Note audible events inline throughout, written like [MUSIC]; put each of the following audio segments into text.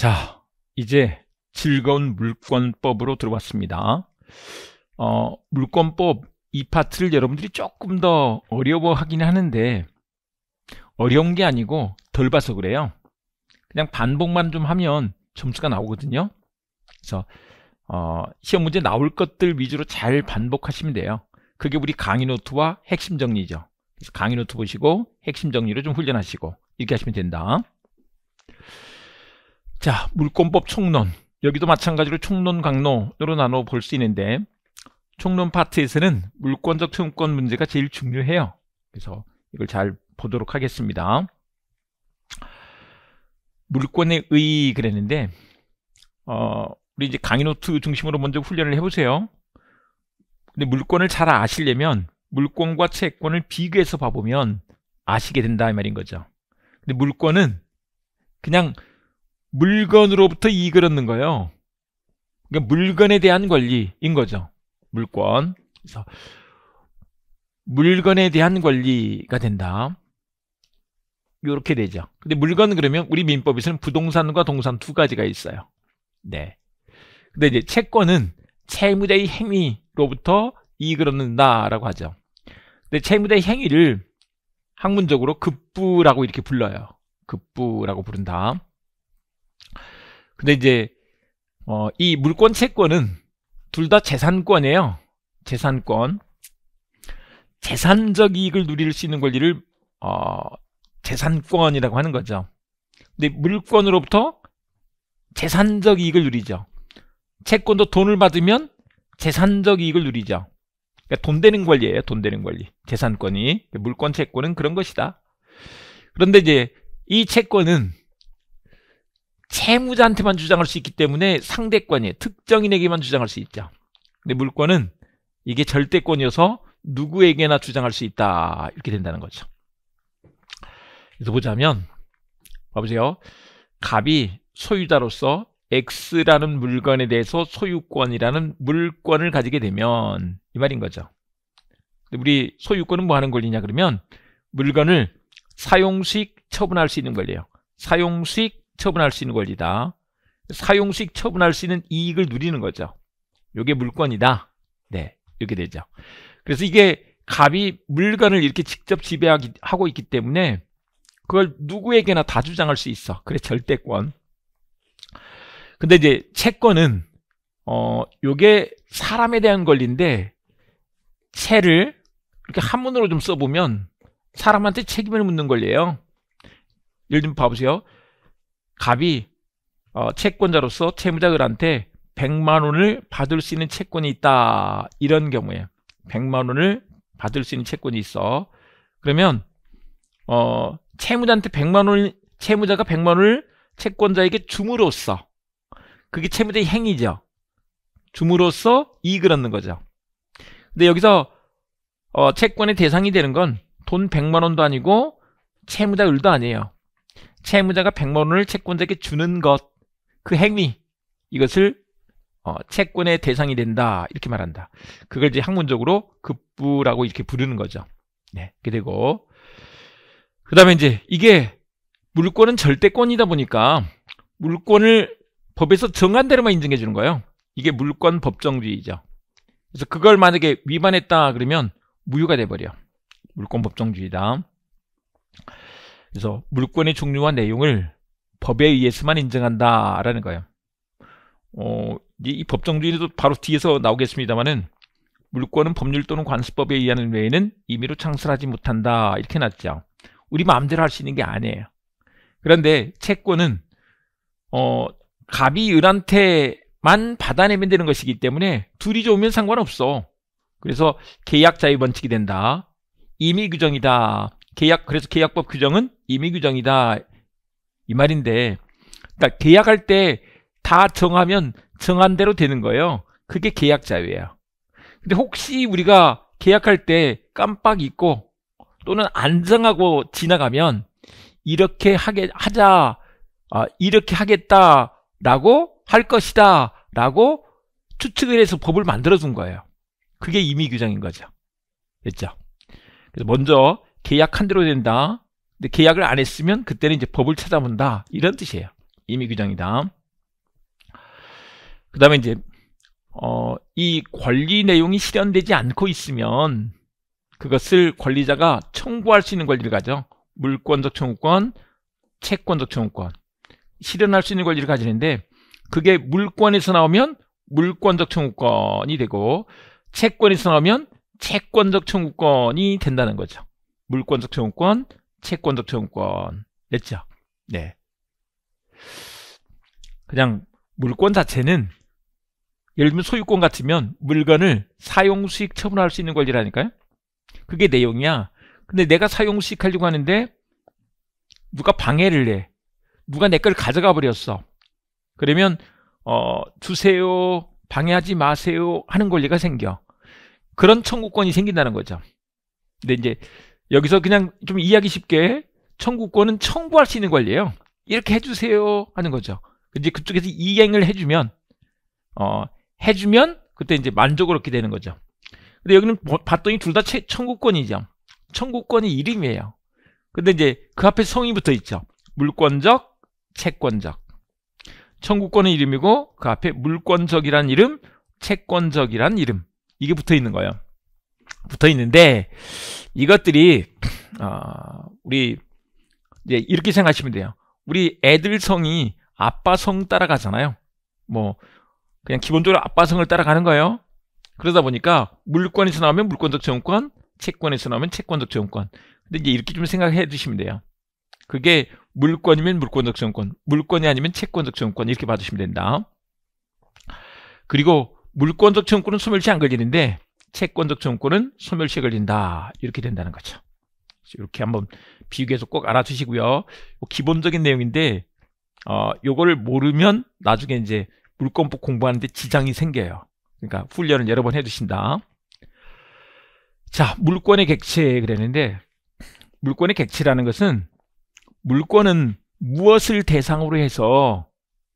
자, 이제 즐거운 물권법으로 들어왔습니다. 어, 물권법 이 파트를 여러분들이 조금 더 어려워하긴 하는데 어려운 게 아니고 덜 봐서 그래요. 그냥 반복만 좀 하면 점수가 나오거든요. 그래서 어, 시험 문제 나올 것들 위주로 잘 반복하시면 돼요. 그게 우리 강의 노트와 핵심 정리죠. 그래서 강의 노트 보시고 핵심 정리로 좀 훈련하시고 이렇게 하시면 된다. 자, 물권법 총론. 여기도 마찬가지로 총론 강론으로 나눠 볼 수 있는데 총론 파트에서는 물권적 청구권 문제가 제일 중요해요. 그래서 이걸 잘 보도록 하겠습니다. 물권의 의의 그랬는데 어, 우리 이제 강의 노트 중심으로 먼저 훈련을 해보세요. 근데 물권을 잘 아시려면 물권과 채권을 비교해서 봐보면 아시게 된다 이 말인 거죠. 근데 물권은 그냥 물건으로부터 이익을 얻는 거예요. 그러니까 물건에 대한 권리인 거죠. 물권. 그래서 물건에 대한 권리가 된다. 이렇게 되죠. 근데 물건은 그러면 우리 민법에서는 부동산과 동산 두 가지가 있어요. 네. 근데 이제 채권은 채무자의 행위로부터 이익을 얻는다라고 하죠. 근데 채무자의 행위를 학문적으로 급부라고 이렇게 불러요. 급부라고 부른다. 근데 이제 어, 이 물권 채권은 둘 다 재산권이에요. 재산권. 재산적 이익을 누릴 수 있는 권리를 어, 재산권이라고 하는 거죠. 근데 물권으로부터 재산적 이익을 누리죠. 채권도 돈을 받으면 재산적 이익을 누리죠. 그러니까 돈 되는 권리예요. 돈 되는 권리. 재산권이. 물권 채권은 그런 것이다. 그런데 이제 이 채권은 채무자한테만 주장할 수 있기 때문에 상대권이 특정인에게만 주장할 수 있죠. 근데 물권은 이게 절대권이어서 누구에게나 주장할 수 있다. 이렇게 된다는 거죠. 그래서 보자면 봐보세요. 갑이 소유자로서 X라는 물건에 대해서 소유권이라는 물권을 가지게 되면 이 말인 거죠. 우리 소유권은 뭐 하는 권리냐 그러면 물건을 사용식 처분할 수 있는 권리예요. 사용식 처분할 수 있는 권리다. 사용식 처분할 수 있는 이익을 누리는 거죠. 이게 물건이다. 네, 이렇게 되죠. 그래서 이게 갑이 물건을 이렇게 직접 지배하고 있기 때문에 그걸 누구에게나 다 주장할 수 있어. 그래 절대권. 근데 이제 채권은 어 요게 사람에 대한 권리인데 채를 이렇게 한문으로 좀 써보면 사람한테 책임을 묻는 권리예요. 예를 좀 봐보세요. 갑이 어, 채권자로서 채무자들한테 100만 원을 받을 수 있는 채권이 있다. 이런 경우에 100만 원을 받을 수 있는 채권이 있어. 그러면 어, 채무자한테 100만 원을 채무자가 100만 원을 채권자에게 줌으로써 그게 채무자의 행위죠. 줌으로써 이익을 얻는 거죠. 근데 여기서 어, 채권의 대상이 되는 건 돈 100만 원도 아니고 채무자 을도 아니에요. 채무자가 100만 원을 채권자에게 주는 것, 그 행위, 이것을 어, 채권의 대상이 된다 이렇게 말한다. 그걸 이제 학문적으로 급부라고 이렇게 부르는 거죠. 네, 이렇게 되고 그 다음에 이제 이게 물권은 절대권이다 보니까 물권을 법에서 정한 대로만 인정해 주는 거예요. 이게 물권 법정주의죠. 그래서 그걸 만약에 위반했다 그러면 무효가 돼버려. 물권 법정주의다. 그래서 물권의 종류와 내용을 법에 의해서만 인정한다라는 거예요. 어, 이 법정주의도 바로 뒤에서 나오겠습니다만은 물권은 법률 또는 관습법에 의하는 외에는 임의로 창설하지 못한다 이렇게 놨죠. 우리 마음대로 할 수 있는 게 아니에요. 그런데 채권은 어, 갑이 을한테만 받아내면 되는 것이기 때문에 둘이 좋으면 상관없어. 그래서 계약 자유 번칙이 된다. 임의 규정이다. 계약 그래서 계약법 규정은 임의 규정이다 이 말인데 그러니까 계약할 때 다 정하면 정한 대로 되는 거예요. 그게 계약 자유예요. 근데 혹시 우리가 계약할 때 깜빡 잊고 또는 안 정하고 지나가면 이렇게 하게 하자 아, 이렇게 하겠다라고 할 것이다라고 추측을 해서 법을 만들어 준 거예요. 그게 임의 규정인 거죠. 됐죠? 그래서 먼저 계약한 대로 된다. 근데 계약을 안 했으면 그때는 이제 법을 찾아본다. 이런 뜻이에요. 임의 규정이다. 그 다음에 이제 어, 이 권리 내용이 실현되지 않고 있으면 그것을 권리자가 청구할 수 있는 권리를 가져 물권적 청구권, 채권적 청구권 실현할 수 있는 권리를 가지는데 그게 물권에서 나오면 물권적 청구권이 되고 채권에서 나오면 채권적 청구권이 된다는 거죠. 물권적 청구권, 채권적 청구권 됐죠? 네. 그냥 물권 자체는 예를 들면 소유권 같으면 물건을 사용 수익 처분할 수 있는 권리라니까요. 그게 내용이야. 근데 내가 사용 수익 하려고 하는데 누가 방해를 해. 누가 내 걸 가져가 버렸어. 그러면 어 주세요. 방해하지 마세요 하는 권리가 생겨. 그런 청구권이 생긴다는 거죠. 근데 이제 여기서 그냥 좀 이해하기 쉽게 청구권은 청구할 수 있는 권리예요. 이렇게 해주세요 하는 거죠. 이제 그쪽에서 이행을 해주면 어 해주면 그때 이제 만족을 얻게 되는 거죠. 근데 여기는 봤더니 둘 다 청구권이죠. 청구권이 이름이에요. 근데 이제 그 앞에 성이 붙어 있죠. 물권적, 채권적. 청구권은 이름이고 그 앞에 물권적이란 이름, 채권적이란 이름. 이게 붙어 있는 거예요. 붙어 있는데 이것들이 어, 우리 이제 이렇게 생각하시면 돼요. 우리 애들 성이 아빠 성 따라가잖아요. 뭐 그냥 기본적으로 아빠 성을 따라가는 거예요. 그러다 보니까 물권에서 나오면 물권적 채권권, 채권에서 나오면 채권적 채권권. 근데 이제 이렇게 좀 생각해 주시면 돼요. 그게 물권이면 물권적 채권권, 물권이 아니면 채권적 채권권 이렇게 봐주시면 된다. 그리고 물권적 채권권은 소멸시 안 걸리는데 채권적 채권권은 소멸시에 걸린다. 이렇게 된다는 거죠. 이렇게 한번 비교해서 꼭 알아두시고요. 기본적인 내용인데 어, 요거를 모르면 나중에 이제 물권법 공부하는데 지장이 생겨요. 그러니까 훈련을 여러 번 해두신다. 자, 물권의 객체 그랬는데 물권의 객체라는 것은 물권은 무엇을 대상으로 해서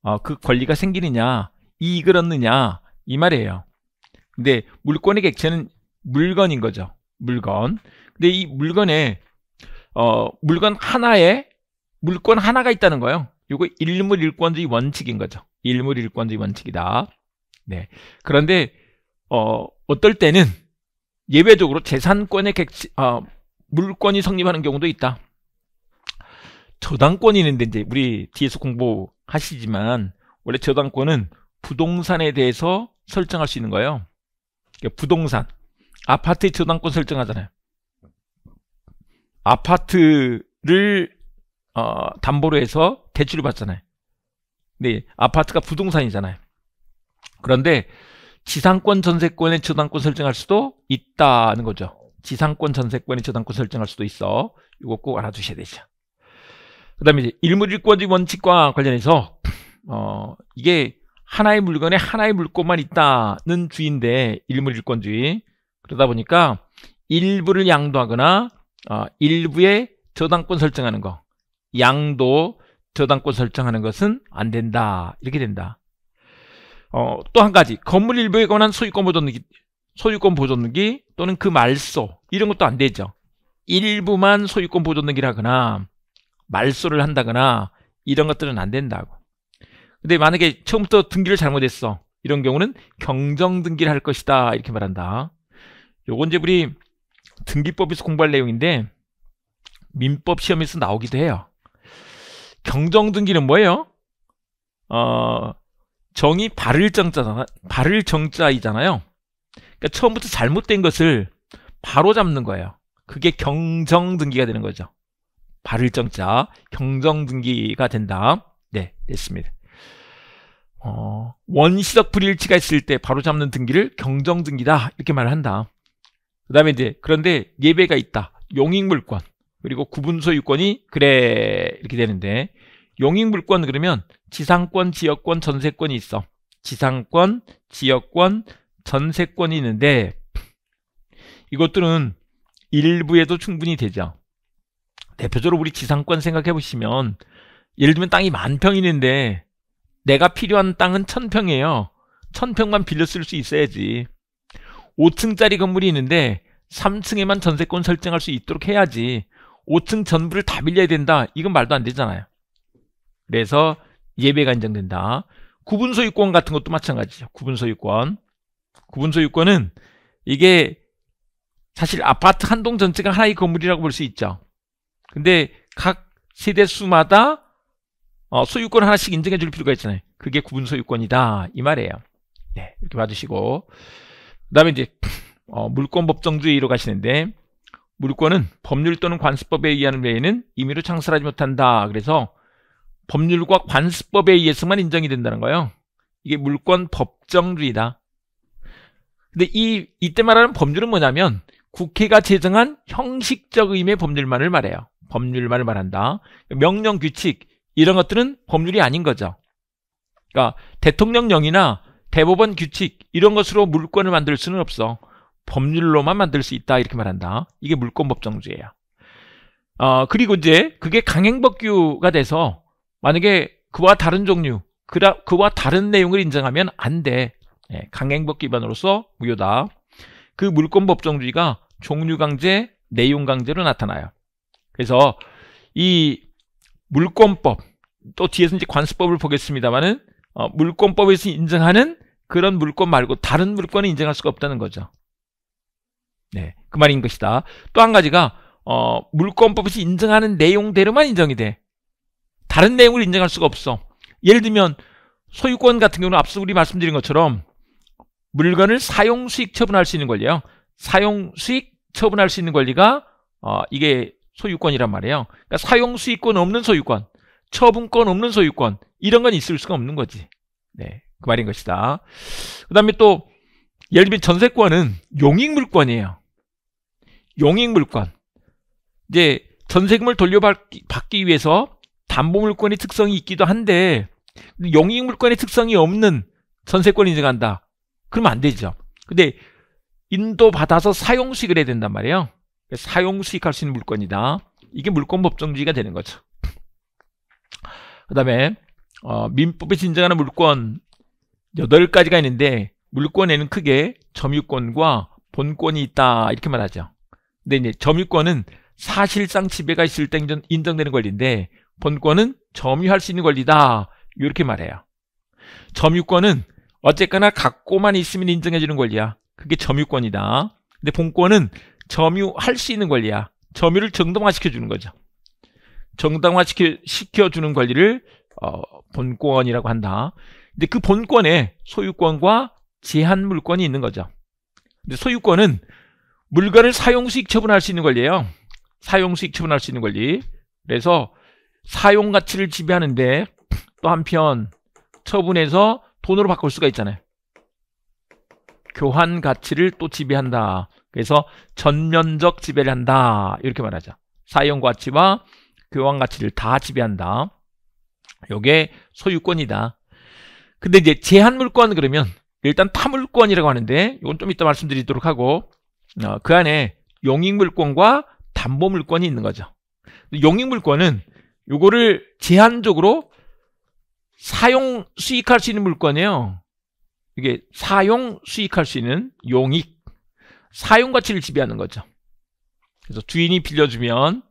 어, 그 권리가 생기느냐, 이익을 얻느냐 이 말이에요. 근데 물권의 객체는 물건인 거죠. 물건. 근데 이 물건에 어, 물건 하나에 물권 하나가 있다는 거예요. 이거 일물일권주의 원칙인 거죠. 일물일권주의 원칙이다. 네. 그런데 어, 어떨 때는 예외적으로 재산권의 객체, 어, 물권이 성립하는 경우도 있다. 저당권이 있는데 이제 우리 뒤에서 공부하시지만 원래 저당권은 부동산에 대해서 설정할 수 있는 거예요. 부동산, 아파트의 저당권 설정하잖아요. 아파트를 어, 담보로 해서 대출을 받잖아요. 근데 아파트가 부동산이잖아요. 그런데 지상권 전세권의 저당권 설정할 수도 있다는 거죠. 지상권 전세권의 저당권 설정할 수도 있어. 이거 꼭 알아두셔야 되죠. 그 다음에 일물일권주의 원칙과 관련해서 어, 이게 하나의 물건에 하나의 물건만 있다는 주의인데 일물일권주의 그러다 보니까 일부를 양도하거나 어, 일부의 저당권 설정하는 거. 양도 저당권 설정하는 것은 안 된다. 이렇게 된다. 어, 또 한 가지. 건물 일부에 관한 소유권 보존기 소유권 보존기 또는 그 말소. 이런 것도 안 되죠. 일부만 소유권 보존기를 하거나 말소를 한다거나 이런 것들은 안 된다고 근데 만약에 처음부터 등기를 잘못했어 이런 경우는 경정 등기를 할 것이다 이렇게 말한다 요건 이제 우리 등기법에서 공부할 내용인데 민법 시험에서 나오기도 해요. 경정 등기는 뭐예요? 어, 정이 바를 정자잖아. 바를 정자이잖아요. 그러니까 처음부터 잘못된 것을 바로 잡는 거예요. 그게 경정 등기가 되는 거죠. 바를 정자 경정 등기가 된다. 네, 됐습니다. 어, 원시적 불일치가 있을 때 바로 잡는 등기를 경정 등기다 이렇게 말을 한다. 그 다음에 이제 그런데 예배가 있다. 용익물권 그리고 구분소유권이 그래 이렇게 되는데 용익물권 그러면 지상권, 지역권, 전세권이 있어. 지상권, 지역권, 전세권이 있는데 이것들은 일부에도 충분히 되죠. 대표적으로 우리 지상권 생각해 보시면 예를 들면 땅이 만 평 있는데 내가 필요한 땅은 천 평이에요. 천 평만 빌려 쓸 수 있어야지. 5층짜리 건물이 있는데 3층에만 전세권 설정할 수 있도록 해야지 5층 전부를 다 빌려야 된다. 이건 말도 안 되잖아요. 그래서 예배가 인정된다. 구분 소유권 같은 것도 마찬가지죠. 구분 소유권. 구분 소유권은 이게 사실 아파트 한 동 전체가 하나의 건물이라고 볼 수 있죠. 근데 각 세대 수마다 어, 소유권 하나씩 인정해 줄 필요가 있잖아요. 그게 구분 소유권이다. 이 말이에요. 네, 이렇게 봐주시고. 그 다음에 이제, 어, 물권 법정주의로 가시는데, 물권은 법률 또는 관습법에 의한 외에는 임의로 창설하지 못한다. 그래서 법률과 관습법에 의해서만 인정이 된다는 거예요. 이게 물권 법정주의다. 근데 이, 이때 말하는 법률은 뭐냐면 국회가 제정한 형식적 의미의 법률만을 말해요. 법률만을 말한다. 명령, 규칙, 이런 것들은 법률이 아닌 거죠. 그러니까 대통령령이나 대법원 규칙, 이런 것으로 물권을 만들 수는 없어. 법률로만 만들 수 있다. 이렇게 말한다. 이게 물권법정주의예요. 어, 그리고 이제 그게 강행법규가 돼서 만약에 그와 다른 종류, 그라, 그와 다른 내용을 인정하면 안 돼. 예, 강행법 기반으로서 무효다. 그 물권법정주의가 종류강제, 내용강제로 나타나요. 그래서 이 물권법, 또 뒤에서 이제 관습법을 보겠습니다만은 어, 물권법에서 인정하는 그런 물권 말고 다른 물권을 인정할 수가 없다는 거죠. 네, 그 말인 것이다. 또 한 가지가 어, 물권법에서 인정하는 내용대로만 인정이 돼. 다른 내용을 인정할 수가 없어. 예를 들면 소유권 같은 경우는 앞서 우리 말씀드린 것처럼 물건을 사용 수익 처분할 수 있는 권리요. 사용 수익 처분할 수 있는 권리가 어, 이게 소유권이란 말이에요. 그러니까 사용 수익권 없는 소유권, 처분권 없는 소유권 이런 건 있을 수가 없는 거지. 네, 그 말인 것이다. 그 다음에 또 예를 들면 전세권은 용익물권이에요. 용익물권. 이제 전세금을 돌려받기 받기 위해서 담보물권의 특성이 있기도 한데 용익물권의 특성이 없는 전세권 인정한다. 그러면 안 되죠. 근데 인도받아서 사용 수익을 해야 된단 말이에요. 사용 수익할 수 있는 물건이다. 이게 물권법정주의가 되는 거죠. 그 다음에 어, 민법에서 인정하는 물권 8가지가 있는데 물권에는 크게 점유권과 본권이 있다 이렇게 말하죠. 근데 이제 점유권은 사실상 지배가 있을 때 인정 되는 권리인데 본권은 점유할 수 있는 권리다 이렇게 말해요. 점유권은 어쨌거나 갖고만 있으면 인정해주는 권리야. 그게 점유권이다. 근데 본권은 점유할 수 있는 권리야. 점유를 정당화시켜 주는 거죠. 정당화시켜 주는 권리를 어, 본권이라고 한다. 근데 그 본권에 소유권과 제한 물권이 있는 거죠. 근데 소유권은 물건을 사용 수익 처분할 수 있는 권리예요. 사용 수익 처분할 수 있는 권리. 그래서 사용 가치를 지배하는데 또 한편 처분해서 돈으로 바꿀 수가 있잖아요. 교환 가치를 또 지배한다. 그래서 전면적 지배를 한다. 이렇게 말하죠. 사용 가치와 교환 가치를 다 지배한다. 요게 소유권이다. 근데 이제 제한 물권 그러면 일단 타물권이라고 하는데 이건 좀 이따 말씀드리도록 하고 어, 그 안에 용익 물권과 담보 물권이 있는 거죠. 용익 물권은 요거를 제한적으로 사용 수익할 수 있는 물건이에요. 이게 사용 수익할 수 있는 용익 사용 가치를 지배하는 거죠. 그래서 주인이 빌려주면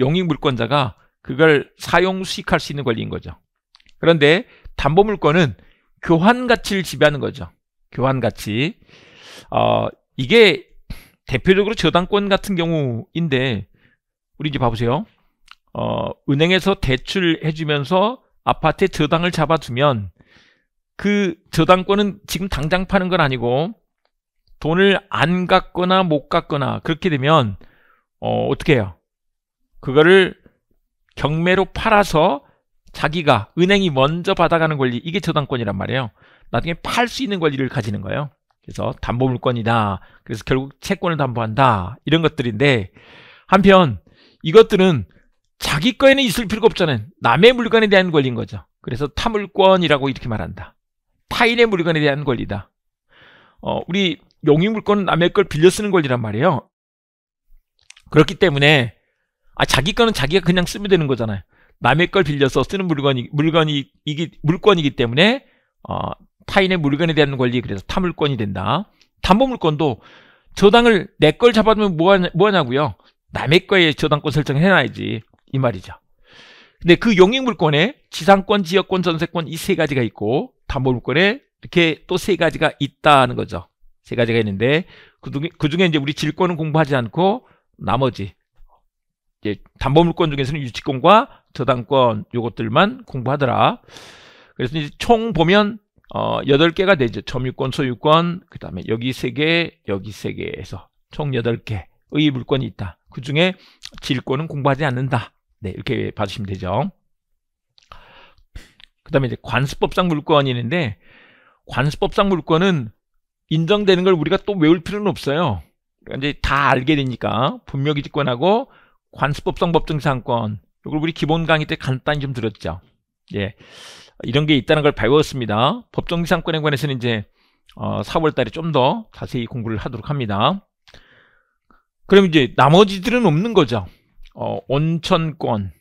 용익 물권자가 그걸 사용 수익할 수 있는 권리인 거죠. 그런데 담보 물권은 교환 가치를 지배하는 거죠. 교환 가치. 어, 이게 대표적으로 저당권 같은 경우인데 우리 이제 봐보세요. 어, 은행에서 대출해 주면서 아파트에 저당을 잡아두면 그 저당권은 지금 당장 파는 건 아니고 돈을 안 갖거나 못 갖거나 그렇게 되면 어, 어떻게 해요? 그거를 경매로 팔아서 자기가 은행이 먼저 받아가는 권리 이게 저당권이란 말이에요. 나중에 팔 수 있는 권리를 가지는 거예요. 그래서 담보물권이다. 그래서 결국 채권을 담보한다. 이런 것들인데 한편 이것들은 자기 거에는 있을 필요가 없잖아요. 남의 물건에 대한 권리인 거죠. 그래서 타물권이라고 이렇게 말한다. 타인의 물건에 대한 권리다. 어, 우리 용의 물건은 남의 걸 빌려 쓰는 권리란 말이에요. 그렇기 때문에 아, 자기 거는 자기가 그냥 쓰면 되는 거잖아요. 남의 걸 빌려서 쓰는 물건이 물건이 이게 물건이기 때문에 어, 타인의 물건에 대한 권리 그래서 타물권이 된다. 담보물건도 저당을 내 걸 잡아두면 뭐하냐, 뭐하냐고요. 남의 거에 저당권 설정해놔야지 이 말이죠. 근데 그 용익물권에 지상권, 지역권, 전세권 이 세 가지가 있고 담보물권에 이렇게 또 세 가지가 있다는 거죠. 세 가지가 있는데 그중에, 그중에 이제 우리 질권은 공부하지 않고 나머지 이제 담보물권 중에서는 유치권과 저당권 요것들만 공부하더라. 그래서 이제 총 보면 어 8개가 되죠. 점유권, 소유권, 그 다음에 여기 3개, 여기 3개에서 총 8개의 물권이 있다. 그 중에 질권은 공부하지 않는다. 네, 이렇게 봐주시면 되죠. 그 다음에 이제 관습법상 물권이 있는데, 관습법상 물권은 인정되는 걸 우리가 또 외울 필요는 없어요. 그러니까 이제 다 알게 되니까, 분묘기지권하고 관습법상 법정상권, 이걸 우리 기본 강의 때 간단히 좀 들었죠. 예. 이런 게 있다는 걸 배웠습니다. 법정기상권에 관해서는 이제 어, 4월 달에 좀 더 자세히 공부를 하도록 합니다. 그럼 이제 나머지들은 없는 거죠. 어, 온천권,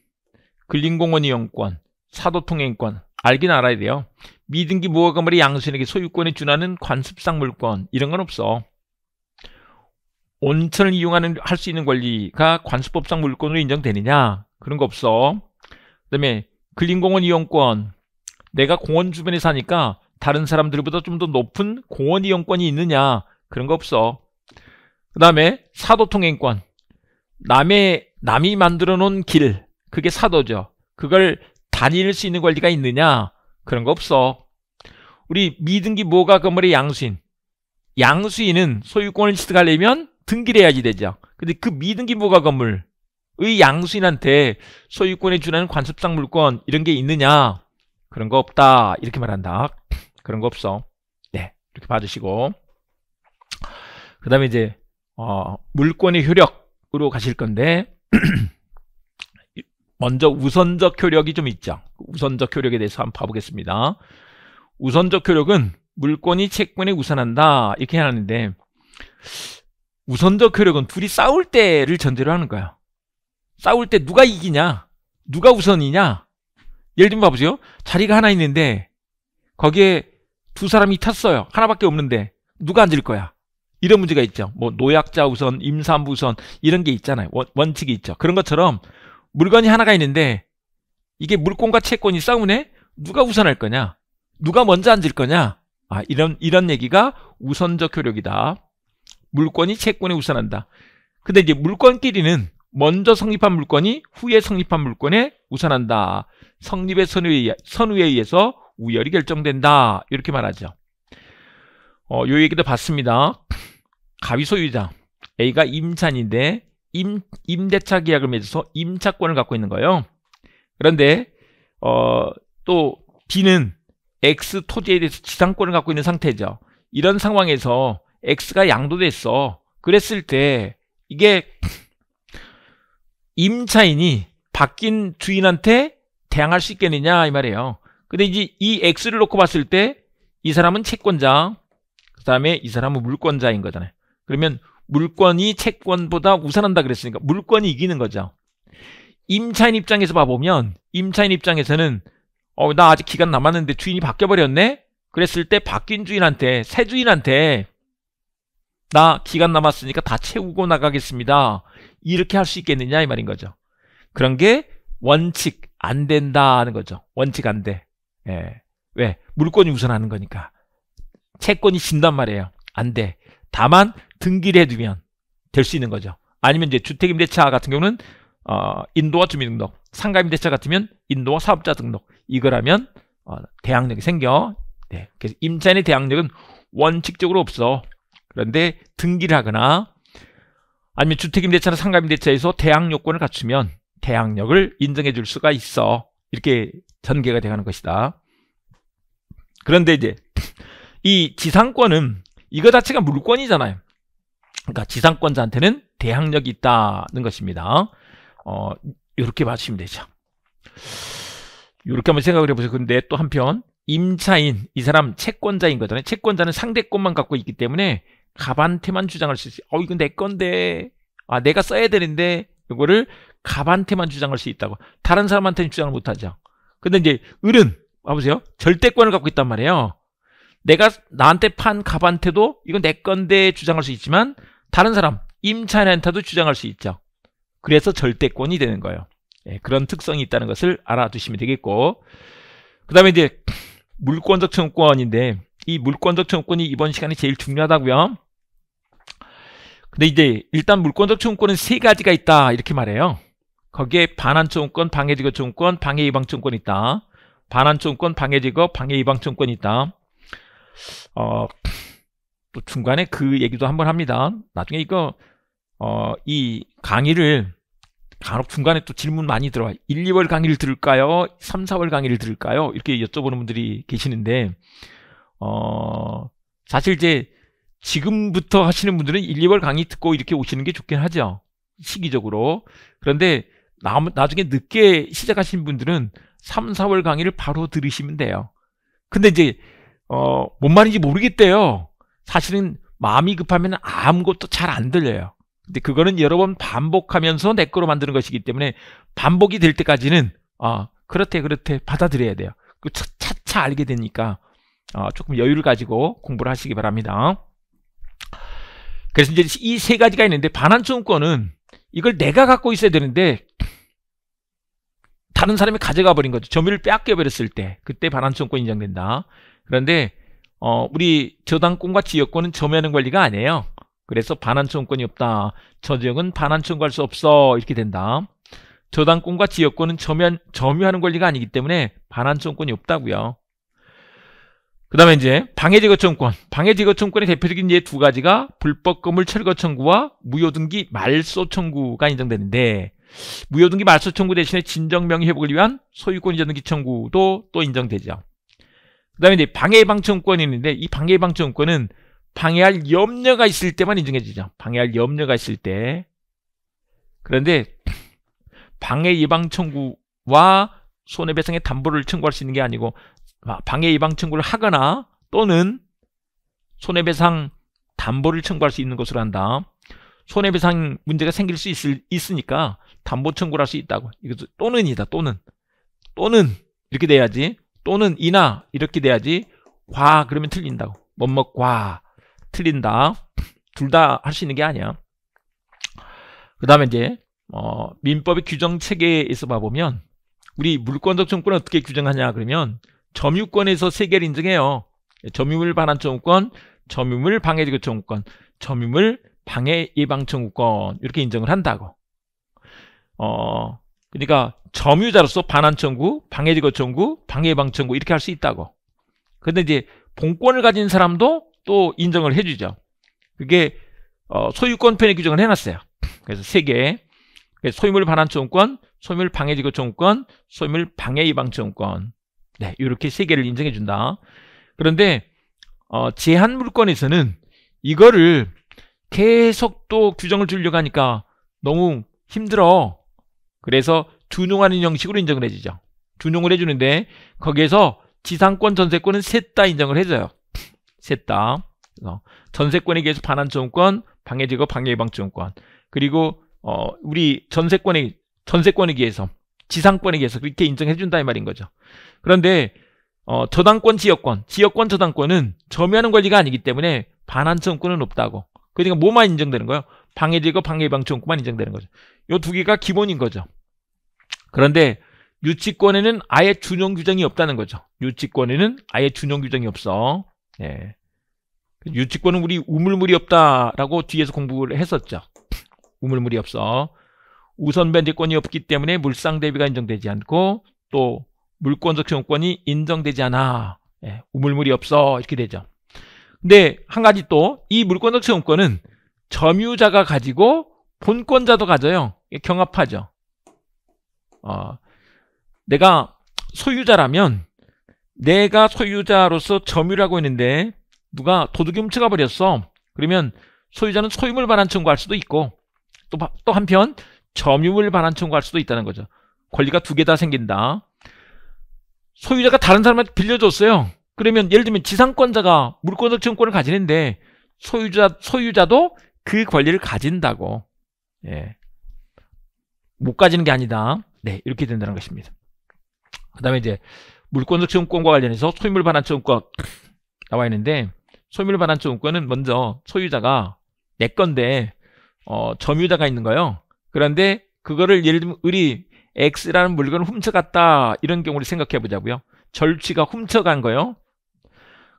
근린공원 이용권, 사도통행권 알긴 알아야 돼요. 미등기 무허가물의 양수인에게 소유권에 준하는 관습상 물권 이런 건 없어. 온천을 이용하는 할 수 있는 권리가 관습법상 물권으로 인정되느냐 그런 거 없어. 그다음에 근린공원 이용권 내가 공원 주변에 사니까 다른 사람들보다 좀 더 높은 공원 이용권이 있느냐 그런 거 없어. 그 다음에 사도통행권. 남의, 남이 만들어 놓은 길. 그게 사도죠. 그걸 다닐 수 있는 권리가 있느냐? 그런 거 없어. 우리 미등기 뭐가 건물의 양수인. 양수인은 소유권을 취득하려면 등기를 해야지 되죠. 근데 그 미등기 뭐가 건물의 양수인한테 소유권에 준하는 관습상 물권 이런 게 있느냐? 그런 거 없다. 이렇게 말한다. 그런 거 없어. 네. 이렇게 봐주시고. 그 다음에 이제 어, 물권의 효력으로 가실 건데 [CLEARS THROAT] 먼저 우선적 효력이 좀 있죠. 우선적 효력에 대해서 한번 봐보겠습니다. 우선적 효력은 물권이 채권에 우선한다 이렇게 하는데 우선적 효력은 둘이 싸울 때를 전제로 하는 거야. 싸울 때 누가 이기냐, 누가 우선이냐. 예를 들면 봐보세요. 자리가 하나 있는데 거기에 두 사람이 탔어요. 하나밖에 없는데 누가 앉을 거야? 이런 문제가 있죠. 뭐 노약자 우선, 임산부 우선 이런 게 있잖아요. 원, 칙이 있죠. 그런 것처럼 물건이 하나가 있는데 이게 물건과 채권이 싸우네? 누가 우선할 거냐? 누가 먼저 앉을 거냐? 아, 이런 이런 얘기가 우선적 효력이다. 물건이 채권에 우선한다. 근데 이제 물건끼리는 먼저 성립한 물건이 후에 성립한 물건에 우선한다. 성립의 선의에, 선의에 의해서 우열이 결정된다. 이렇게 말하죠. 어, 요 얘기도 봤습니다. 가위 소유자 A가 임차인데 임, 임대차 계약을 맺어서 임차권을 갖고 있는 거예요. 그런데 어, 또 B는 X 토지에 대해서 지상권을 갖고 있는 상태죠. 이런 상황에서 X가 양도됐어. 그랬을 때 이게 임차인이 바뀐 주인한테 대항할 수 있겠느냐 이 말이에요. 근데 이제 이 X를 놓고 봤을 때 이 사람은 채권자, 그 다음에 이 사람은 물권자인 거잖아요. 그러면 물권이 채권보다 우선한다 그랬으니까 물권이 이기는 거죠. 임차인 입장에서 봐보면 임차인 입장에서는 어, 나 아직 기간 남았는데 주인이 바뀌어버렸네? 그랬을 때 바뀐 주인한테 새 주인한테 나 기간 남았으니까 다 채우고 나가겠습니다. 이렇게 할 수 있겠느냐 이 말인 거죠. 그런 게 원칙 안 된다는 거죠. 원칙 안 돼. 예. 왜? 물권이 우선하는 거니까. 채권이 진단 말이에요. 안 돼. 다만 등기를 해두면 될 수 있는 거죠. 아니면 이제 주택임대차 같은 경우는 어, 인도와 주민등록, 상가임대차 같으면 인도와 사업자 등록 이거라면 어, 대항력이 생겨. 네. 그래서 임차인의 대항력은 원칙적으로 없어. 그런데 등기를 하거나 아니면 주택임대차나 상가임대차에서 대항 요건을 갖추면 대항력을 인정해 줄 수가 있어. 이렇게 전개가 되어가는 것이다. 그런데 이제 [LAUGHS] 이 지상권은 이거 자체가 물권이잖아요. 그러니까 지상권자한테는 대항력이 있다는 것입니다. 어, 이렇게 봐주시면 되죠. 이렇게 한번 생각을 해보세요. 근데 또 한편 임차인 이 사람 채권자인 거잖아요. 채권자는 상대권만 갖고 있기 때문에 갑한테만 주장할 수 있어요. 어 이건 내 건데 아 내가 써야 되는데 이거를 갑한테만 주장할 수 있다고 다른 사람한테는 주장을 못하죠. 근데 이제 을은 봐보세요. 절대권을 갖고 있단 말이에요. 내가 나한테 판 갑한테도 이건 내 건데 주장할 수 있지만 다른 사람 임차인한테도 주장할 수 있죠. 그래서 절대권이 되는 거예요. 예, 그런 특성이 있다는 것을 알아두시면 되겠고 그 다음에 이제 물권적 청구권인데 이 물권적 청구권이 이번 시간에 제일 중요하다고요. 근데 이제 일단 물권적 청구권은 세 가지가 있다 이렇게 말해요. 거기에 반환 청구권, 방해지거 청구권, 방해 예방 청구권이 있다. 반환 청구권, 방해지거, 방해 예방 청구권이 있다. 어, 또 중간에 그 얘기도 한번 합니다. 나중에 이거 어, 이 강의를 간혹 중간에 또 질문 많이 들어와요. 1, 2월 강의를 들을까요? 3, 4월 강의를 들을까요? 이렇게 여쭤보는 분들이 계시는데 어, 사실 이제 지금부터 하시는 분들은 1, 2월 강의 듣고 이렇게 오시는 게 좋긴 하죠. 시기적으로. 그런데 나, 나중에 늦게 시작하신 분들은 3, 4월 강의를 바로 들으시면 돼요. 근데 이제 어, 뭔 말인지 모르겠대요. 사실은 마음이 급하면 아무것도 잘 안 들려요. 근데 그거는 여러 번 반복하면서 내 거로 만드는 것이기 때문에 반복이 될 때까지는 아 그렇대 그렇대 받아들여야 돼요. 그 차차 알게 되니까 어, 조금 여유를 가지고 공부를 하시기 바랍니다. 그래서 이제 이 세 가지가 있는데 반환청구권은 이걸 내가 갖고 있어야 되는데 다른 사람이 가져가 버린 거죠. 점유를 빼앗겨 버렸을 때 그때 반환청구권 인정된다. 그런데 어, 우리 저당권과 지역권은 점유하는 권리가 아니에요. 그래서 반환청구권이 없다. 저 지역은 반환청구할 수 없어. 이렇게 된다. 저당권과 지역권은 점유, 점유하는 권리가 아니기 때문에 반환청구권이 없다고요. 그 다음에 이제 방해제거청권. 방해제거청권의 대표적인 예 두 가지가 불법 건물 철거 청구와 무효등기 말소 청구가 인정되는데 무효등기 말소 청구 대신에 진정명의 회복을 위한 소유권 이전 등기 청구도 또 인정되죠. 그 다음에 이제 방해방청권이 있는데 이 방해방청권은 방해할 염려가 있을 때만 인정해지죠. 방해할 염려가 있을 때. 그런데 방해 예방 청구와 손해배상의 담보를 청구할 수 있는 게 아니고 방해 예방 청구를 하거나 또는 손해배상 담보를 청구할 수 있는 것으로 한다. 손해배상 문제가 생길 수 있을, 있으니까 담보 청구를 할 수 있다고. 이것도 또는이다. 또는 또는 이렇게 돼야지. 또는 이나 이렇게 돼야지. 과 그러면 틀린다고. 뭐뭐과 틀린다. 둘 다 할 수 있는 게 아니야. 그 다음에 이제 어, 민법의 규정 체계에서 봐보면 우리 물권적 청구는 어떻게 규정하냐 그러면 점유권에서 세 개를 인정해요. 점유물 반환 청구권, 점유물 방해지구 청구권, 점유물 방해 예방 청구권 이렇게 인정을 한다고. 어, 그러니까 점유자로서 반환 청구, 방해지구 청구, 방해 예방 청구 이렇게 할 수 있다고. 근데 이제 본권을 가진 사람도 또 인정을 해주죠. 그게 어, 소유권 편의 규정을 해놨어요. 그래서 세 개. 소유물 반환 청구권, 소유물 방해지구 청구권, 소유물 방해 예방 청구권. 네, 이렇게 세 개를 인정해 준다. 그런데 어, 제한 물권에서는 이거를 계속 또 규정을 주려고 하니까 너무 힘들어. 그래서 준용하는 형식으로 인정을 해주죠. 준용을 해주는데 거기에서 지상권, 전세권은 셋 다 인정을 해줘요. 셋 다. 전세권에 의해서 반환청구권, 방해제거, 방해예방청구권. 그리고 어, 우리 전세권에 전세권에 의해서 지상권에 의해서 그렇게 인정해준다 이 말인 거죠. 그런데 어, 저당권, 지역권, 지역권, 저당권은 점유하는 권리가 아니기 때문에 반환청구권은 없다고. 그러니까 뭐만 인정되는 거예요? 방해제거, 방해예방청구만 인정되는 거죠. 요두 개가 기본인 거죠. 그런데 유치권에는 아예 준용 규정이 없다는 거죠. 유치권에는 아예 준용 규정이 없어. 예. 유치권은 우리 우물물이 없다라고 뒤에서 공부를 했었죠. 우물물이 없어. 우선 변제권이 없기 때문에 물상 대비가 인정되지 않고 또 물권적 청구권이 인정되지 않아. 예, 우물물이 없어. 이렇게 되죠. 근데 한 가지 또 이 물권적 청구권은 점유자가 가지고 본권자도 가져요. 경합하죠. 어, 내가 소유자라면 내가 소유자로서 점유를 하고 있는데 누가 도둑이 훔쳐가 버렸어. 그러면 소유자는 소유물 반환 청구할 수도 있고 또, 또 한편 점유물 반환 청구할 수도 있다는 거죠. 권리가 두 개 다 생긴다. 소유자가 다른 사람한테 빌려줬어요. 그러면 예를 들면 지상권자가 물권적 청구권을 가지는데 소유자 소유자도 그 권리를 가진다고. 예. 못 가지는 게 아니다. 네, 이렇게 된다는 것입니다. 그 다음에 이제 물권적 청구권과 관련해서 소유물 반환 청구권 나와 있는데 소유물 반환 청구권은 먼저 소유자가 내 건데 어, 점유자가 있는 거예요. 그런데 그거를 예를 들면 우리 X라는 물건을 훔쳐갔다 이런 경우를 생각해 보자고요. 절취가 훔쳐간 거요.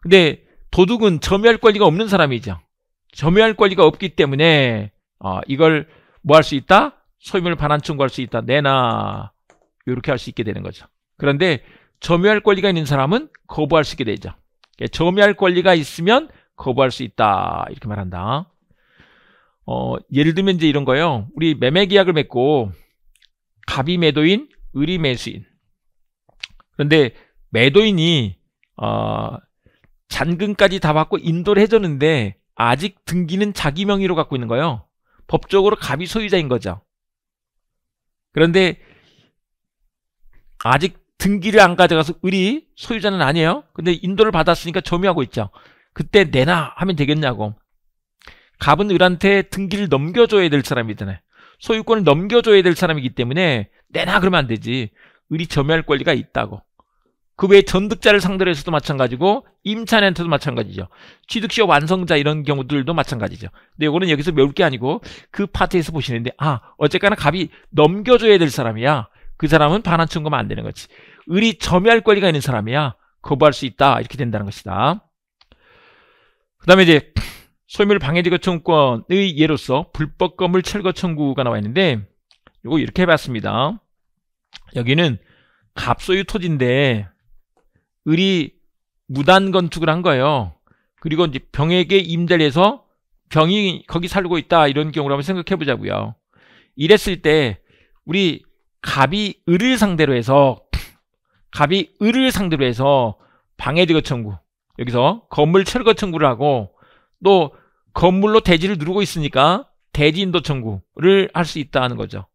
근데 도둑은 점유할 권리가 없는 사람이죠. 점유할 권리가 없기 때문에 어, 이걸 뭐 할 수 있다? 소유물 반환 청구할 수 있다. 내놔. 이렇게 할 수 있게 되는 거죠. 그런데 점유할 권리가 있는 사람은 거부할 수 있게 되죠. 점유할 권리가 있으면 거부할 수 있다. 이렇게 말한다. 어, 예를 들면 이제 이런 거요. 우리 매매 계약을 맺고 갑이 매도인, 을이 매수인. 그런데 매도인이 어, 잔금까지 다 받고 인도를 해줬는데 아직 등기는 자기 명의로 갖고 있는 거예요. 법적으로 갑이 소유자인 거죠. 그런데 아직 등기를 안 가져가서 을이 소유자는 아니에요. 근데 인도를 받았으니까 점유하고 있죠. 그때 내놔 하면 되겠냐고. 갑은 을한테 등기를 넘겨줘야 될 사람이잖아요. 소유권을 넘겨줘야 될 사람이기 때문에 내놔 그러면 안 되지. 을이 점유할 권리가 있다고. 그 외에 전득자를 상대로 해서도 마찬가지고 임차인한테도 마찬가지죠. 취득시효 완성자 이런 경우들도 마찬가지죠. 근데 이거는 여기서 매울 게 아니고 그 파트에서 보시는데 아 어쨌거나 갑이 넘겨줘야 될 사람이야. 그 사람은 반환 청구하면 안 되는 거지. 을이 점유할 권리가 있는 사람이야. 거부할 수 있다. 이렇게 된다는 것이다. 그 다음에 이제 소유물 방해제 거 청구권의 예로서 불법 건물 철거 청구가 나와 있는데 이거 이렇게 해봤습니다. 여기는 갑소유 토지인데 을이 무단 건축을 한 거예요. 그리고 이제 병에게 임대를 해서 병이 거기 살고 있다 이런 경우를 한번 생각해 보자고요. 이랬을 때 우리 갑이 을을 상대로 해서 갑이 을을 상대로 해서 방해제거 청구 여기서 건물 철거 청구를 하고 또 건물로 대지를 누르고 있으니까 대지인도 청구를 할 수 있다 는 거죠.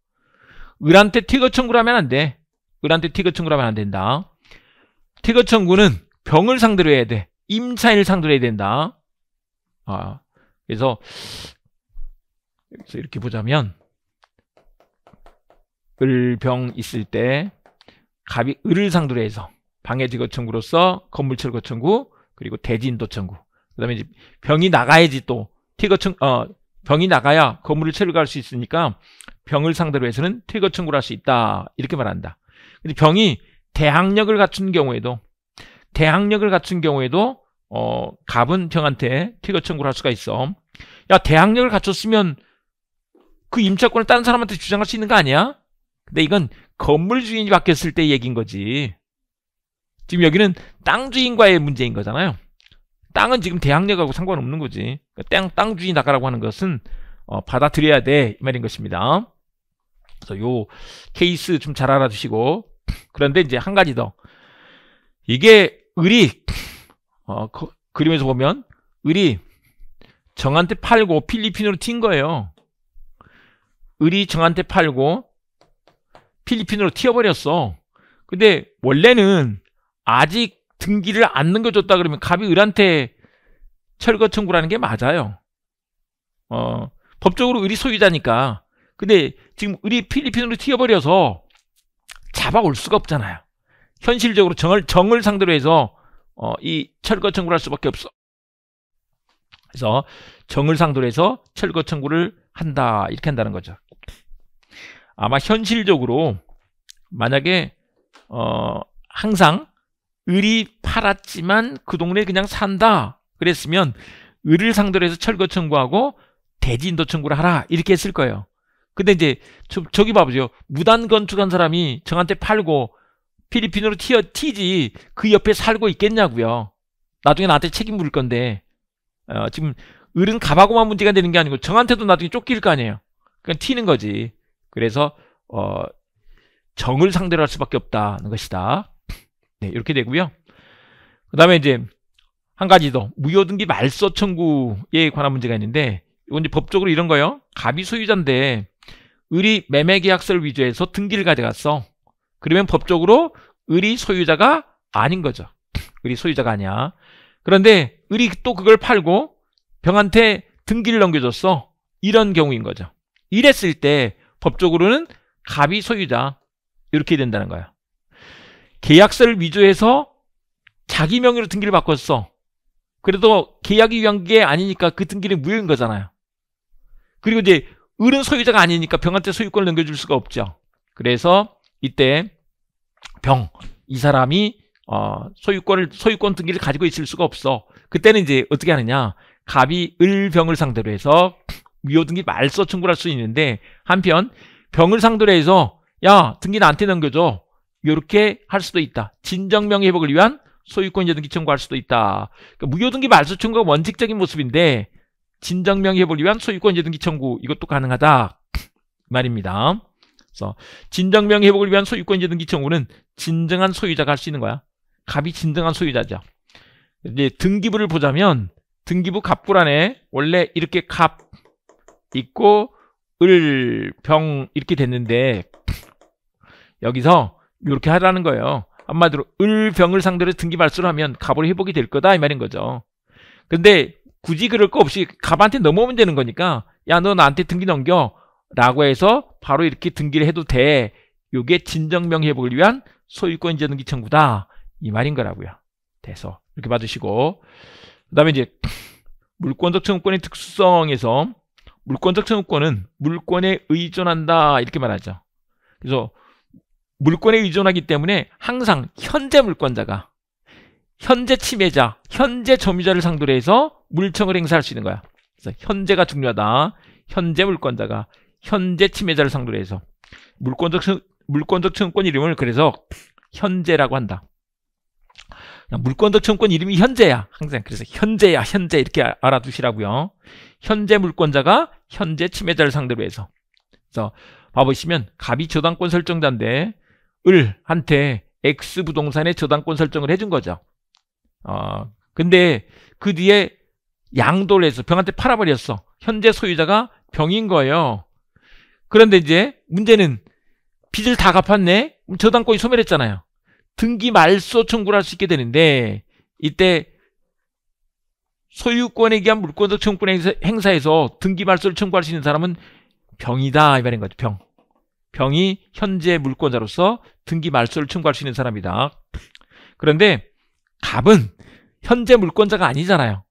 을한테 티거 청구를 하면 안 돼. 을한테 티거 청구를 하면 안 된다. 티거 청구는 병을 상대로 해야 돼. 임차인을 상대로 해야 된다. 아, 그래서 여기서 이렇게 보자면 을병 있을 때 갑이 을을 상대로 해서 방해 지거 청구로서 건물 철거 청구 그리고 대지인도 청구 그다음에 이제 병이 나가야지 또 티거 청 어, 병이 나가야 건물을 철거할 수 있으니까 병을 상대로 해서는 티거 청구를 할 수 있다 이렇게 말한다. 근데 병이 대항력을 갖춘 경우에도 대항력을 갖춘 경우에도 어, 갑은 병한테 티거 청구를 할 수가 있어. 야 대항력을 갖췄으면 그 임차권을 다른 사람한테 주장할 수 있는 거 아니야? 근데 이건 건물 주인이 바뀌었을 때 얘기인 거지. 지금 여기는 땅 주인과의 문제인 거잖아요. 땅은 지금 대항력하고 상관없는 거지. 그러니까 땅, 땅 주인 나가라고 하는 것은 어, 받아들여야 돼. 이 말인 것입니다. 그래서 요 케이스 좀 잘 알아두시고 그런데 이제 한 가지 더 이게 을이 어, 그, 그림에서 보면 을이 정한테 팔고 필리핀으로 튄 거예요. 을이 정한테 팔고 필리핀으로 튀어버렸어. 근데 원래는 아직 등기를 안 넘겨줬다 그러면 갑이 을한테 철거 청구라는 게 맞아요. 어, 법적으로 을이 소유자니까. 근데 지금 을이 필리핀으로 튀어버려서 잡아올 수가 없잖아요. 현실적으로 정을, 정을 상대로 해서 어, 이 철거 청구를 할 수밖에 없어. 그래서 정을 상대로 해서 철거 청구를 한다. 이렇게 한다는 거죠. 아마 현실적으로 만약에 어 항상 을이 팔았지만 그 동네에 그냥 산다 그랬으면 을을 상대로 해서 철거 청구하고 대지인도 청구를 하라 이렇게 했을 거예요. 근데 이제 저, 저기 봐보죠. 무단 건축한 사람이 정한테 팔고 필리핀으로 튀어 튀지 그 옆에 살고 있겠냐고요. 나중에 나한테 책임 물을 건데 어, 지금 을은 갑하고만 문제가 되는 게 아니고 정한테도 나중에 쫓길 거 아니에요. 그냥 튀는 거지. 그래서 어, 정을 상대로 할 수밖에 없다는 것이다. 네, 이렇게 되고요. 그 다음에 이제 한 가지 더 무효등기 말소 청구에 관한 문제가 있는데 이건 이제 법적으로 이런 거요. 갑이 소유자인데 을이 매매계약서를 위조해서 등기를 가져갔어. 그러면 법적으로 을이 소유자가 아닌 거죠. [LAUGHS] 을이 소유자가 아니야. 그런데 을이 또 그걸 팔고 병한테 등기를 넘겨줬어. 이런 경우인 거죠. 이랬을 때 법적으로는 갑이 소유자 이렇게 된다는 거야. 계약서를 위조해서 자기 명의로 등기를 바꿨어. 그래도 계약이 위한 게 아니니까 그 등기는 무효인 거잖아요. 그리고 이제 을은 소유자가 아니니까 병한테 소유권을 넘겨줄 수가 없죠. 그래서 이때 병 이 사람이 어, 소유권을 소유권 등기를 가지고 있을 수가 없어. 그때는 이제 어떻게 하느냐? 갑이 을병을 상대로 해서 무효 등기 말소 청구를 할 수 있는데 한편 병을 상대로 해서 야 등기 나한테 넘겨줘. 이렇게 할 수도 있다. 진정명의 회복을 위한 소유권 이전 등기 청구할 수도 있다. 그러니까 무효 등기 말소 청구가 원칙적인 모습인데 진정명의 회복을 위한 소유권 이전 등기 청구 이것도 가능하다 말입니다. 그래서 진정명 회복을 위한 소유권 이전 등기 청구는 진정한 소유자가 할 수 있는 거야. 갑이 진정한 소유자죠. 이제 등기부를 보자면 등기부 갑불안에 원래 이렇게 갑 있고 을, 병 이렇게 됐는데 여기서 이렇게 하라는 거예요. 한마디로 을, 병을 상대로 등기 말소를 하면 갑으로 회복이 될 거다 이 말인 거죠. 근데 굳이 그럴 거 없이 갑한테 넘어오면 되는 거니까 야 너 나한테 등기 넘겨 라고 해서 바로 이렇게 등기를 해도 돼. 요게 진정명 회복을 위한 소유권 이전 등기 청구다. 이 말인 거라고요. 돼서 이렇게 봐주시고 그 다음에 이제 물권적 청구권의 특수성에서 물권적 청구권은 물권에 의존한다 이렇게 말하죠. 그래서 물권에 의존하기 때문에 항상 현재 물권자가 현재 침해자, 현재 점유자를 상대로 해서 물청을 행사할 수 있는 거야. 그래서 현재가 중요하다. 현재 물권자가 현재 침해자를 상대로 해서 물권적 물권적 청구권 이름을 그래서 현재라고 한다. 물권적 청구권 이름이 현재야. 항상 그래서 현재야, 현재 이렇게 알아두시라고요. 현재 물권자가 현재 침해자를 상대로 해서. 그래서 봐보시면 갑이 저당권 설정자인데 을한테 X 부동산의 저당권 설정을 해준 거죠. 어, 근데 그 뒤에 양도를 해서 병한테 팔아버렸어. 현재 소유자가 병인 거예요. 그런데 이제 문제는 빚을 다 갚았네? 저당권이 소멸했잖아요. 등기 말소 청구를 할 수 있게 되는데 이때 소유권에 기한 물권적 청구권 행사에서 등기 말소를 청구할 수 있는 사람은 병이다 이 말인 거죠. 병. 병이 현재 물권자로서 등기 말소를 청구할 수 있는 사람이다. 그런데 갑은 현재 물권자가 아니잖아요.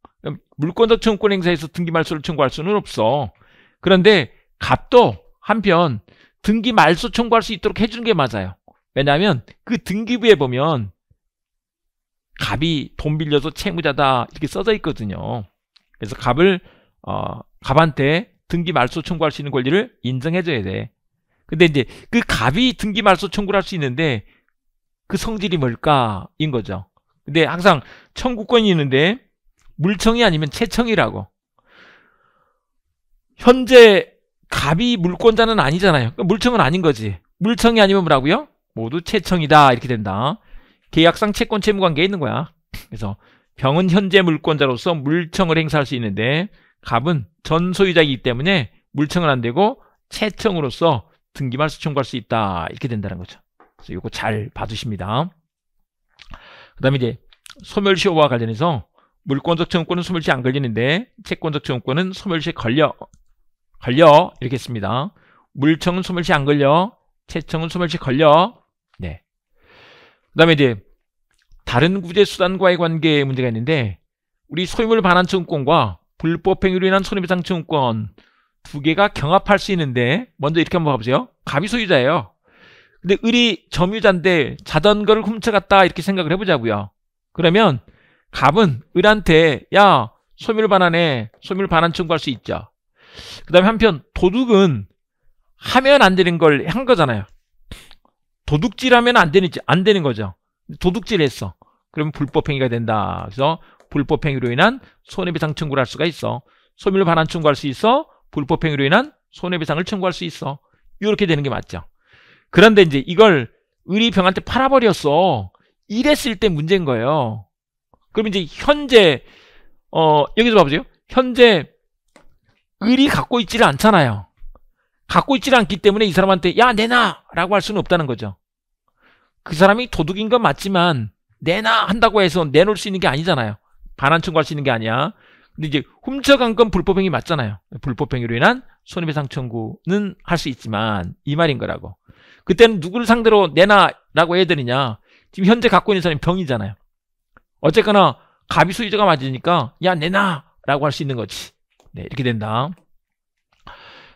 물권적 청구권 행사에서 등기 말소를 청구할 수는 없어. 그런데 갑도 한편 등기 말소 청구할 수 있도록 해주는 게 맞아요. 왜냐하면 그 등기부에 보면 갑이 돈 빌려서 채무자다 이렇게 써져 있거든요. 그래서 갑을 어, 갑한테 등기 말소 청구할 수 있는 권리를 인정해줘야 돼. 근데 이제 그 갑이 등기 말소 청구를 할 수 있는데 그 성질이 뭘까인 거죠. 근데 항상 청구권이 있는데 물청이 아니면 채청이라고. 현재 갑이 물권자는 아니잖아요. 그러니까 물청은 아닌 거지. 물청이 아니면 뭐라고요? 모두 채청이다 이렇게 된다. 계약상 채권 채무 관계에 있는 거야. [LAUGHS] 그래서 병은 현재 물권자로서 물청을 행사할 수 있는데 갑은 전 소유자이기 때문에 물청은 안 되고 채청으로서 등기말소 청구할 수 있다 이렇게 된다는 거죠. 그래서 이거 잘 봐주십니다. 그 다음에 이제 소멸시효와 관련해서 물권적 청구권은 소멸시 안 걸리는데 채권적 청구권은 소멸시에 걸려 걸려 이렇게 했습니다. 물청은 소멸시 안 걸려 채청은 소멸시 걸려 네. 그 다음에 이제 다른 구제 수단과의 관계에 문제가 있는데 우리 소유물 반환 청구권과 불법 행위로 인한 손해배상 청구권 두 개가 경합할 수 있는데 먼저 이렇게 한번 봐보세요. 갑이 소유자예요. 근데 을이 점유자인데 자전거를 훔쳐갔다 이렇게 생각을 해보자고요. 그러면 갑은 을한테 야 소멸 반환에 소멸 반환 청구할 수 있죠. 그 다음에 한편 도둑은 하면 안 되는 걸 한 거잖아요. 도둑질하면 안 되는 안 되는 거죠. 도둑질했어. 그러면 불법행위가 된다. 그래서 불법행위로 인한 손해배상 청구를 할 수가 있어. 소멸 반환 청구할 수 있어. 불법행위로 인한 손해배상을 청구할 수 있어. 이렇게 되는 게 맞죠. 그런데 이제 이걸 을이 병한테 팔아버렸어. 이랬을 때 문제인 거예요. 그럼 이제 현재 어 여기서 봐보세요. 현재 을이 갖고 있지를 않잖아요. 갖고 있지를 않기 때문에 이 사람한테 야 내놔 라고 할 수는 없다는 거죠. 그 사람이 도둑인 건 맞지만 내놔 한다고 해서 내놓을 수 있는 게 아니잖아요. 반환 청구할 수 있는 게 아니야. 근데 이제 훔쳐간 건 불법행위 맞잖아요. 불법행위로 인한 손해배상 청구는 할 수 있지만 이 말인 거라고. 그때는 누구를 상대로 내놔라고 해야 되느냐. 지금 현재 갖고 있는 사람이 병이잖아요. 어쨌거나 갑이 소유자가 맞으니까 야 내놔 라고 할 수 있는 거지. 네 이렇게 된다.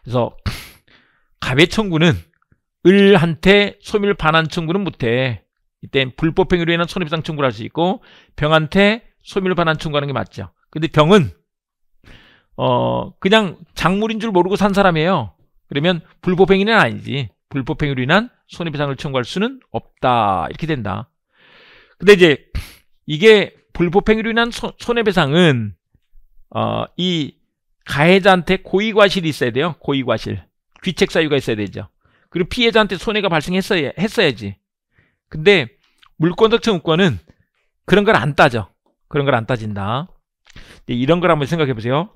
그래서 갑의 청구는 을한테 소멸 반환 청구는 못해. 이땐 불법행위로 인한 손해배상 청구를 할 수 있고 병한테 소멸 반환 청구하는 게 맞죠. 근데 병은 어 그냥 작물인 줄 모르고 산 사람이에요. 그러면 불법행위는 아니지. 불법행위로 인한 손해배상을 청구할 수는 없다. 이렇게 된다. 근데 이제 이게 불법행위로 인한 소, 손해배상은 어, 이 가해자한테 고의과실이 있어야 돼요. 고의과실. 귀책 사유가 있어야 되죠. 그리고 피해자한테 손해가 발생했어야 했어야지. 근데 물권적 청구권은 그런 걸 안 따져. 그런 걸 안 따진다. 이런 걸 한번 생각해 보세요.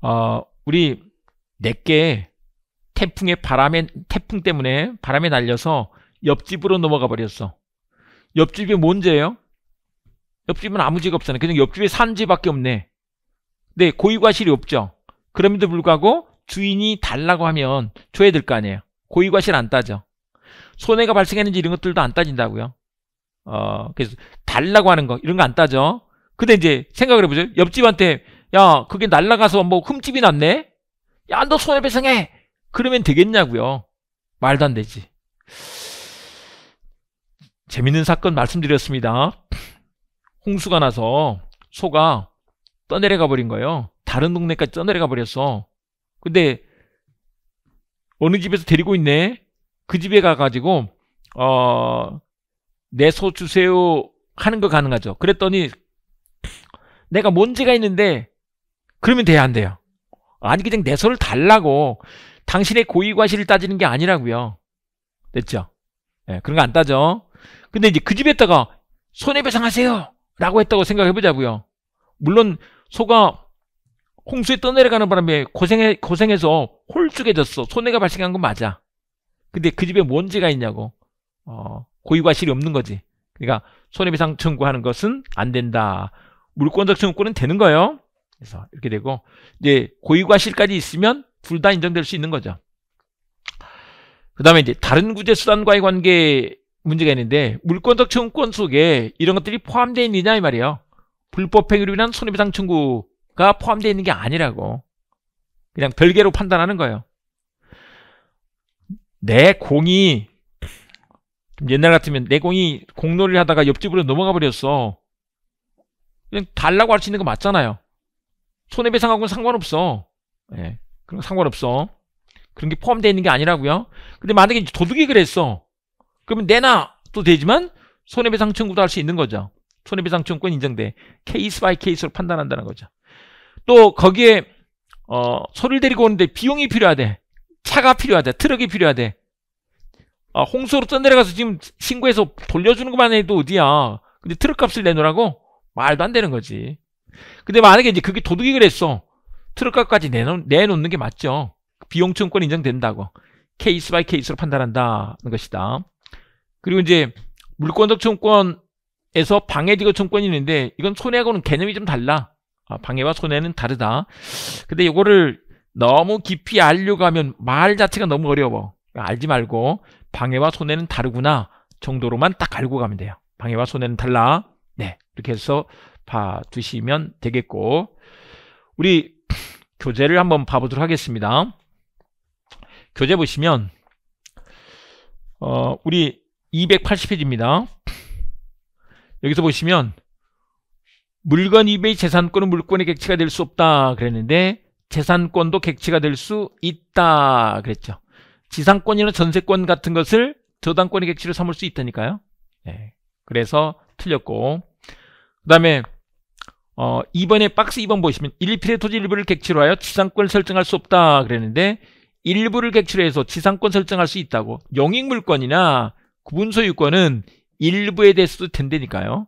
어, 우리 내게 태풍의 바람에 태풍 때문에 바람에 날려서 옆집으로 넘어가 버렸어. 옆집이 뭔 죄예요? 옆집은 아무 죄가 없잖아요. 그냥 옆집에 산 죄밖에 없네. 네, 고의과실이 없죠. 그럼에도 불구하고 주인이 달라고 하면 줘야 될 거 아니에요. 고의과실 안 따져. 손해가 발생했는지 이런 것들도 안 따진다고요. 어, 그래서 달라고 하는 거 이런 거 안 따져. 근데 이제 생각을 해보죠. 옆집한테 야 그게 날라가서 뭐 흠집이 났네. 야 너 손해배상해. 그러면 되겠냐고요. 말도 안 되지. 재밌는 사건 말씀드렸습니다. 홍수가 나서 소가 떠내려가 버린 거예요. 다른 동네까지 떠내려가 버렸어. 근데 어느 집에서 데리고 있네. 그 집에 가가지고 어, 내 소 주세요 하는 거 가능하죠. 그랬더니 내가 뭔지가 있는데 그러면 돼야 안 돼요. 아니 그냥 내 소를 달라고 당신의 고의과실을 따지는 게 아니라고요. 됐죠? 네, 그런 거 안 따져. 근데 이제 그 집에다가 손해배상하세요 라고 했다고 생각해 보자고요. 물론 소가 홍수에 떠내려가는 바람에 고생해, 고생해서 홀쭉해졌어. 손해가 발생한 건 맞아. 근데 그 집에 뭔지가 있냐고. 어, 고의과실이 없는 거지. 그러니까 손해배상 청구하는 것은 안 된다. 물권적 청구권은 되는 거예요. 그래서 이렇게 되고 이제 고의과실까지 있으면 둘 다 인정될 수 있는 거죠. 그 다음에 이제 다른 구제 수단과의 관계 문제가 있는데 물권적 청구권 속에 이런 것들이 포함되어 있느냐 이 말이에요. 불법 행위로 인한 손해배상 청구가 포함되어 있는 게 아니라고. 그냥 별개로 판단하는 거예요. 내 공이 옛날 같으면 내 공이 공놀이를 하다가 옆집으로 넘어가 버렸어. 그냥 달라고 할 수 있는 거 맞잖아요. 손해배상하고는 상관없어. 예, 그런 거 상관없어. 그런 게 포함되어 있는 게 아니라고요. 근데 만약에 도둑이 그랬어. 그러면 내놔 도 되지만 손해배상 청구도 할 수 있는 거죠. 손해배상 청구권 인정돼. case by case로 판단한다는 거죠. 또 거기에 어, 소를 데리고 오는데 비용이 필요하대. 차가 필요하대. 트럭이 필요하대. 아, 홍수로 떠내려가서 지금 신고해서 돌려주는 것만 해도 어디야. 근데 트럭 값을 내놓으라고? 말도 안 되는 거지. 근데 만약에 이제 그게 도둑이 그랬어. 트럭 값까지 내놓, 내놓는 게 맞죠. 비용 청구권 인정된다고. case by case로 판단한다는 것이다. 그리고 이제 물권적 청구권에서 방해제거 청구권이 있는데 이건 손해하고는 개념이 좀 달라. 아, 방해와 손해는 다르다. 근데 이거를 너무 깊이 알려고 하면 말 자체가 너무 어려워. 알지 말고 방해와 손해는 다르구나 정도로만 딱 알고 가면 돼요. 방해와 손해는 달라. 네, 이렇게 해서 봐두시면 되겠고 우리 교재를 한번 봐보도록 하겠습니다. 교재 보시면 어, 우리 280페이지입니다. 여기서 보시면 물건 이베이 재산권은 물건의 객체가 될 수 없다 그랬는데 재산권도 객체가 될 수 있다 그랬죠. 지상권이나 전세권 같은 것을 저당권의 객체로 삼을 수 있다니까요. 네. 그래서 틀렸고 그 다음에 어, 2번에 박스 2번 보시면 일필의 토지 일부를 객체로 하여 지상권을 설정할 수 없다 그랬는데 일부를 객체로 해서 지상권 설정할 수 있다고 영익물권이나 구분소유권은 일부에 대해서 도 된다니까요.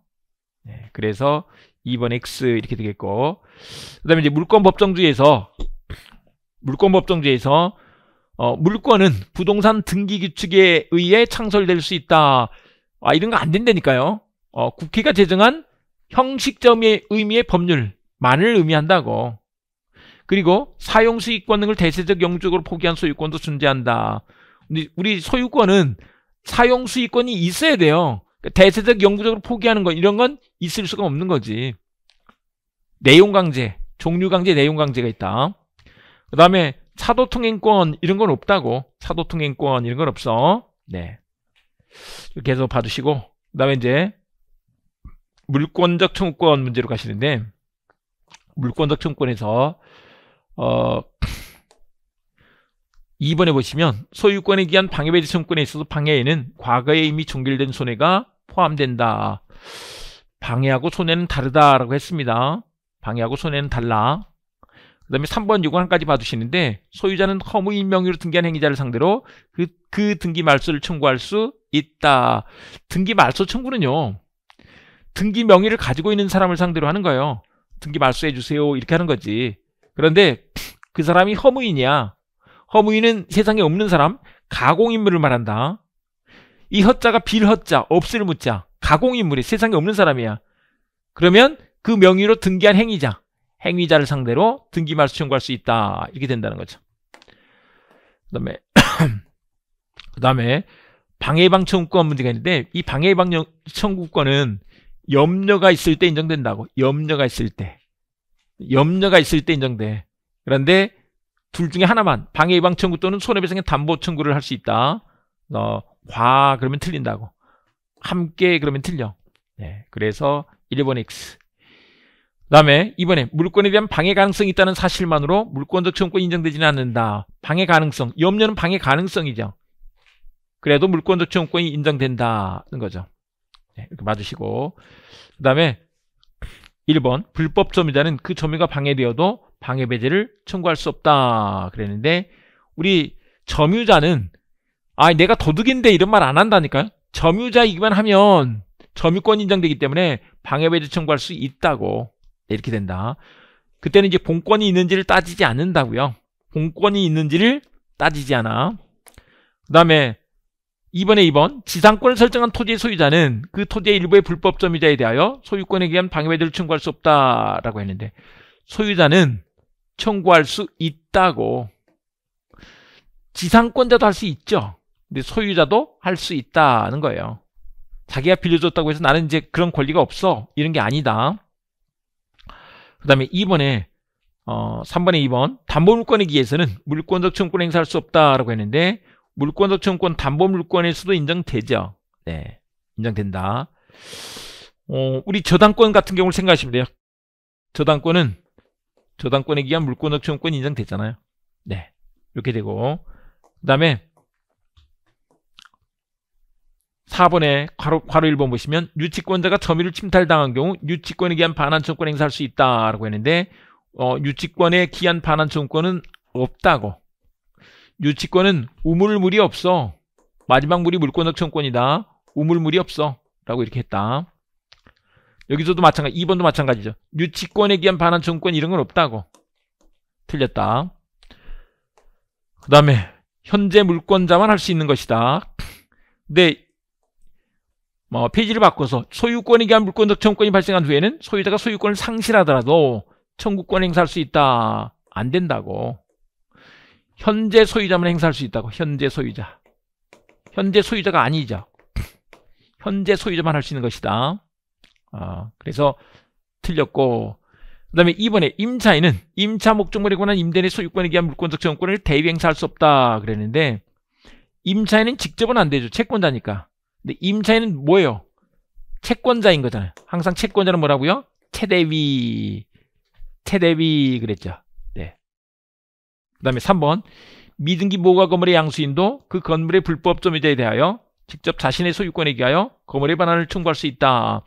네, 그래서 2번 X 이렇게 되겠고 그 다음에 이제 물권법정주의에서 물권법정주의에서 어, 물권은 부동산 등기 규칙에 의해 창설될 수 있다. 아, 이런 거 안 된다니까요. 어, 국회가 제정한 형식점의 의미의 법률만을 의미한다고. 그리고 사용 수익권 등을 대세적 영주적으로 포기한 소유권도 존재한다. 우리 소유권은 사용 수익권이 있어야 돼요. 그러니까 대세적 영구적으로 포기하는 건 이런 건 있을 수가 없는 거지. 내용 강제, 종류 강제, 내용 강제가 있다. 그 다음에 차도 통행권 이런 건 없다고. 차도 통행권 이런 건 없어. 네. 해서 봐두시고 그 다음에 이제 물권적 청구권 문제로 가시는데 물권적 청구권에서 어 2번에 보시면 소유권에 기한 방해배제 청구권에 있어서 방해에는 과거에 이미 종결된 손해가 포함된다. 방해하고 손해는 다르다라고 했습니다. 방해하고 손해는 달라. 그 다음에 3번 요구 한까지 봐두시는데 소유자는 허무 인 명의로 등기한 행위자를 상대로 그, 그 등기 말소를 청구할 수 있다. 등기 말소 청구는요. 등기 명의를 가지고 있는 사람을 상대로 하는 거예요. 등기 말소해 주세요. 이렇게 하는 거지. 그런데 그 사람이 허무인이야. 허무인은 세상에 없는 사람, 가공인물을 말한다. 이 허자가 빌허자, 없을 묻자, 가공인물이 세상에 없는 사람이야. 그러면 그 명의로 등기한 행위자, 행위자를 상대로 등기 말소 청구할 수 있다. 이렇게 된다는 거죠. 그 다음에, [CLEARS THROAT] 그 다음에 방해방 청구권 문제가 있는데 이 방해방 청구권은 염려가 있을 때 인정된다고. 염려가 있을 때. 염려가 있을 때 인정돼. 그런데 둘 중에 하나만 방해 예방 청구 또는 손해배상의 담보 청구를 할 수 있다. 어, 과 그러면 틀린다고. 함께 그러면 틀려. 네, 그래서 1번 X. 그 다음에 이번에 물권에 대한 방해 가능성이 있다는 사실만으로 물권적 청구권 인정되지는 않는다. 방해 가능성. 염려는 방해 가능성이죠. 그래도 물권적 청구권이 인정된다는 거죠. 네, 이렇게 맞으시고 그 다음에 1번 불법 점유자는 그 점유가 방해되어도 방해 배제를 청구할 수 없다. 그랬는데 우리 점유자는 아 내가 도둑인데 이런 말 안 한다니까요? 점유자이기만 하면 점유권 인정되기 때문에 방해 배제 청구할 수 있다고 네, 이렇게 된다. 그때는 이제 본권이 있는지를 따지지 않는다고요. 본권이 있는지를 따지지 않아. 그 다음에 2번에 2번 지상권을 설정한 토지의 소유자는 그 토지의 일부의 불법 점유자에 대하여 소유권에 의한 방해배제를 청구할 수 없다라고 했는데 소유자는 청구할 수 있다고 지상권자도 할 수 있죠. 근데 소유자도 할 수 있다는 거예요. 자기가 빌려줬다고 해서 나는 이제 그런 권리가 없어. 이런 게 아니다. 그 다음에 2번에 어, 3번에 2번 담보물권에 기해서는 물권적 청구권 행사할 수 없다라고 했는데 물권적 청구권 담보물권에서도 인정되죠. 네, 인정된다. 어, 우리 저당권 같은 경우를 생각하시면 돼요. 저당권은 저당권에 기한 물권적 청구권 인정되잖아요. 네, 이렇게 되고 그 다음에 4번에 괄호, 괄호 1번 보시면 유치권자가 점유를 침탈당한 경우 유치권에 기한 반환 청구권 행사할 수 있다라고 했는데 어, 유치권에 기한 반환 청구권은 없다고 유치권은 우물물이 없어. 마지막 물이 물권적 청권이다. 우물물이 없어. 라고 이렇게 했다. 여기서도 마찬가지, 2번도 마찬가지죠. 유치권에 기한 반환 청권 이런 건 없다고. 틀렸다. 그 다음에 현재 물권자만 할 수 있는 것이다. 근데 뭐 페이지를 바꿔서 소유권에 기한 물권적 청권이 발생한 후에는 소유자가 소유권을 상실하더라도 청구권 행사할 수 있다. 안 된다고. 현재 소유자만 행사할 수 있다고. 현재 소유자. 현재 소유자가 아니죠. [LAUGHS] 현재 소유자만 할 수 있는 것이다. 아, 그래서 틀렸고 그 다음에 2번에 임차인은 임차 목적물에 관한 임대인의 소유권에 기한 물권적 정권을 대위 행사할 수 없다 그랬는데 임차인은 직접은 안 되죠. 채권자니까. 근데 임차인은 뭐예요? 채권자인 거잖아요. 항상 채권자는 뭐라고요? 최대위 최대위 그랬죠. 그 다음에 3번 미등기 모가 건물의 양수인도 그 건물의 불법 점유자에 대하여 직접 자신의 소유권에 기하여 건물의 반환을 청구할 수 있다.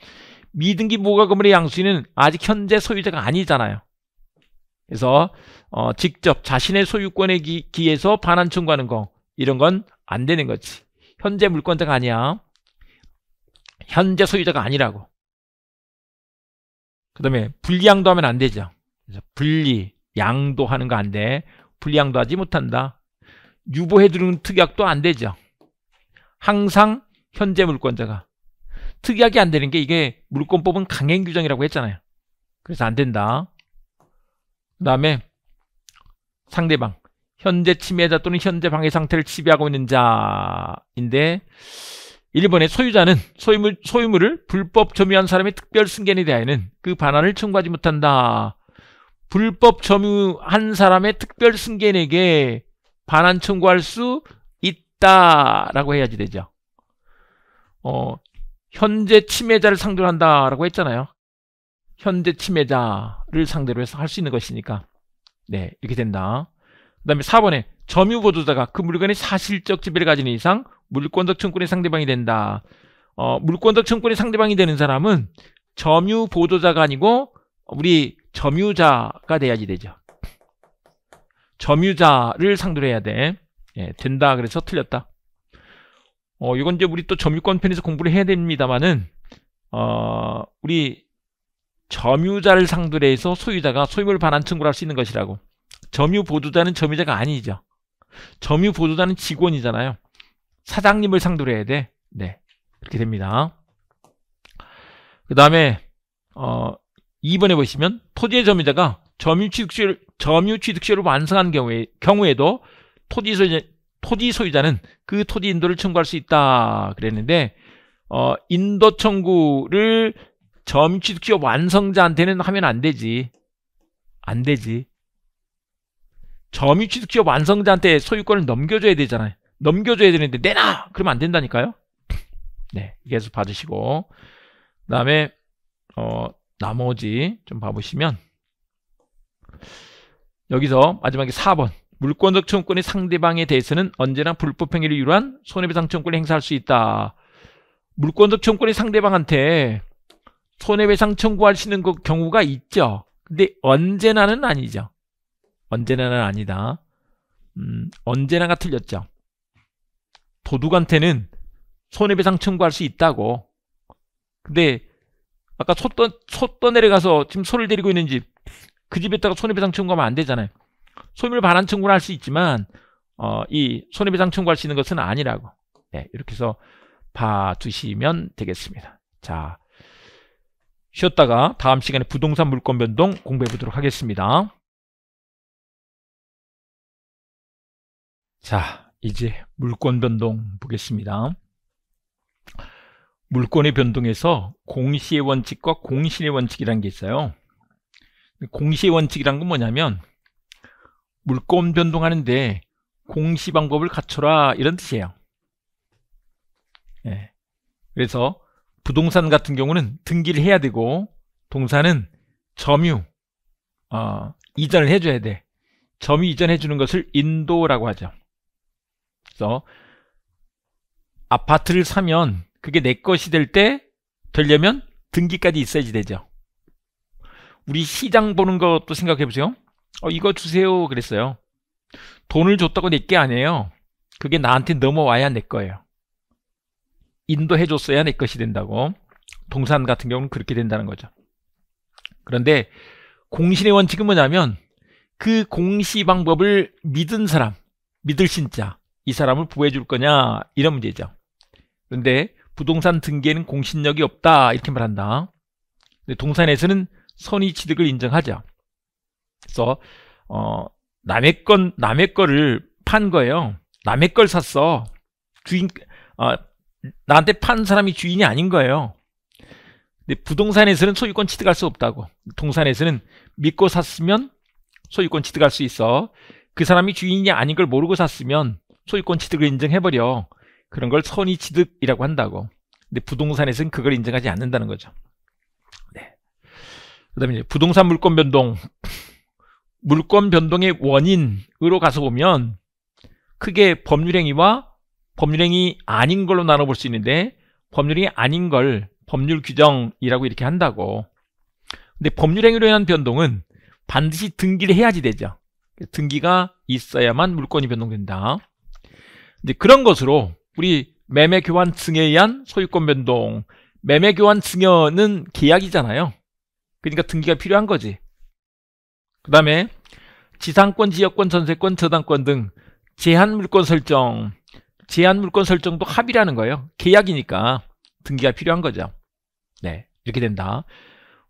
미등기 모가 건물의 양수인은 아직 현재 소유자가 아니잖아요. 그래서 어, 직접 자신의 소유권에 기, 기해서 반환 청구하는 거 이런 건 안 되는 거지. 현재 물권자가 아니야. 현재 소유자가 아니라고. 그 다음에 분리양도 하면 안 되죠. 분리, 양도 하는 거 안 돼. 불량도 하지 못한다. 유보해두는 특약도 안 되죠. 항상 현재 물권자가 특약이 안 되는 게 이게 물권법은 강행 규정이라고 했잖아요. 그래서 안 된다. 그 다음에 상대방 현재 침해자 또는 현재 방해 상태를 지배하고 있는 자인데 1번의 소유자는 소유물, 소유물을 불법 점유한 사람의 특별 승계에 대하여는 그 반환을 청구하지 못한다. 불법 점유한 사람의 특별 승계인에게 반환 청구할 수 있다라고 해야지 되죠. 어, 현재 침해자를 상대로 한다라고 했잖아요. 현재 침해자를 상대로 해서 할 수 있는 것이니까. 네, 이렇게 된다. 그 다음에 4번에 점유보조자가 그 물건의 사실적 지배를 가지는 이상 물권적 청구의 상대방이 된다. 어, 물권적 청구의 상대방이 되는 사람은 점유보조자가 아니고 우리 점유자가 돼야지 되죠. 점유자를 상대로 해야 돼. 예, 된다. 그래서 틀렸다. 어, 이건 이제 우리 또 점유권 편에서 공부를 해야 됩니다만은, 어, 우리 점유자를 상대로 해서 소유자가 소유물 반환 청구를 할 수 있는 것이라고. 점유 보조자는 점유자가 아니죠. 점유 보조자는 직원이잖아요. 사장님을 상대로 해야 돼. 네. 그렇게 됩니다. 그 다음에, 어, 2번에 보시면 토지의 점유자가 점유취득세를, 점유취득세를 완성한 경우에, 경우에도 토지 소유자, 토지 소유자는 그 토지 인도를 청구할 수 있다. 그랬는데, 어, 인도 청구를 점유취득세 완성자한테는 하면 안 되지. 안 되지. 점유취득세 완성자한테 소유권을 넘겨줘야 되잖아요. 넘겨줘야 되는데 내놔! 그러면 안 된다니까요. 네, 계속 봐주시고 그 다음에 어, 나머지 좀 봐보시면 여기서 마지막에 4번 물권적 청구권의 상대방에 대해서는 언제나 불법 행위를 이유한 손해배상 청구권을 행사할 수 있다. 물권적 청구권의 상대방한테 손해배상 청구할 수 있는 그 경우가 있죠. 근데 언제나는 아니죠. 언제나는 아니다. 음, 언제나가 틀렸죠. 도둑한테는 손해배상 청구할 수 있다고. 근데 아까 소, 떠, 소 떠내려가서 지금 소를 데리고 있는 집, 그 집에다가 손해배상 청구하면 안 되잖아요. 소유물 반환 청구를 할 수 있지만 어, 이 손해배상 청구할 수 있는 것은 아니라고. 네, 이렇게 해서 봐두시면 되겠습니다. 자, 쉬었다가 다음 시간에 부동산 물권 변동 공부해 보도록 하겠습니다. 자, 이제 물권 변동 보겠습니다. 물권의 변동에서 공시의 원칙과 공신의 원칙이라는 게 있어요. 공시의 원칙이란 건 뭐냐면 물권 변동하는데 공시 방법을 갖춰라 이런 뜻이에요. 예. 그래서 부동산 같은 경우는 등기를 해야 되고 동사는 점유 어, 이전을 해줘야 돼. 점유 이전해 주는 것을 인도라고 하죠. 그래서 아파트를 사면 그게 내 것이 될 때 되려면 등기까지 있어야지 되죠. 우리 시장 보는 것도 생각해 보세요. 어, 이거 주세요. 그랬어요. 돈을 줬다고 내 게 아니에요. 그게 나한테 넘어와야 내 거예요. 인도해 줬어야 내 것이 된다고. 동산 같은 경우는 그렇게 된다는 거죠. 그런데 공신의 원칙은 뭐냐면 그 공시 방법을 믿은 사람, 믿을 신자, 이 사람을 부해 줄 거냐 이런 문제죠. 그런데 부동산 등기에는 공신력이 없다 이렇게 말한다. 동산에서는 선의 취득을 인정하죠. 그래서 어, 남의 건 남의 거를 판 거예요. 남의 걸 샀어. 주인 어, 나한테 판 사람이 주인이 아닌 거예요. 근데 부동산에서는 소유권 취득할 수 없다고. 동산에서는 믿고 샀으면 소유권 취득할 수 있어. 그 사람이 주인이 아닌 걸 모르고 샀으면 소유권 취득을 인정해버려. 그런 걸 선의 취득이라고 한다고. 근데 부동산에서는 그걸 인정하지 않는다는 거죠. 네. 그 다음에 부동산 물권 변동. 물권 변동의 원인으로 가서 보면 크게 법률행위와 법률행위 아닌 걸로 나눠볼 수 있는데 법률이 아닌 걸 법률 규정이라고 이렇게 한다고. 근데 법률행위로 인한 변동은 반드시 등기를 해야지 되죠. 등기가 있어야만 물권이 변동된다. 이제 그런 것으로 우리 매매 교환 증여에 의한 소유권 변동, 매매 교환 증여는 계약이잖아요. 그러니까 등기가 필요한 거지. 그 다음에 지상권, 지역권, 전세권, 저당권 등 제한 물권 설정, 제한 물권 설정도 합의라는 거예요. 계약이니까 등기가 필요한 거죠. 네, 이렇게 된다.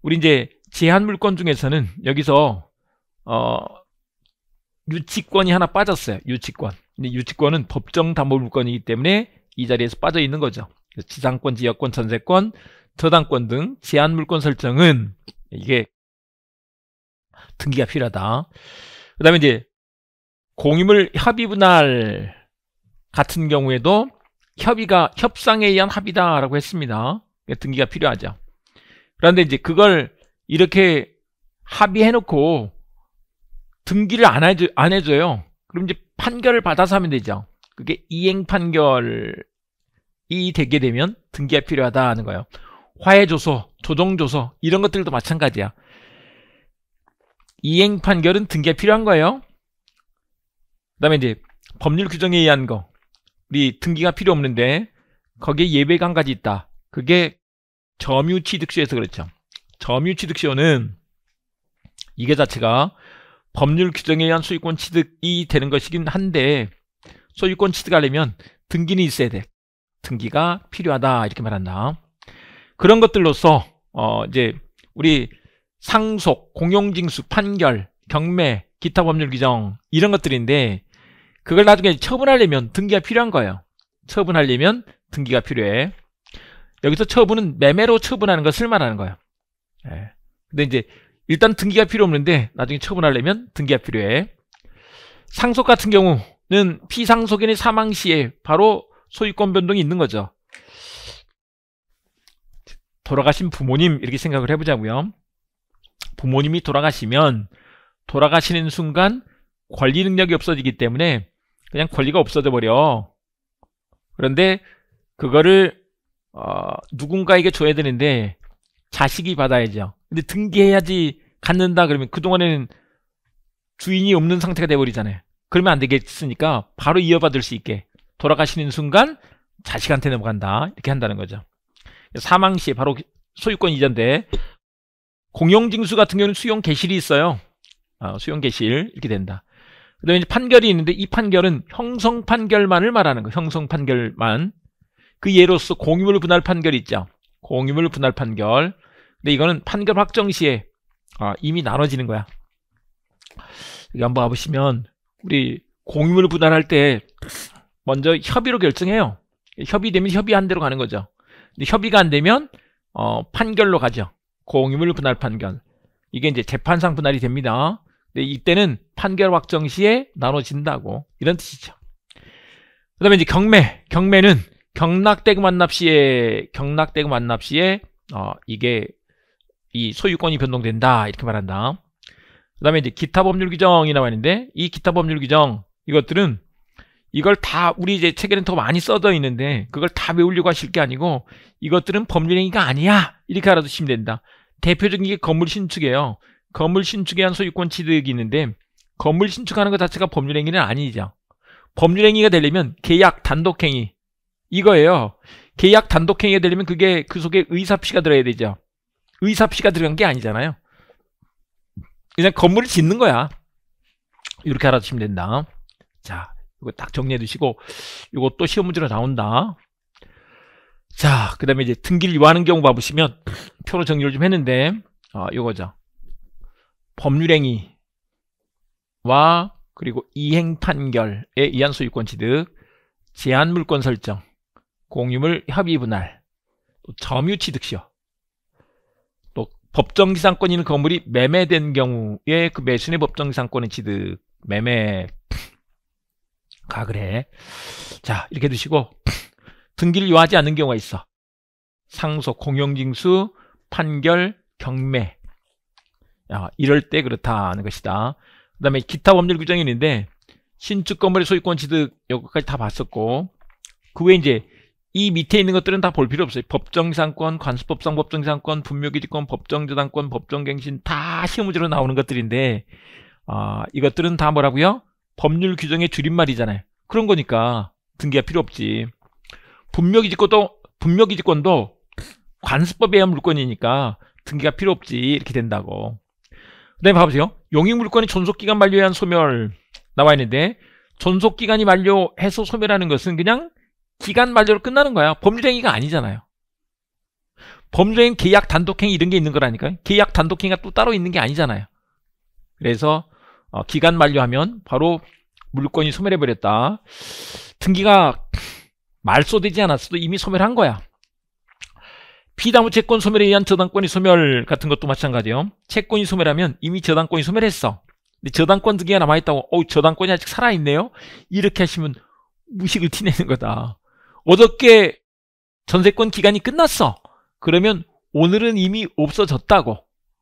우리 이제 제한 물권 중에서는 여기서 어 유치권이 하나 빠졌어요. 유치권. 근데 유치권은 법정 담보 물권이기 때문에 이 자리에서 빠져 있는 거죠. 지상권, 지역권, 전세권, 저당권 등 제한 물권 설정은 이게 등기가 필요하다. 그 다음에 이제 공유물 협의 분할 같은 경우에도 협의가 협상에 의한 합의다라고 했습니다. 등기가 필요하죠. 그런데 이제 그걸 이렇게 합의해놓고 등기를 안, 해줘, 안 해줘요. 그럼 이제 판결을 받아서 하면 되죠. 그게 이행 판결이 되게 되면 등기가 필요하다 하는 거예요. 화해 조서, 조정 조서 이런 것들도 마찬가지야. 이행 판결은 등기가 필요한 거예요. 그 다음에 이제 법률 규정에 의한 거 우리 등기가 필요 없는데 거기에 예외가 한 가지 있다. 그게 점유취득시에서 그렇죠. 점유취득시효는 이게 자체가 법률 규정에 의한 소유권 취득이 되는 것이긴 한데 소유권 취득하려면 등기는 있어야 돼. 등기가 필요하다 이렇게 말한다. 그런 것들로서 어 이제 우리 상속, 공용징수, 판결, 경매, 기타 법률 규정 이런 것들인데 그걸 나중에 처분하려면 등기가 필요한 거예요. 처분하려면 등기가 필요해. 여기서 처분은 매매로 처분하는 것을 말하는 거예요. 예. 근데 이제 일단 등기가 필요 없는데 나중에 처분하려면 등기가 필요해. 상속 같은 경우는 피상속인의 사망 시에 바로 소유권 변동이 있는 거죠. 돌아가신 부모님 이렇게 생각을 해보자고요. 부모님이 돌아가시면 돌아가시는 순간 권리 능력이 없어지기 때문에 그냥 권리가 없어져 버려. 그런데 그거를 어, 누군가에게 줘야 되는데 자식이 받아야죠. 근데 등기해야지 갖는다 그러면 그동안에는 주인이 없는 상태가 돼버리잖아요. 그러면 안 되겠으니까 바로 이어받을 수 있게 돌아가시는 순간 자식한테 넘어간다 이렇게 한다는 거죠. 사망 시에 바로 소유권 이전돼 공용징수 같은 경우는 수용 개실이 있어요. 어, 수용 개실 이렇게 된다. 그 다음에 판결이 있는데 이 판결은 형성 판결만을 말하는 거 형성 판결만 그 예로서 공유물 분할 판결 있죠. 공유물 분할 판결. 근데 이거는 판결 확정 시에 아, 이미 나눠지는 거야. 여기 한번 와보시면 우리 공유물 분할할 때 먼저 협의로 결정해요. 협의되면 협의한 대로 가는 거죠. 근데 협의가 안 되면 어, 판결로 가죠. 공유물 분할 판결. 이게 이제 재판상 분할이 됩니다. 근데 이때는 판결 확정 시에 나눠진다고 이런 뜻이죠. 그 다음에 이제 경매. 경매는 경락대금 완납 시에 경락대금 완납 시에 어, 이게 이 소유권이 변동된다 이렇게 말한다. 그 다음에 이제 기타 법률 규정이 나와 있는데 이 기타 법률 규정 이것들은 이걸 다 우리 이제 책에는 더 많이 써져 있는데 그걸 다 외우려고 하실 게 아니고 이것들은 법률 행위가 아니야 이렇게 알아두시면 된다. 대표적인 게 건물 신축이에요. 건물 신축에 한 소유권 취득이 있는데 건물 신축하는 것 자체가 법률행위는 아니죠. 법률행위가 되려면 계약 단독행위 이거예요. 계약 단독행위가 되려면 그게 그 속에 의사피가 들어야 되죠. 의사피가 들어간 게 아니잖아요. 그냥 건물을 짓는 거야. 이렇게 알아두시면 된다. 자, 이거 딱 정리해 두시고 이거 또 시험 문제로 나온다. 자, 그 다음에 이제 등기를 요하는 경우 봐보시면 표로 정리를 좀 했는데 어, 요거죠. 법률행위와 그리고 이행 판결에 의한 소유권 취득, 제한 물권 설정, 공유물 협의 분할, 또 점유 취득 시효, 또 법정기상권 있는 건물이 매매된 경우에 그 매수인의 법정기상권의 취득, 매매 가그래. 자 이렇게 두시고 등기를 요하지 않는 경우가 있어. 상속, 공용징수, 판결, 경매. 야, 이럴 때 그렇다는 것이다. 그 다음에 기타 법률 규정이 있는데 신축 건물의 소유권 취득 여기까지 다 봤었고 그 외에 이제 이 밑에 있는 것들은 다 볼 필요 없어요. 법정상권, 관습법상 법정상권, 분묘기지권, 법정저당권, 법정갱신 다 시험 문제로 나오는 것들인데 아, 이것들은 다 뭐라고요? 법률 규정의 줄임말이잖아요. 그런 거니까 등기가 필요 없지. 분묘기지권도 분묘기지권도 관습법에 의한 물건이니까 등기가 필요 없지 이렇게 된다고. 그다음에 봐보세요. 용익물건이 존속기간 만료에 한 소멸 나와 있는데 존속기간이 만료해서 소멸하는 것은 그냥 기간 만료로 끝나는 거야. 법률행위가 아니잖아요. 법률행위 계약 단독행위 이런 게 있는 거라니까. 계약 단독행위가 또 따로 있는 게 아니잖아요. 그래서 어, 기간 만료하면 바로 물건이 소멸해버렸다. 등기가 말소되지 않았어도 이미 소멸한 거야. 피담보 채권 소멸에 의한 저당권이 소멸 같은 것도 마찬가지예요. 채권이 소멸하면 이미 저당권이 소멸했어. 근데 저당권 두 개가 남아있다고, 어, 저당권이 아직 살아있네요? 이렇게 하시면 무식을 티내는 거다. 어저께 전세권 기간이 끝났어. 그러면 오늘은 이미 없어졌다고.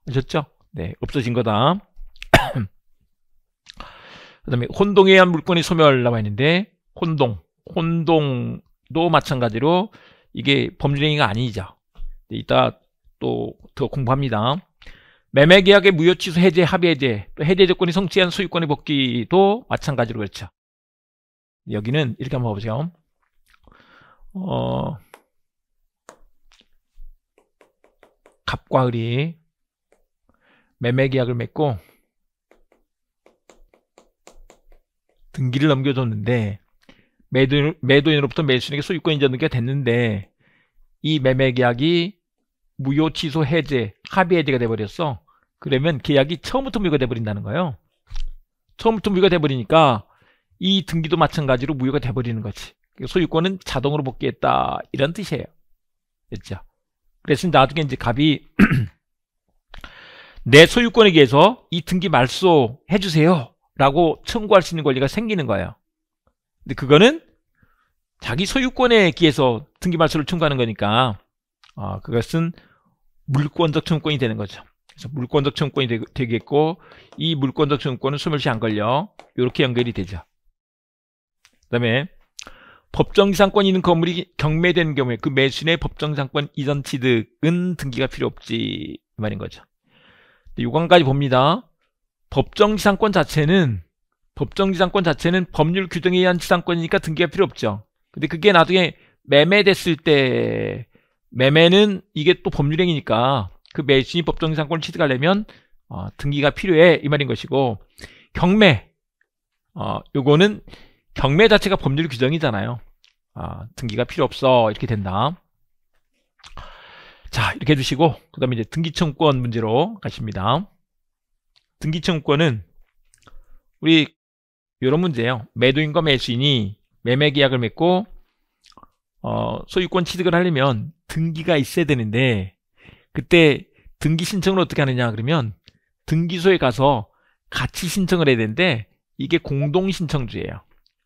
아셨죠? 네, 없어진 거다. [COUGHS] 그 다음에 혼동에 의한 물건이 소멸 나와 있는데, 혼동. 혼동 도 마찬가지로 이게 법률행위가 아니죠. 이따 또 더 공부합니다. 매매계약의 무효 취소 해제 합의 해제 또 해제 조건이 성취한 소유권의 복귀도 마찬가지로 그렇죠. 여기는 이렇게 한번 봐보세요. 어, 갑과 을이 매매계약을 맺고 등기를 넘겨줬는데 매도, 매도인으로부터 매수인에게 소유권 인정등기가 됐는데 이 매매 계약이 무효 취소 해제 합의 해제가 돼버렸어. 그러면 계약이 처음부터 무효가 돼버린다는 거예요. 처음부터 무효가 돼버리니까 이 등기도 마찬가지로 무효가 돼버리는 거지. 소유권은 자동으로 복귀했다. 이런 뜻이에요. 됐죠? 그래서 나중에 이제 갑이 [CLEARS THROAT] 내 소유권에 의해서 이 등기 말소 해주세요. 라고 청구할 수 있는 권리가 생기는 거예요 근데 그거는 자기 소유권에 기해서 등기 말소를 청구하는 거니까 어, 그것은 물권적 청구권이 되는 거죠. 그래서 물권적 청구권이 되, 겠고이 물권적 청구권은 소멸시 안 걸려 이렇게 연결이 되죠. 그 다음에 법정지상권이 있는 건물이 경매된 경우에 그 매수인의 법정지상권 이전 취득은 등기가 필요 없지 말인 거죠. 요관까지 봅니다. 법정지상권 자체는 법정지상권 자체는 법률 규정에 의한 지상권이니까 등기가 필요 없죠. 근데 그게 나중에 매매됐을 때 매매는 이게 또 법률행위니까 그 매수인이 법정지상권을 취득하려면 어, 등기가 필요해 이 말인 것이고 경매 어, 요거는 경매 자체가 법률 규정이잖아요. 어, 등기가 필요 없어 이렇게 된다. 자 이렇게 해두시고 그 다음에 이제 등기청구권 문제로 가십니다. 등기청구권은 우리 이런 문제예요. 매도인과 매수인이 매매 계약을 맺고 어, 소유권 취득을 하려면 등기가 있어야 되는데 그때 등기 신청을 어떻게 하느냐 그러면 등기소에 가서 같이 신청을 해야 되는데 이게 공동 신청주예요.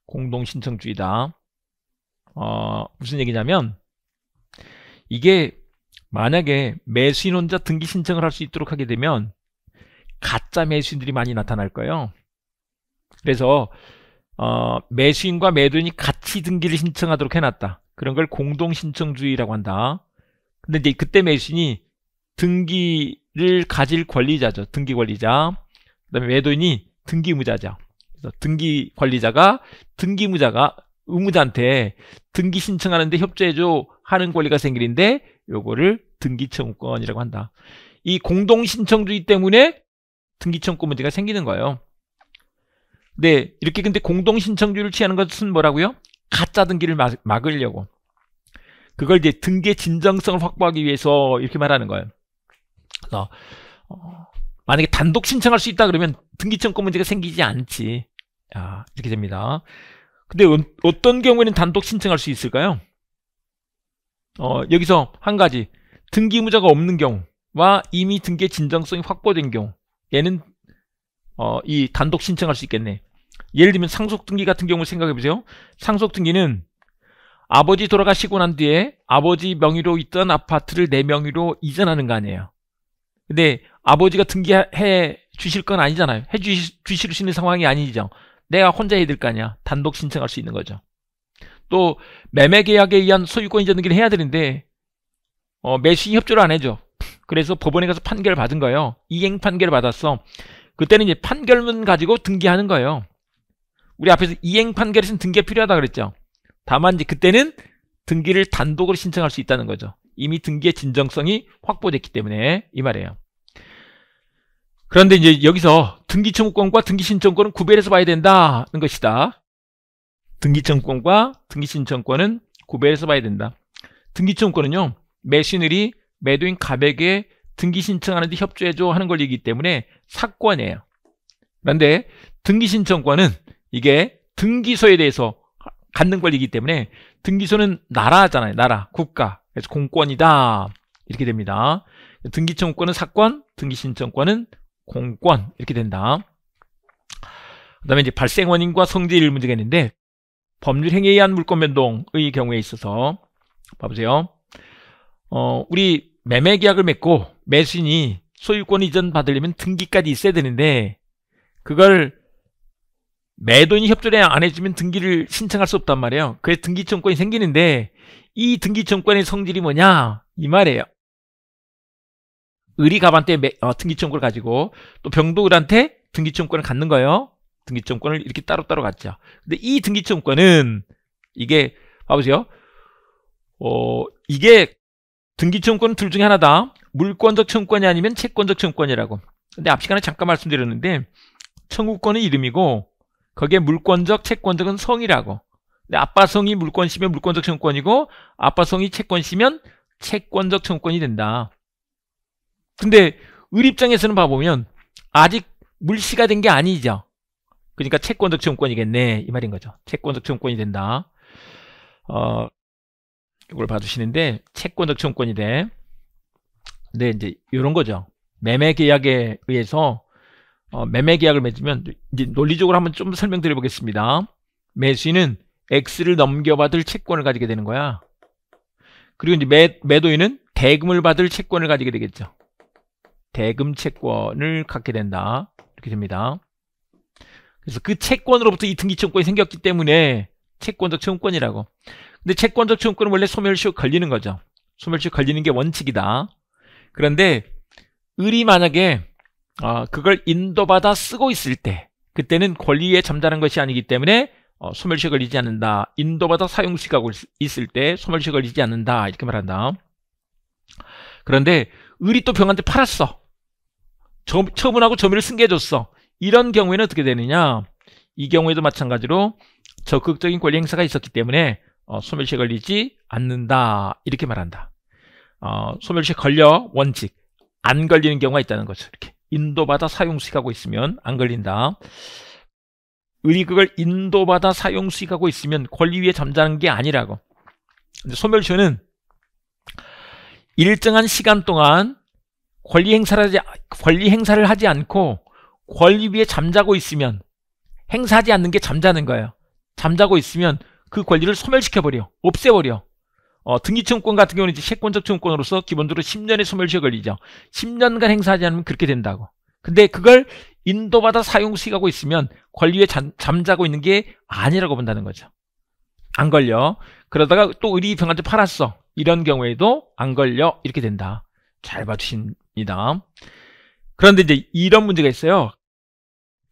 공동 신청주의다. 어, 무슨 얘기냐면 이게 만약에 매수인 혼자 등기 신청을 할 수 있도록 하게 되면 가짜 매수인들이 많이 나타날 거예요. 그래서 어, 매수인과 매도인이 같이 등기를 신청하도록 해놨다. 그런 걸 공동신청주의라고 한다. 근데 이제 그때 매수인이 등기를 가질 권리자죠. 등기 권리자. 그 다음에 매도인이 등기무자죠. 그래서 등기 관리자가 등기무자가 의무자한테 등기 신청하는데 협조해줘 하는 권리가 생기는데 요거를 등기 청구권이라고 한다. 이 공동 신청주의 때문에 등기 청구 문제가 생기는 거예요. 네, 이렇게 근데 공동 신청주의를 취하는 것은 뭐라고요? 가짜 등기를 막, 막으려고. 그걸 이제 등기 진정성을 확보하기 위해서 이렇게 말하는 거예요. 그래서 어, 만약에 단독 신청할 수 있다 그러면 등기청구 문제가 생기지 않지. 아, 이렇게 됩니다. 근데 어, 떤 경우에는 단독 신청할 수 있을까요? 어, 여기서 한 가지 등기무자가 없는 경우와 이미 등기 진정성이 확보된 경우 얘는 어, 이 단독 신청할 수 있겠네. 예를 들면 상속등기 같은 경우 생각해 보세요. 상속등기는 아버지 돌아가시고 난 뒤에 아버지 명의로 있던 아파트를 내 명의로 이전하는 거 아니에요. 근데 아버지가 등기해 주실 건 아니잖아요. 해 주실 수 있는 상황이 아니죠. 내가 혼자 해야 될 거 아니야. 단독 신청할 수 있는 거죠. 또 매매 계약에 의한 소유권 이전 등기를 해야 되는데 어, 매수인 협조를 안 해줘. [LAUGHS] 그래서 법원에 가서 판결을 받은 거예요. 이행 판결을 받았어. 그때는 이제 판결문 가지고 등기하는 거예요. 우리 앞에서 이행 판결에서는 등기가 필요하다 그랬죠. 다만 이제 그때는 등기를 단독으로 신청할 수 있다는 거죠. 이미 등기의 진정성이 확보됐기 때문에 이 말이에요. 그런데 이제 여기서 등기 청구권과 등기 신청권은 구별해서 봐야 된다는 것이다. 등기 청구권과 등기 신청권은 구별해서 봐야 된다. 등기 청구권은요. 매수인이 매도인 갑에게 등기 신청하는 데 협조해줘 하는 걸 얘기기 때문에 사건이에요. 그런데 등기 신청권은 이게 등기소에 대해서 갖는 권리이기 때문에 등기소는 나라잖아요. 나라, 국가. 그래서 공권이다. 이렇게 됩니다. 등기청구권은 사권, 등기신청권은 공권 이렇게 된다. 그 다음에 이제 발생 원인과 성질 문제가 있는데 법률 행위에 의한 물권 변동의 경우에 있어서 봐보세요. 어, 우리 매매 계약을 맺고 매수인이 소유권 이전 받으려면 등기까지 있어야 되는데 그걸 매도인이 협조를 안 해주면 등기를 신청할 수 없단 말이에요. 그래서 등기청권이 생기는데 이 등기청권의 성질이 뭐냐 이 말이에요. 의리 가반대 어, 등기청권을 가지고 또 병도을한테 등기청권을 갖는 거예요. 등기청권을 이렇게 따로따로 갖죠. 근데 이 등기청권은 이게 봐보세요. 어, 이게 등기청권 둘 중에 하나다. 물권적 청권이 아니면 채권적 청권이라고. 근데 앞 시간에 잠깐 말씀드렸는데 청구권은 이름이고 거기에 물권적, 채권적은 성이라고. 근데 아빠 성이 물권시면 물권적 청권이고 아빠 성이 채권시면 채권적 청권이 된다. 근데 을 입장에서는 봐보면 아직 물시가 된 게 아니죠. 그러니까 채권적 청권이겠네 이 말인 거죠. 채권적 청권이 된다. 어, 이걸 봐주시는데 채권적 청권이 돼. 근데 이제 이런 거죠. 매매 계약에 의해서 어, 매매 계약을 맺으면 이제 논리적으로 한번 좀 설명드려 보겠습니다. 매수인은 X를 넘겨받을 채권을 가지게 되는 거야. 그리고 이제 매, 매도인은 대금을 받을 채권을 가지게 되겠죠. 대금 채권을 갖게 된다. 이렇게 됩니다. 그래서 그 채권으로부터 이 등기청권이 생겼기 때문에 채권적 청권이라고. 근데 채권적 청권은 원래 소멸시효 걸리는 거죠. 소멸시효 걸리는 게 원칙이다. 그런데 을이 만약에 어, 그걸 인도받아 쓰고 있을 때 그때는 권리에 잠자는 것이 아니기 때문에 어, 소멸시효 걸리지 않는다. 인도받아 사용시가고 있을 때 소멸시효 걸리지 않는다. 이렇게 말한다. 그런데 을이 또 병한테 팔았어. 처분하고 점유를 승계해줬어. 이런 경우에는 어떻게 되느냐? 이 경우에도 마찬가지로 적극적인 권리 행사가 있었기 때문에 어, 소멸시에 걸리지 않는다. 이렇게 말한다. 어, 소멸시에 걸려 원칙 안 걸리는 경우가 있다는 거죠. 이렇게 인도받아 사용 수익하고 있으면 안 걸린다. 의리 그걸 인도받아 사용 수익하고 있으면 권리 위에 잠자는 게 아니라고. 소멸시효는 일정한 시간 동안 권리 행사를 하지, 권리 행사를 하지 않고 권리 위에 잠자고 있으면 행사하지 않는 게 잠자는 거예요. 잠자고 있으면 그 권리를 소멸시켜버려. 없애버려. 어, 등기청권 같은 경우는 이제 채권적 청권으로서 기본적으로 10년의 소멸시효 걸리죠. 10년간 행사하지 않으면 그렇게 된다고. 근데 그걸 인도받아 사용 수익하고 있으면 권리에 잠, 잠자고 있는 게 아니라고 본다는 거죠. 안 걸려. 그러다가 또 의리 병한테 팔았어. 이런 경우에도 안 걸려. 이렇게 된다. 잘 봐주십니다. 그런데 이제 이런 문제가 있어요.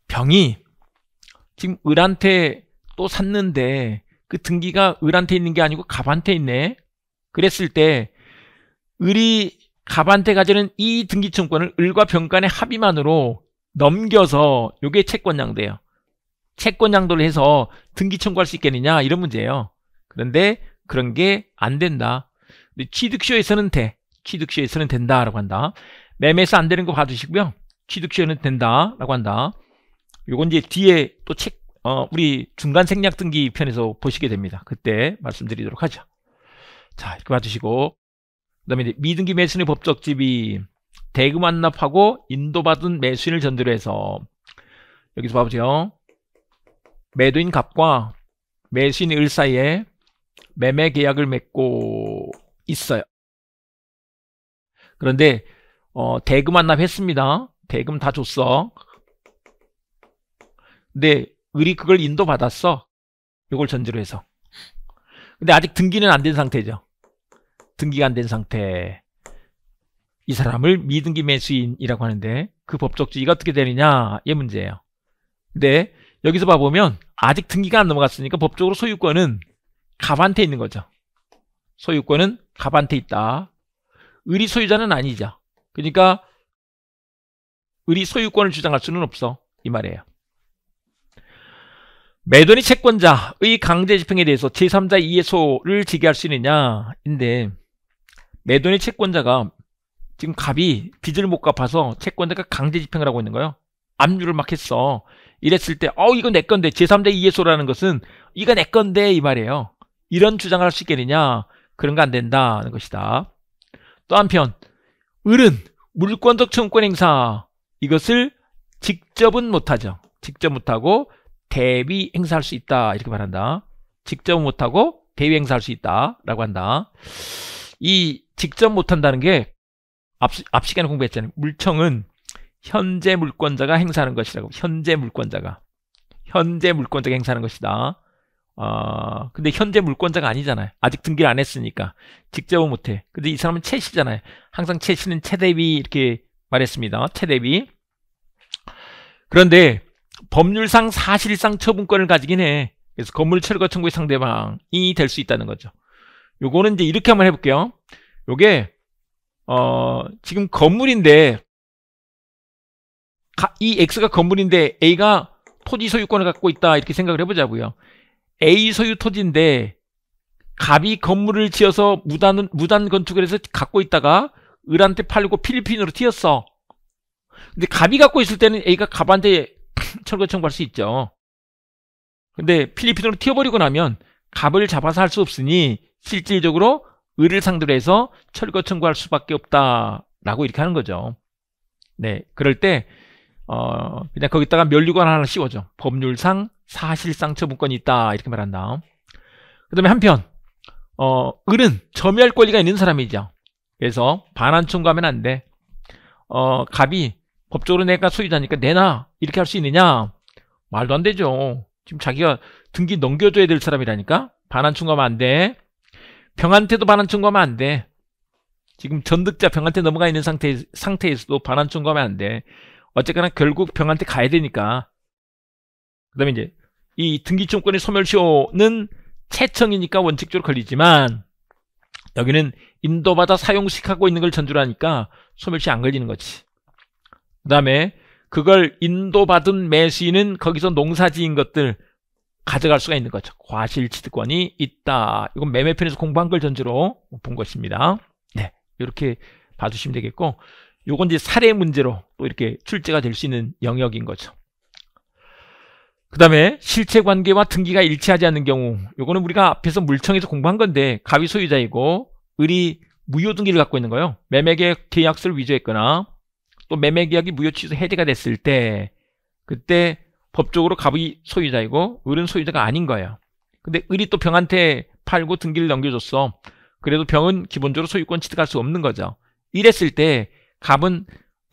병이 지금 을한테 또 샀는데 그 등기가 을한테 있는 게 아니고 갑한테 있네. 그랬을 때 을이 갑한테 가지는 이 등기청권을 을과 병간의 합의만으로 넘겨서 요게 채권양도예요. 채권양도를 해서 등기청구할 수 있겠느냐 이런 문제예요. 그런데 그런 게 안 된다. 취득시효에서는 돼. 취득시효에서는 된다라고 한다. 매매에서 안 되는 거 봐주시고요. 취득시효는 된다라고 한다. 요건 이제 뒤에 또 책, 어, 우리 중간 생략 등기 편에서 보시게 됩니다. 그때 말씀드리도록 하죠. 자, 이렇게 봐주시고. 그 다음에 미등기 매수인의 법적 집이 대금 완납하고 인도받은 매수인을 전제로 해서 여기서 봐보세요. 매도인 갑과 매수인 을 사이에 매매 계약을 맺고 있어요. 그런데 어, 대금 완납했습니다. 대금 다 줬어. 근데 을이 그걸 인도받았어. 이걸 전제로 해서. 근데 아직 등기는 안 된 상태죠. 등기가 안 된 상태. 이 사람을 미등기 매수인이라고 하는데 그 법적 지위가 어떻게 되느냐 이 문제예요. 근데 여기서 봐보면 아직 등기가 안 넘어갔으니까 법적으로 소유권은 갑한테 있는 거죠. 소유권은 갑한테 있다. 을이 소유자는 아니죠. 그러니까 을이 소유권을 주장할 수는 없어. 이 말이에요. 매도니 채권자의 강제 집행에 대해서 제3자 이해소를 제기할 수 있느냐 인데 매도니 채권자가 지금 갑이 빚을 못 갚아서 채권자가 강제 집행을 하고 있는 거예요. 압류를 막 했어. 이랬을 때, 어, 이건 내 건데, 제3자 이해소라는 것은, 이거 내 건데, 이 말이에요. 이런 주장을 할 수 있겠느냐? 그런 거 안 된다는 것이다. 또 한편 을은 물권적 청구권 행사 이것을 직접은 못하죠. 직접 못하고 대비 행사할 수 있다 이렇게 말한다. 직접 못하고 대비 행사할 수 있다라고 한다. 이 직접 못한다는 게 앞, 앞 시간에 공부했잖아요. 물청은 현재 물권자가 행사하는 것이라고. 현재 물권자가. 현재 물권자가 행사하는 것이다. 어, 근데 현재 물권자가 아니잖아요. 아직 등기를 안 했으니까. 직접은 못해. 근데 이 사람은 채시잖아요. 항상 채시는 채대비 이렇게 말했습니다. 채대비. 그런데 법률상 사실상 처분권을 가지긴 해. 그래서 건물 철거 청구의 상대방이 될 수 있다는 거죠. 요거는 이제 이렇게 한번 해볼게요. 요게 어, 지금 건물인데 이 X가 건물인데 A가 토지 소유권을 갖고 있다 이렇게 생각을 해보자고요. A 소유 토지인데 갑이 건물을 지어서 무단 무단 건축을 해서 갖고 있다가 을한테 팔고 필리핀으로 튀었어. 근데 갑이 갖고 있을 때는 A가 갑한테 철거 청구할 수 있죠. 근데 필리핀으로 튀어버리고 나면 갑을 잡아서 할 수 없으니 실질적으로 을을 상대로 해서 철거 청구할 수밖에 없다라고 이렇게 하는 거죠. 네, 그럴 때 어, 그냥 거기다가 면류관 하나 씌워줘. 법률상 사실상 처분권이 있다 이렇게 말한다. 그 다음에 한편 어, 을은 점유할 권리가 있는 사람이죠. 그래서 반환 청구하면 안 돼. 어, 갑이 법적으로 내가 소유자니까 내놔 이렇게 할 수 있느냐? 말도 안 되죠. 지금 자기가 등기 넘겨줘야 될 사람이라니까 반환 청구하면 안 돼. 병한테도 반환 청구하면 안 돼. 지금 전득자 병한테 넘어가 있는 상태, 상태에서도 반환 청구하면 안 돼. 어쨌거나 결국 병한테 가야 되니까. 그 다음에 이제 이 등기청권의 소멸시효는 채청이니까 원칙적으로 걸리지만 여기는 인도받아 사용식하고 있는 걸 전제로 하니까 소멸시 안 걸리는 거지. 그 다음에 그걸 인도받은 매수인은 거기서 농사지은 것들 가져갈 수가 있는 거죠. 과실취득권이 있다. 이건 매매편에서 공부한 걸 전제로 본 것입니다. 네, 이렇게 봐주시면 되겠고, 요건 이제 사례 문제로 또 이렇게 출제가 될 수 있는 영역인 거죠. 그 다음에 실체 관계와 등기가 일치하지 않는 경우, 요거는 우리가 앞에서 물청에서 공부한 건데, 가위 소유자이고, 을이 무효 등기를 갖고 있는 거예요. 매매계약 계약서를 위조했거나, 또 매매 계약이 무효 취소 해제가 됐을 때, 그때 법적으로 갑이 소유자이고 을은 소유자가 아닌 거예요. 근데 을이 또 병한테 팔고 등기를 넘겨줬어. 그래도 병은 기본적으로 소유권 취득할 수 없는 거죠. 이랬을 때 갑은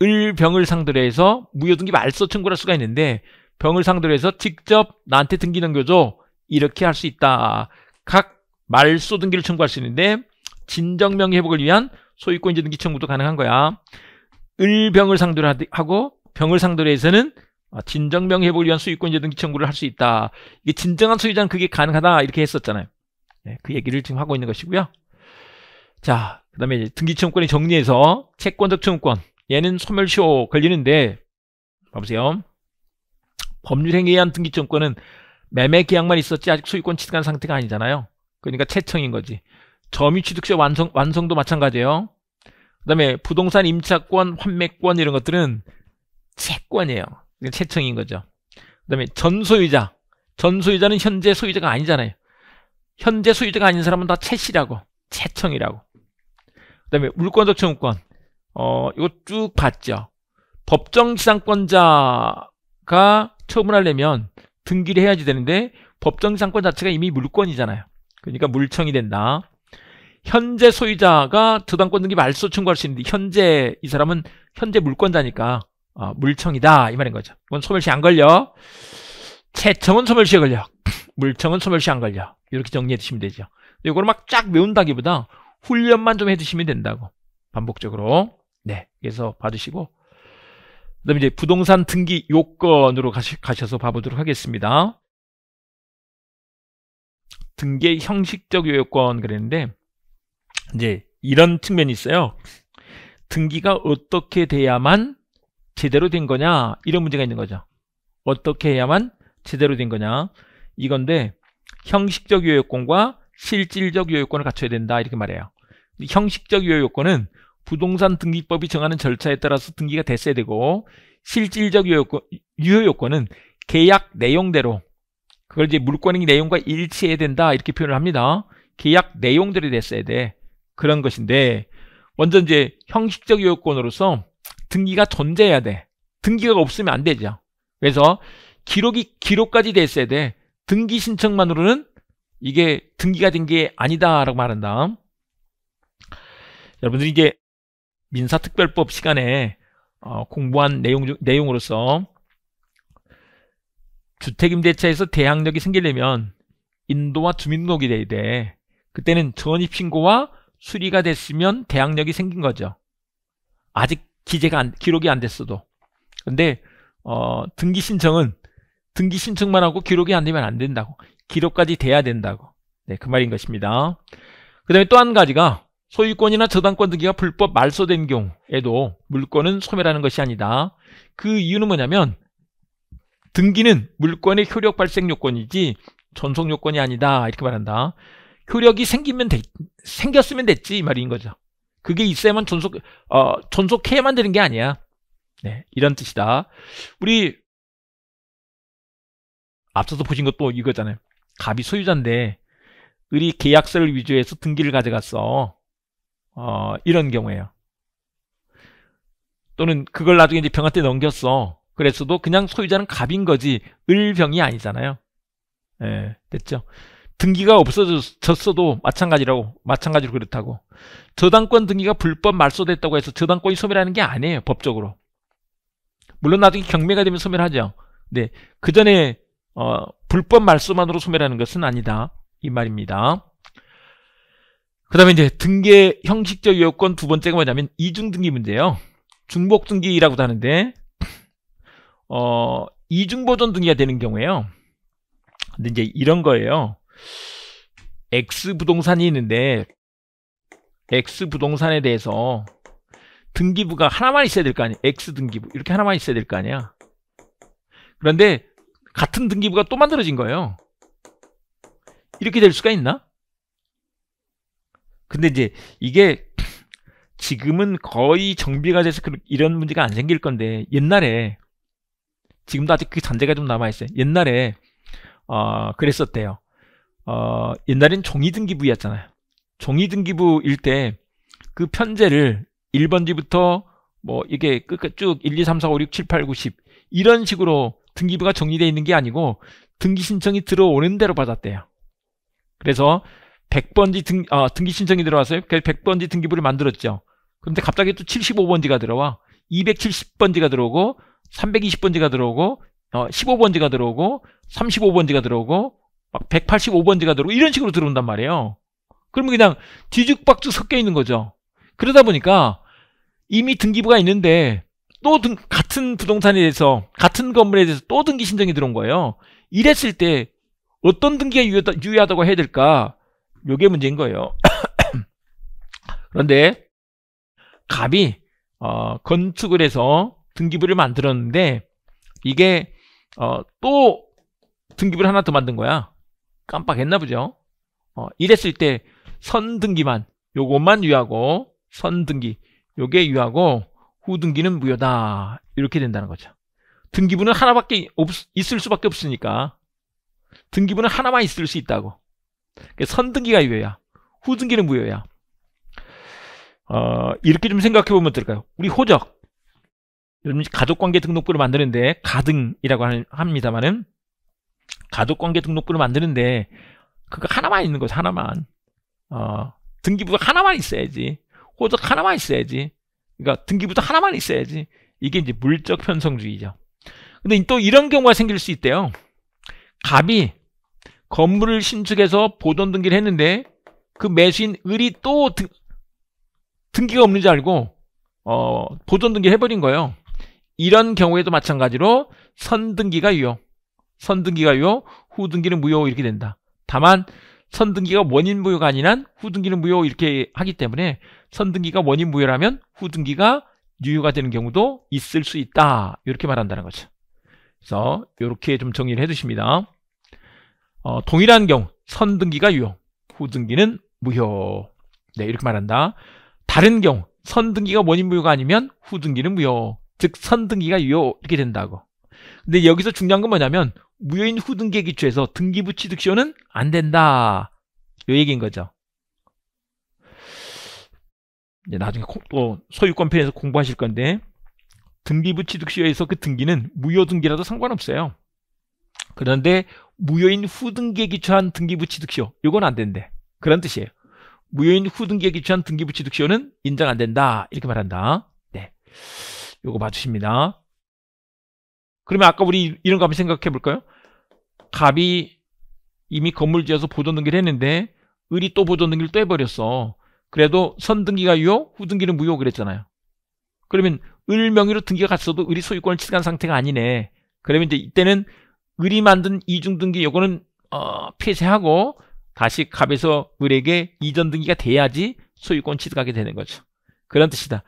을, 병을 상대로 해서 무효등기 말소 청구할 수가 있는데 병을 상대로 해서 직접 나한테 등기 넘겨줘. 이렇게 할 수 있다. 각 말소 등기를 청구할 수 있는데 진정명 회복을 위한 소유권 이제 등기 청구도 가능한 거야. 을, 병을 상대로 하고 병을 상대로 해서는 아, 진정명 회복을 위한 수익권제 등기 청구를 할 수 있다. 이게 진정한 소유자는 그게 가능하다 이렇게 했었잖아요. 네, 그 얘기를 지금 하고 있는 것이고요. 자, 그 다음에 등기 청구권을 정리해서 채권적 청구권 얘는 소멸시효 걸리는데 봐보세요. 법률행위에 의한 등기 청구권은 매매 계약만 있었지 아직 소유권 취득한 상태가 아니잖아요. 그러니까 채청인 거지. 점유취득세 완성, 완성도 마찬가지예요. 그 다음에 부동산 임차권, 환매권 이런 것들은 채권이에요. 채청인 거죠. 그 다음에 전소유자. 전소유자는 현재 소유자가 아니잖아요. 현재 소유자가 아닌 사람은 다 채시라고. 채청이라고. 그 다음에 물권적 청구권. 어, 이거 쭉 봤죠. 법정 지상권자가 처분하려면 등기를 해야지 되는데 법정 지상권 자체가 이미 물권이잖아요. 그러니까 물청이 된다. 현재 소유자가 저당권 등기 말소 청구할 수 있는데 현재 이 사람은 현재 물권자니까 어, 물청이다 이 말인 거죠. 이건 소멸시 안 걸려. 채청은 소멸시에 걸려. [CLEARS THROAT] 물청은 소멸시 안 걸려. 이렇게 정리해 두시면 되죠. 이거를 막쫙 외운다기보다 훈련만 좀 해두시면 된다고. 반복적으로. 네. 그래서 봐주시고. 그 다음에 이제 부동산 등기 요건으로 가시, 가셔서 봐보도록 하겠습니다. 등기 형식적 요건 그랬는데, 이제 이런 측면이 있어요. 등기가 어떻게 돼야만 제대로 된 거냐 이런 문제가 있는 거죠. 어떻게 해야만 제대로 된 거냐 이건데 형식적 요요건과 실질적 요요건을 갖춰야 된다 이렇게 말해요. 형식적 요요건은 부동산 등기법이 정하는 절차에 따라서 등기가 됐어야 되고 실질적 요요건, 유효요건은 계약 내용대로 그걸 이제 물권의 내용과 일치해야 된다 이렇게 표현을 합니다. 계약 내용대로 됐어야 돼. 그런 것인데 먼저 이제 형식적 요건으로서 등기가 존재해야 돼. 등기가 없으면 안 되죠. 그래서 기록이 기록까지 됐어야 돼. 등기 신청만으로는 이게 등기가 된 게 아니다라고 말한다. 여러분들이 이제 민사특별법 시간에 어, 공부한 내용 내용으로서 주택임대차에서 대항력이 생기려면 인도와 주민등록이 돼야 돼. 그때는 전입신고와 수리가 됐으면 대항력이 생긴 거죠. 아직 기재가 안, 기록이 안 됐어도. 근데 어, 등기 신청은 등기 신청만 하고 기록이 안 되면 안 된다고. 기록까지 돼야 된다고. 네, 그 말인 것입니다. 그 다음에 또 한 가지가 소유권이나 저당권 등기가 불법 말소된 경우에도 물권은 소멸하는 것이 아니다. 그 이유는 뭐냐면 등기는 물권의 효력 발생 요건이지 전속 요건이 아니다. 이렇게 말한다. 효력이 생기면 돼, 생겼으면 됐지 이 말인 거죠. 그게 있어야만 존속 어, 존속해야만 되는 게 아니야. 네, 이런 뜻이다. 우리 앞서서 보신 것도 이거잖아요. 갑이 소유자인데 을이 계약서를 위조해서 등기를 가져갔어. 어, 이런 경우에요. 또는 그걸 나중에 이제 병한테 넘겼어. 그랬어도 그냥 소유자는 갑인 거지 을병이 아니잖아요. 예, 됐죠. 등기가 없어졌어도 마찬가지라고 마찬가지로 그렇다고. 저당권 등기가 불법 말소됐다고 해서 저당권이 소멸하는 게 아니에요 법적으로. 물론 나중에 경매가 되면 소멸하죠. 네, 그 전에 어, 불법 말소만으로 소멸하는 것은 아니다. 이 말입니다. 그 다음에 이제 등계 형식적 요건 두 번째가 뭐냐면 이중 등기 문제예요. 중복 등기라고도 하는데 어, 이중 보존 등기가 되는 경우에요. 근데 이제 이런 거예요 X 부동산이 있는데 X 부동산에 대해서 등기부가 하나만 있어야 될 거 아니야. X 등기부. 이렇게 하나만 있어야 될 거 아니야. 그런데 같은 등기부가 또 만들어진 거예요. 이렇게 될 수가 있나? 근데 이제 이게 지금은 거의 정비가 돼서 이런 문제가 안 생길 건데 옛날에 지금도 아직 그 잔재가 좀 남아있어요. 옛날에 어, 그랬었대요. 어, 옛날엔 종이 등기부였잖아요. 종이 등기부일 때 그 편제를 1번지부터 뭐 이게 끝까지 쭉 1, 2, 3, 4, 5, 6, 7, 8, 9, 10 이런 식으로 등기부가 정리되어 있는 게 아니고 등기 신청이 들어오는 대로 받았대요. 그래서 100번지 등, 어, 등기 신청이 들어왔어요. 그래서 100번지 등기부를 만들었죠. 그런데 갑자기 또 75번지가 들어와 270번지가 들어오고 320번지가 들어오고 어, 15번지가 들어오고 35번지가 들어오고 막 185번지가 들어오고 이런 식으로 들어온단 말이에요. 그러면 그냥 뒤죽박죽 섞여 있는 거죠. 그러다 보니까 이미 등기부가 있는데 또 등, 같은 부동산에 대해서 같은 건물에 대해서 또 등기 신청이 들어온 거예요. 이랬을 때 어떤 등기가 유효하다, 유효하다고 해야 될까? 요게 문제인 거예요. [COUGHS] 그런데 갑이 어, 건축을 해서 등기부를 만들었는데 이게 어, 또 등기부를 하나 더 만든 거야. 깜빡했나 보죠. 어, 이랬을 때 선등기만 요것만 유하고 선등기 요게 유하고 후등기는 무효다. 이렇게 된다는 거죠. 등기부는 하나밖에 없, 있을 수밖에 없으니까 등기부는 하나만 있을 수 있다고. 선등기가 유효야. 후등기는 무효야. 어, 이렇게 좀 생각해 보면 어떨까요? 우리 호적 요즘 가족관계 등록부를 만드는데 가등이라고 합니다만은 가족관계 등록부를 만드는데 그거 하나만 있는 거죠 하나만. 어, 등기부가 하나만 있어야지. 호적 하나만 있어야지. 그러니까 등기부도 하나만 있어야지. 이게 이제 물적 편성주의죠. 근데 또 이런 경우가 생길 수 있대요. 갑이 건물을 신축해서 보존 등기를 했는데 그 매수인 을이 또 등, 등기가 없는 줄 알고 어, 보존 등기 해버린 거예요. 이런 경우에도 마찬가지로 선등기가 유효 선등기가 유효, 후등기는 무효 이렇게 된다. 다만 선등기가 원인 무효가 아니란 후등기는 무효 이렇게 하기 때문에 선등기가 원인 무효라면 후등기가 유효가 되는 경우도 있을 수 있다. 이렇게 말한다는 거죠. 그래서 이렇게 좀 정리를 해두십니다. 어, 동일한 경우 선등기가 유효, 후등기는 무효. 네, 이렇게 말한다. 다른 경우 선등기가 원인 무효가 아니면 후등기는 무효. 즉 선등기가 유효 이렇게 된다고. 근데 여기서 중요한 건 뭐냐면 무효인 후등기에 기초해서 등기부 취득시효는 안 된다. 요 얘기인 거죠. 이제 나중에 또 소유권 편에서 공부하실 건데 등기부 취득시효에서 그 등기는 무효 등기라도 상관없어요. 그런데 무효인 후등기에 기초한 등기부 취득시효 이건 안 된대. 그런 뜻이에요. 무효인 후등기에 기초한 등기부 취득시효는 인정 안 된다. 이렇게 말한다. 네. 요거 봐주십니다. 그러면 아까 우리 이런 거 한번 생각해 볼까요? 갑이 이미 건물 지어서 보존 등기를 했는데 을이 또 보존 등기를 또 해버렸어. 그래도 선 등기가 유효, 후 등기는 무효 그랬잖아요. 그러면 을 명의로 등기가 갔어도 을이 소유권을 취득한 상태가 아니네. 그러면 이제 이때는 을이 만든 이중 등기 요거는 어, 폐쇄하고 다시 갑에서 을에게 이전 등기가 돼야지 소유권 취득하게 되는 거죠. 그런 뜻이다.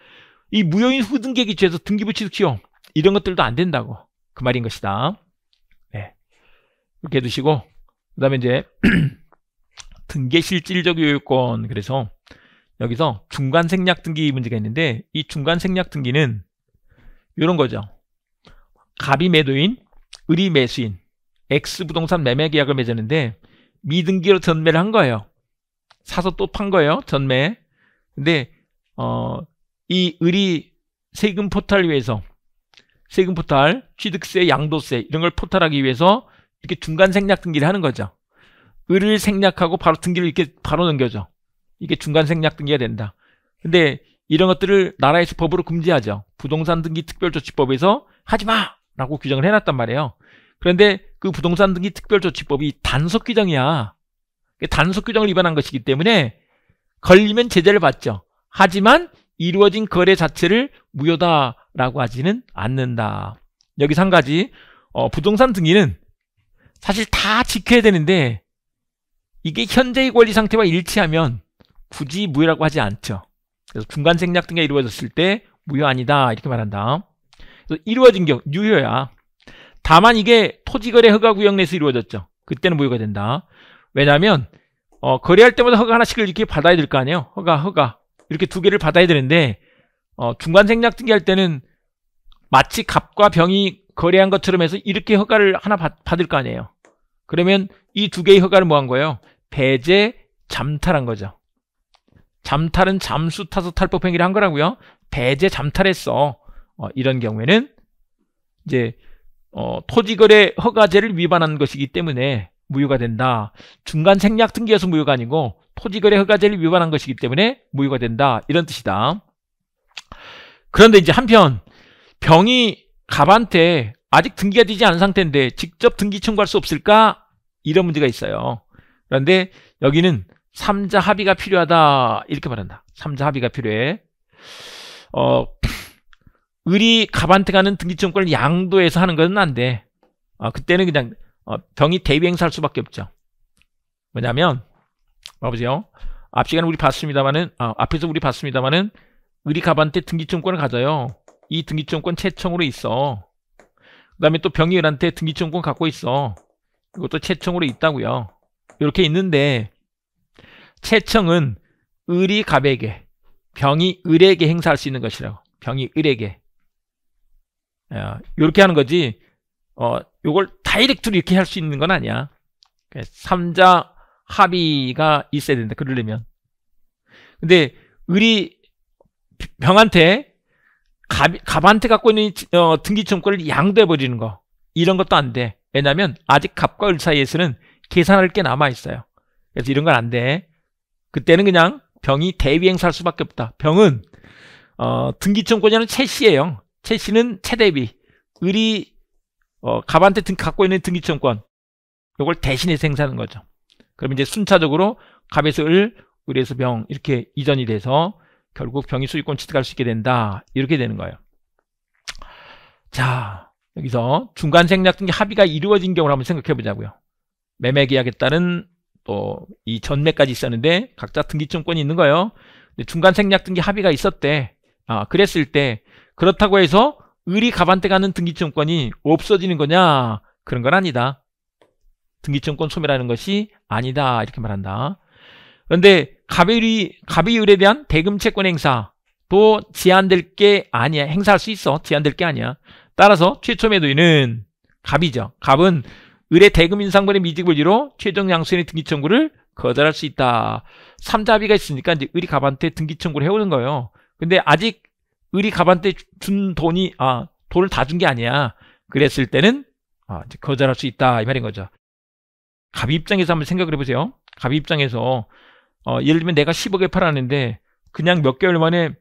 이 무효인 후등기에 기초해서 등기부 취득시효 이런 것들도 안 된다고 그 말인 것이다. 네. 이렇게 해두시고 그 다음에 이제 [CLEARS THROAT] 등기 실질적 요요권 그래서 여기서 중간 생략 등기 문제가 있는데 이 중간 생략 등기는 이런 거죠. 갑이 매도인, 을이 매수인, X 부동산 매매 계약을 맺었는데 미등기로 전매를 한 거예요. 사서 또 판 거예요. 전매. 근데 어, 이 을이 세금 포탈 위해서 세금 포탈, 취득세, 양도세 이런 걸 포탈하기 위해서 이렇게 중간 생략 등기를 하는 거죠. 을을 생략하고 바로 등기를 이렇게 바로 넘겨줘. 이게 중간 생략 등기가 된다. 근데 이런 것들을 나라에서 법으로 금지하죠. 부동산 등기 특별조치법에서 하지 마! 라고 규정을 해놨단 말이에요. 그런데 그 부동산 등기 특별조치법이 단속 규정이야. 단속 규정을 위반한 것이기 때문에 걸리면 제재를 받죠. 하지만 이루어진 거래 자체를 무효다 라고 하지는 않는다. 여기서 한 가지 어, 부동산 등기는 사실 다 지켜야 되는데 이게 현재의 권리 상태와 일치하면 굳이 무효라고 하지 않죠. 그래서 중간 생략 등이 이루어졌을 때 무효 아니다 이렇게 말한다. 그래서 이루어진 경우 유효야. 다만 이게 토지거래 허가 구역 내에서 이루어졌죠. 그때는 무효가 된다. 왜냐하면 어, 거래할 때마다 허가 하나씩을 이렇게 받아야 될 거 아니에요. 허가, 허가 이렇게 두 개를 받아야 되는데 어, 중간 생략 등기할 때는 마치 갑과 병이 거래한 것처럼 해서 이렇게 허가를 하나 받, 받을 거 아니에요. 그러면 이 두 개의 허가를 뭐 한 거예요? 배제, 잠탈한 거죠. 잠탈은 잠수 타서 탈법 행위를 한 거라고요. 배제 잠탈했어. 어, 이런 경우에는 이제 어, 토지거래 허가제를 위반한 것이기 때문에 무효가 된다. 중간 생략 등기에서 무효가 아니고 토지거래 허가제를 위반한 것이기 때문에 무효가 된다. 이런 뜻이다. 그런데 이제 한편 병이 갑한테 아직 등기가 되지 않은 상태인데 직접 등기 청구할 수 없을까? 이런 문제가 있어요. 그런데 여기는 3자 합의가 필요하다 이렇게 말한다. 3자 합의가 필요해. 어, 을이 갑한테 가는 등기청구권을 양도해서 하는 것은 안 돼. 어, 그때는 그냥 어, 병이 대위행사할 수밖에 없죠. 뭐냐면 봐보세요. 앞 시간에 우리 봤습니다만은 어, 앞에서 우리 봤습니다만은 을이 갑한테 등기청구권을 가져요. 이 등기청구권 채청으로 있어. 그 다음에 또 병이 을한테 등기청구권 갖고 있어. 이것도 채청으로 있다고요. 이렇게 있는데 채청은 을이 갑에게, 병이 을에게 행사할 수 있는 것이라고. 병이 을에게. 이렇게 하는 거지. 어, 요걸 다이렉트로 이렇게 할 수 있는 건 아니야. 3자 합의가 있어야 된다. 그러려면. 근데 을이 병한테 갑, 갑한테 갖고 있는 어, 등기청구를 양도해버리는 거. 이런 것도 안 돼. 왜냐면 아직 갑과 을 사이에서는 계산할 게 남아있어요. 그래서 이런 건 안 돼. 그때는 그냥 병이 대비행사할 수밖에 없다. 병은 어, 등기청구자는 최씨예요. 최씨는 최대비. 을이 어, 갑한테 등, 갖고 있는 등기청권 이걸 대신해서 행사하는 거죠. 그럼 이제 순차적으로 갑에서 을, 을에서 병 이렇게 이전이 돼서 결국 병이 수익권 취득할 수 있게 된다. 이렇게 되는 거예요. 자, 여기서 중간 생략 등기 합의가 이루어진 경우를 한번 생각해 보자고요. 매매 계약에 따른 또 이 전매까지 있었는데 각자 등기증권이 있는 거예요. 중간 생략 등기 합의가 있었대. 아, 그랬을 때 그렇다고 해서 을이 갑한테 가는 등기증권이 없어지는 거냐? 그런 건 아니다. 등기증권 소멸하는 것이 아니다. 이렇게 말한다. 그런데 갑의 을에 대한 대금 채권 행사도 제한될 게 아니야. 행사할 수 있어. 제한될 게 아니야. 따라서 최초 매도인은 갑이죠. 갑은 을의 대금 인상분의 미직 권리로 최종 양수인의 등기 청구를 거절할 수 있다. 삼자비가 있으니까 이제 의리 갑한테 등기 청구를 해오는 거예요. 근데 아직 의리 갑한테 준 돈이 아 돈을 다 준 게 아니야. 그랬을 때는 아, 거절할 수 있다 이 말인 거죠. 갑 입장에서 한번 생각을 해보세요. 갑 입장에서 어, 예를 들면 내가 10억에 팔았는데 그냥 몇 개월 만에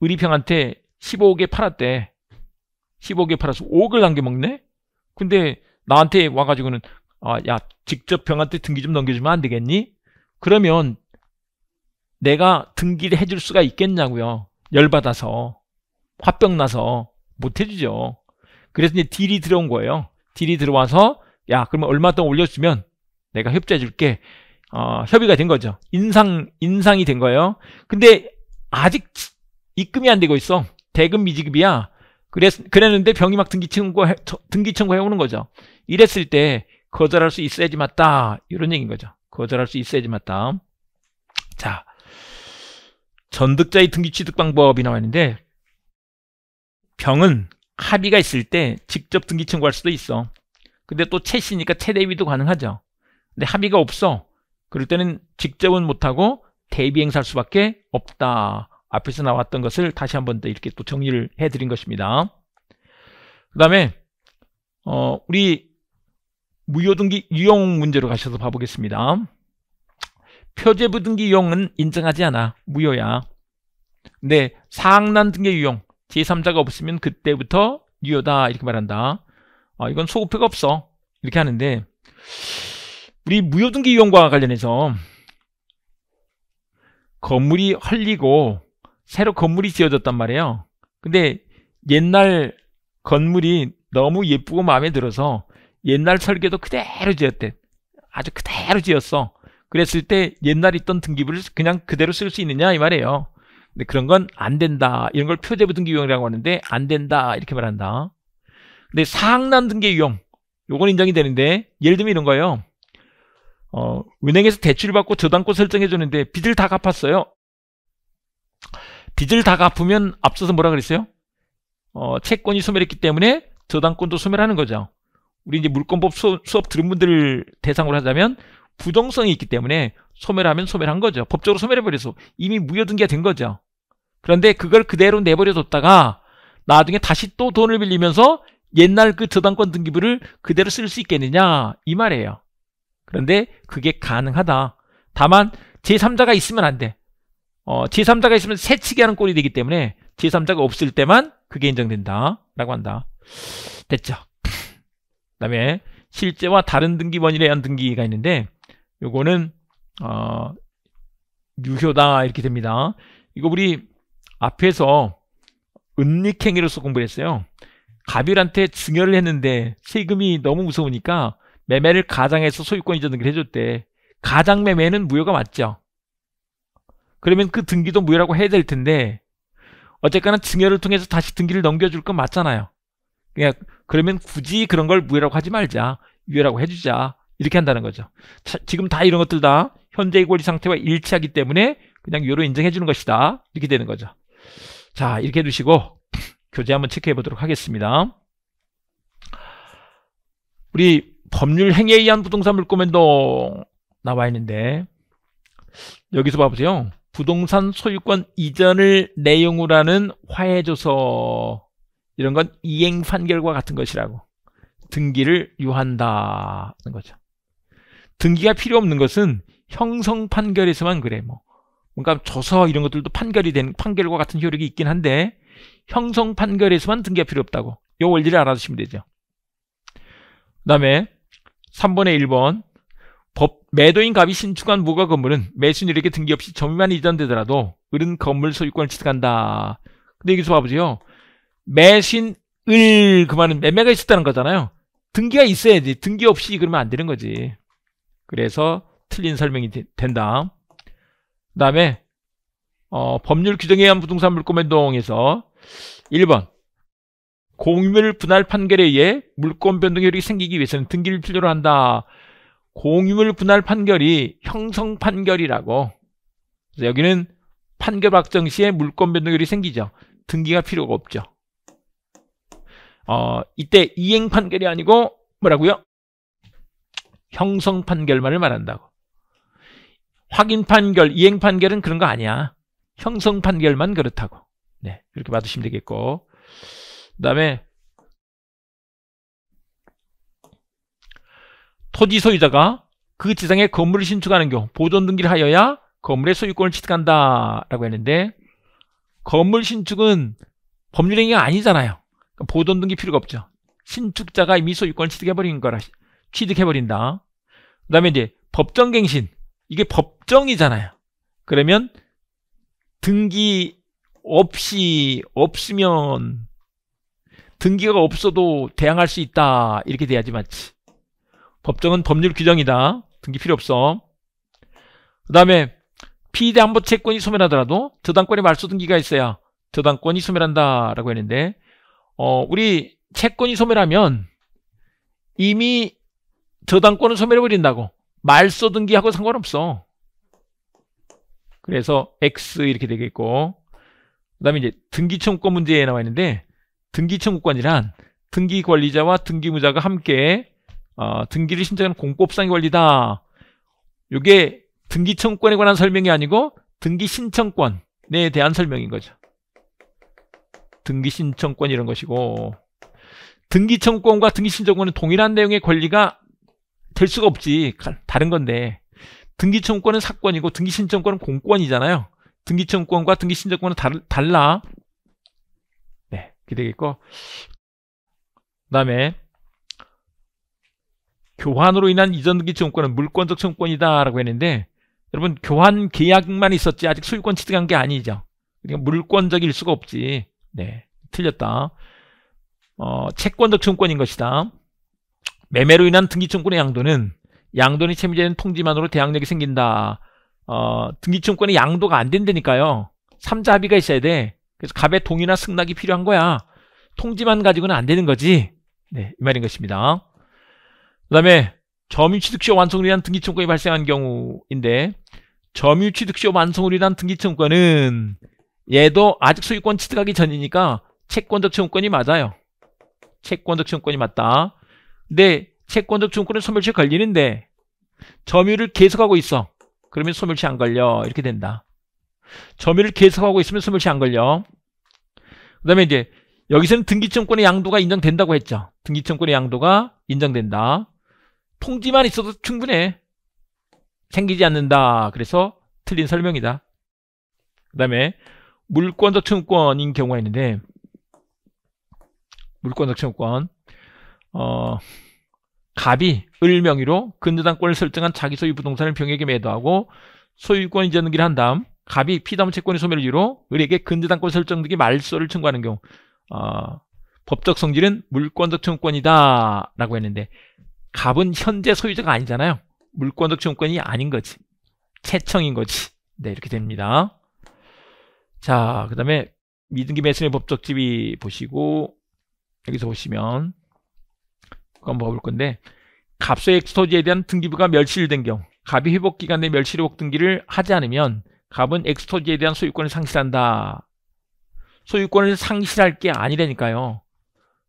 의리평한테 15억에 팔았대. 15억에 팔아서 5억을 남겨먹네? 근데 나한테 와가지고는 아, 야 직접 병한테 등기 좀 넘겨주면 안 되겠니? 그러면 내가 등기를 해줄 수가 있겠냐고요. 열받아서 화병 나서 못 해주죠. 그래서 이제 딜이 들어온 거예요. 딜이 들어와서 야 그러면 얼마 동안 올려주면 내가 협조해줄게. 어, 협의가 된 거죠. 인상 인상이 된 거예요. 근데 아직 입금이 안 되고 있어. 대금 미지급이야. 그랬 그랬는데 병이 막 등기 청구 등기 청구해 오는 거죠. 이랬을 때 거절할 수 있어야지 맞다. 이런 얘기인 거죠. 거절할 수 있어야지 맞다. 자, 전득자의 등기 취득 방법이 나와 있는데 병은 합의가 있을 때 직접 등기 청구할 수도 있어. 근데 또 채시니까 최대위도 가능하죠. 근데 합의가 없어. 그럴 때는 직접은 못하고 대비 행사할 수밖에 없다. 앞에서 나왔던 것을 다시 한번 더 이렇게 또 정리를 해드린 것입니다. 그 다음에 어, 우리 무효등기 유용 문제로 가셔서 봐보겠습니다. 표제부 등기 유용은 인정하지 않아. 무효야. 근데 상난 등기 유용 제3자가 없으면 그때부터 유효다 이렇게 말한다. 아, 이건 소급표가 없어. 이렇게 하는데 우리 무효등기 유용과 관련해서 건물이 헐리고 새로 건물이 지어졌단 말이에요. 근데 옛날 건물이 너무 예쁘고 마음에 들어서 옛날 설계도 그대로 지었대. 아주 그대로 지었어. 그랬을 때 옛날 있던 등기부를 그냥 그대로 쓸 수 있느냐 이 말이에요. 근데 그런 건 안 된다. 이런 걸 표제부 등기 유형이라고 하는데 안 된다 이렇게 말한다. 근데 상난 등기 유형 요건 인정이 되는데 예를 들면 이런 거예요. 어, 은행에서 대출 받고 저당권 설정해 주는데 빚을 다 갚았어요. 빚을 다 갚으면 앞서서 뭐라 그랬어요? 어, 채권이 소멸했기 때문에 저당권도 소멸하는 거죠. 우리 이제 물권법 수, 수업 들은 분들 대상으로 하자면 부정성이 있기 때문에 소멸하면 소멸한 거죠. 법적으로 소멸해버려서 이미 무효등기가 된 거죠. 그런데 그걸 그대로 내버려뒀다가 나중에 다시 또 돈을 빌리면서 옛날 그 저당권 등기부를 그대로 쓸 수 있겠느냐 이 말이에요. 그런데 그게 가능하다. 다만 제3자가 있으면 안 돼. 어, 제3자가 있으면 새치기 하는 꼴이 되기 때문에 제3자가 없을 때만 그게 인정된다 라고 한다. 됐죠. 그 다음에 실제와 다른 등기번일에 의한 등기가 있는데 요거는 어, 유효다 이렇게 됩니다. 이거 우리 앞에서 은닉행위로서 공부했어요. 가별한테 증여를 했는데 세금이 너무 무서우니까 매매를 가장해서 소유권 이전 등기를 해줬대. 가장 매매는 무효가 맞죠. 그러면 그 등기도 무효라고 해야 될 텐데 어쨌거나 증여를 통해서 다시 등기를 넘겨줄 건 맞잖아요. 그냥 그러면 굳이 그런 걸 무효라고 하지 말자. 유효라고 해주자. 이렇게 한다는 거죠. 자, 지금 다 이런 것들 다 현재의 권리 상태와 일치하기 때문에 그냥 유효로 인정해 주는 것이다. 이렇게 되는 거죠. 자, 이렇게 해두시고 [CLEARS THROAT] 교재 한번 체크해 보도록 하겠습니다. 우리 법률 행위에 의한 부동산 물권면동 나와 있는데 여기서 봐보세요. 부동산 소유권 이전을 내용으로 하는 화해조서 이런 건 이행 판결과 같은 것이라고 등기를 유한다는 거죠. 등기가 필요 없는 것은 형성 판결에서만 그래. 뭐 뭔가 조서 이런 것들도 판결이 된 판결과 같은 효력이 있긴 한데 형성 판결에서만 등기가 필요 없다고. 요 원리를 알아두시면 되죠. 그다음에 3번의 1번 법 매도인 갑이 신축한 무가 건물은 매수인에게 등기 없이 점유만 이전되더라도 을은 건물 소유권을 취득한다. 근데 여기서 봐보세요. 매수인을 그 말은 매매가 있었다는 거잖아요. 등기가 있어야지. 등기 없이 그러면 안 되는 거지. 그래서 틀린 설명이 되, 된다. 그 다음에 어, 법률 규정에 의한 부동산 물권 변동에서 1번 공유물 분할 판결에 의해 물권 변동율이 생기기 위해서는 등기를 필요로 한다. 공유물 분할 판결이 형성 판결이라고. 그래서 여기는 판결 확정 시에 물권 변동율이 생기죠. 등기가 필요가 없죠. 어, 이때 이행 판결이 아니고 뭐라고요? 형성 판결만을 말한다고. 확인 판결, 이행 판결은 그런 거 아니야. 형성 판결만 그렇다고. 네, 이렇게 받으시면 되겠고. 그 다음에 토지 소유자가 그 지상에 건물을 신축하는 경우 보존 등기를 하여야 건물의 소유권을 취득한다 라고 했는데 건물 신축은 법률 행위가 아니잖아요. 그러니까 보존 등기 필요가 없죠. 신축자가 이미 소유권을 취득해버린 거라 취득해버린다. 그 다음에 이제 법정갱신 이게 법정이잖아요. 그러면 등기 없이 없으면 등기가 없어도 대항할 수 있다 이렇게 돼야지 맞지. 법정은 법률 규정이다. 등기 필요 없어. 그 다음에 피의대 한보 채권이 소멸하더라도 저당권의 말소 등기가 있어야 저당권이 소멸한다 라고 했는데 어, 우리 채권이 소멸하면 이미 저당권을 소멸해버린다고 말소 등기하고 상관없어. 그래서 X 이렇게 되겠고 그 다음에 이제 등기청구권 문제에 나와 있는데 등기 청구권이란 등기 관리자와 등기무자가 함께 어, 등기를 신청하는 공법상의 권리다. 이게 등기 청구권에 관한 설명이 아니고 등기 신청권에 대한 설명인 거죠. 등기 신청권 이런 것이고 등기 청구권과 등기 신청권은 동일한 내용의 권리가 될 수가 없지. 다른 건데 등기 청구권은 사건이고 등기 신청권은 공권이잖아요. 등기 청구권과 등기 신청권은 달, 달라. 되겠고 그 다음에 교환으로 인한 이전 등기 청구권은 물권적 청구권이다 라고 했는데 여러분 교환 계약만 있었지 아직 소유권 취득한 게 아니죠. 그러니까 물권적일 수가 없지. 네, 틀렸다. 어, 채권적 청구권인 것이다. 매매로 인한 등기 청구권의 양도는 양도는 채무자는 통지만으로 대항력이 생긴다. 어, 등기 청구권의 양도가 안 된다니까요. 삼자 합의가 있어야 돼. 그래서 갑의 동의나 승낙이 필요한 거야. 통지만 가지고는 안 되는 거지. 네, 이 말인 것입니다. 그 다음에 점유취득시효 완성으로 인한 등기청구권이 발생한 경우인데 점유취득시효 완성으로 인한 등기청구권은 얘도 아직 소유권 취득하기 전이니까 채권적 청구권이 맞아요. 채권적 청구권이 맞다. 근데 채권적 청구권은 소멸시효 걸리는데 점유를 계속하고 있어. 그러면 소멸시 안 걸려. 이렇게 된다. 점유를 계속하고 있으면 소멸시 안 걸려. 그 다음에 이제 여기서는 등기청권의 양도가 인정된다고 했죠. 등기청권의 양도가 인정된다. 통지만 있어도 충분해. 생기지 않는다. 그래서 틀린 설명이다. 그 다음에 물권적 청구권인 경우가 있는데 물권적 청구권 어, 갑이 을 명의로 근저당권을 설정한 자기 소유 부동산을 병에게 매도하고 소유권 이전 등기를 한 다음 갑이 피담 채권의 소멸을 이유로 을에게 근저당권 설정 등기 말소를 청구하는 경우 어, 법적 성질은 물권적 청구권이다 라고 했는데 갑은 현재 소유자가 아니잖아요. 물권적 청구권이 아닌 거지. 채청인 거지. 네, 이렇게 됩니다. 자, 그 다음에 미등기 매수의 법적 지위 보시고 여기서 보시면 그거 한번 볼 건데 갑소의 엑스토지에 대한 등기부가 멸실된 경우 갑이 회복기간 내 멸실회복 등기를 하지 않으면 갑은 엑스토지에 대한 소유권을 상실한다. 소유권을 상실할 게 아니라니까요.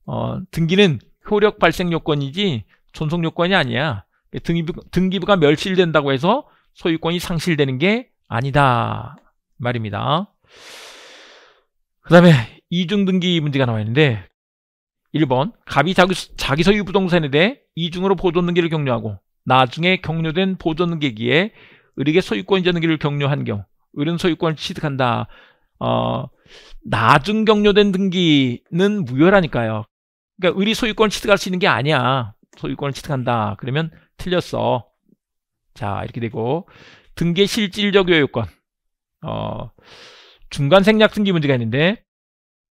어, 등기는 효력 발생 요건이지 존속 요건이 아니야. 등기부, 등기부가 멸실된다고 해서 소유권이 상실되는 게 아니다. 말입니다. 그 다음에 이중등기 문제가 나와 있는데 1번 갑이 자기, 자기 소유 부동산에 대해 이중으로 보존등기를 격려하고 나중에 격려된 보존등기기에 을에게 소유권 이전 등기를 격려한 경우 을은 소유권을 취득한다. 어, 나중 격려된 등기는 무효라니까요. 그러니까 을이 소유권을 취득할 수 있는 게 아니야. 소유권을 취득한다. 그러면 틀렸어. 자, 이렇게 되고 등기 실질적 요요권. 어, 중간 생략 등기 문제가 있는데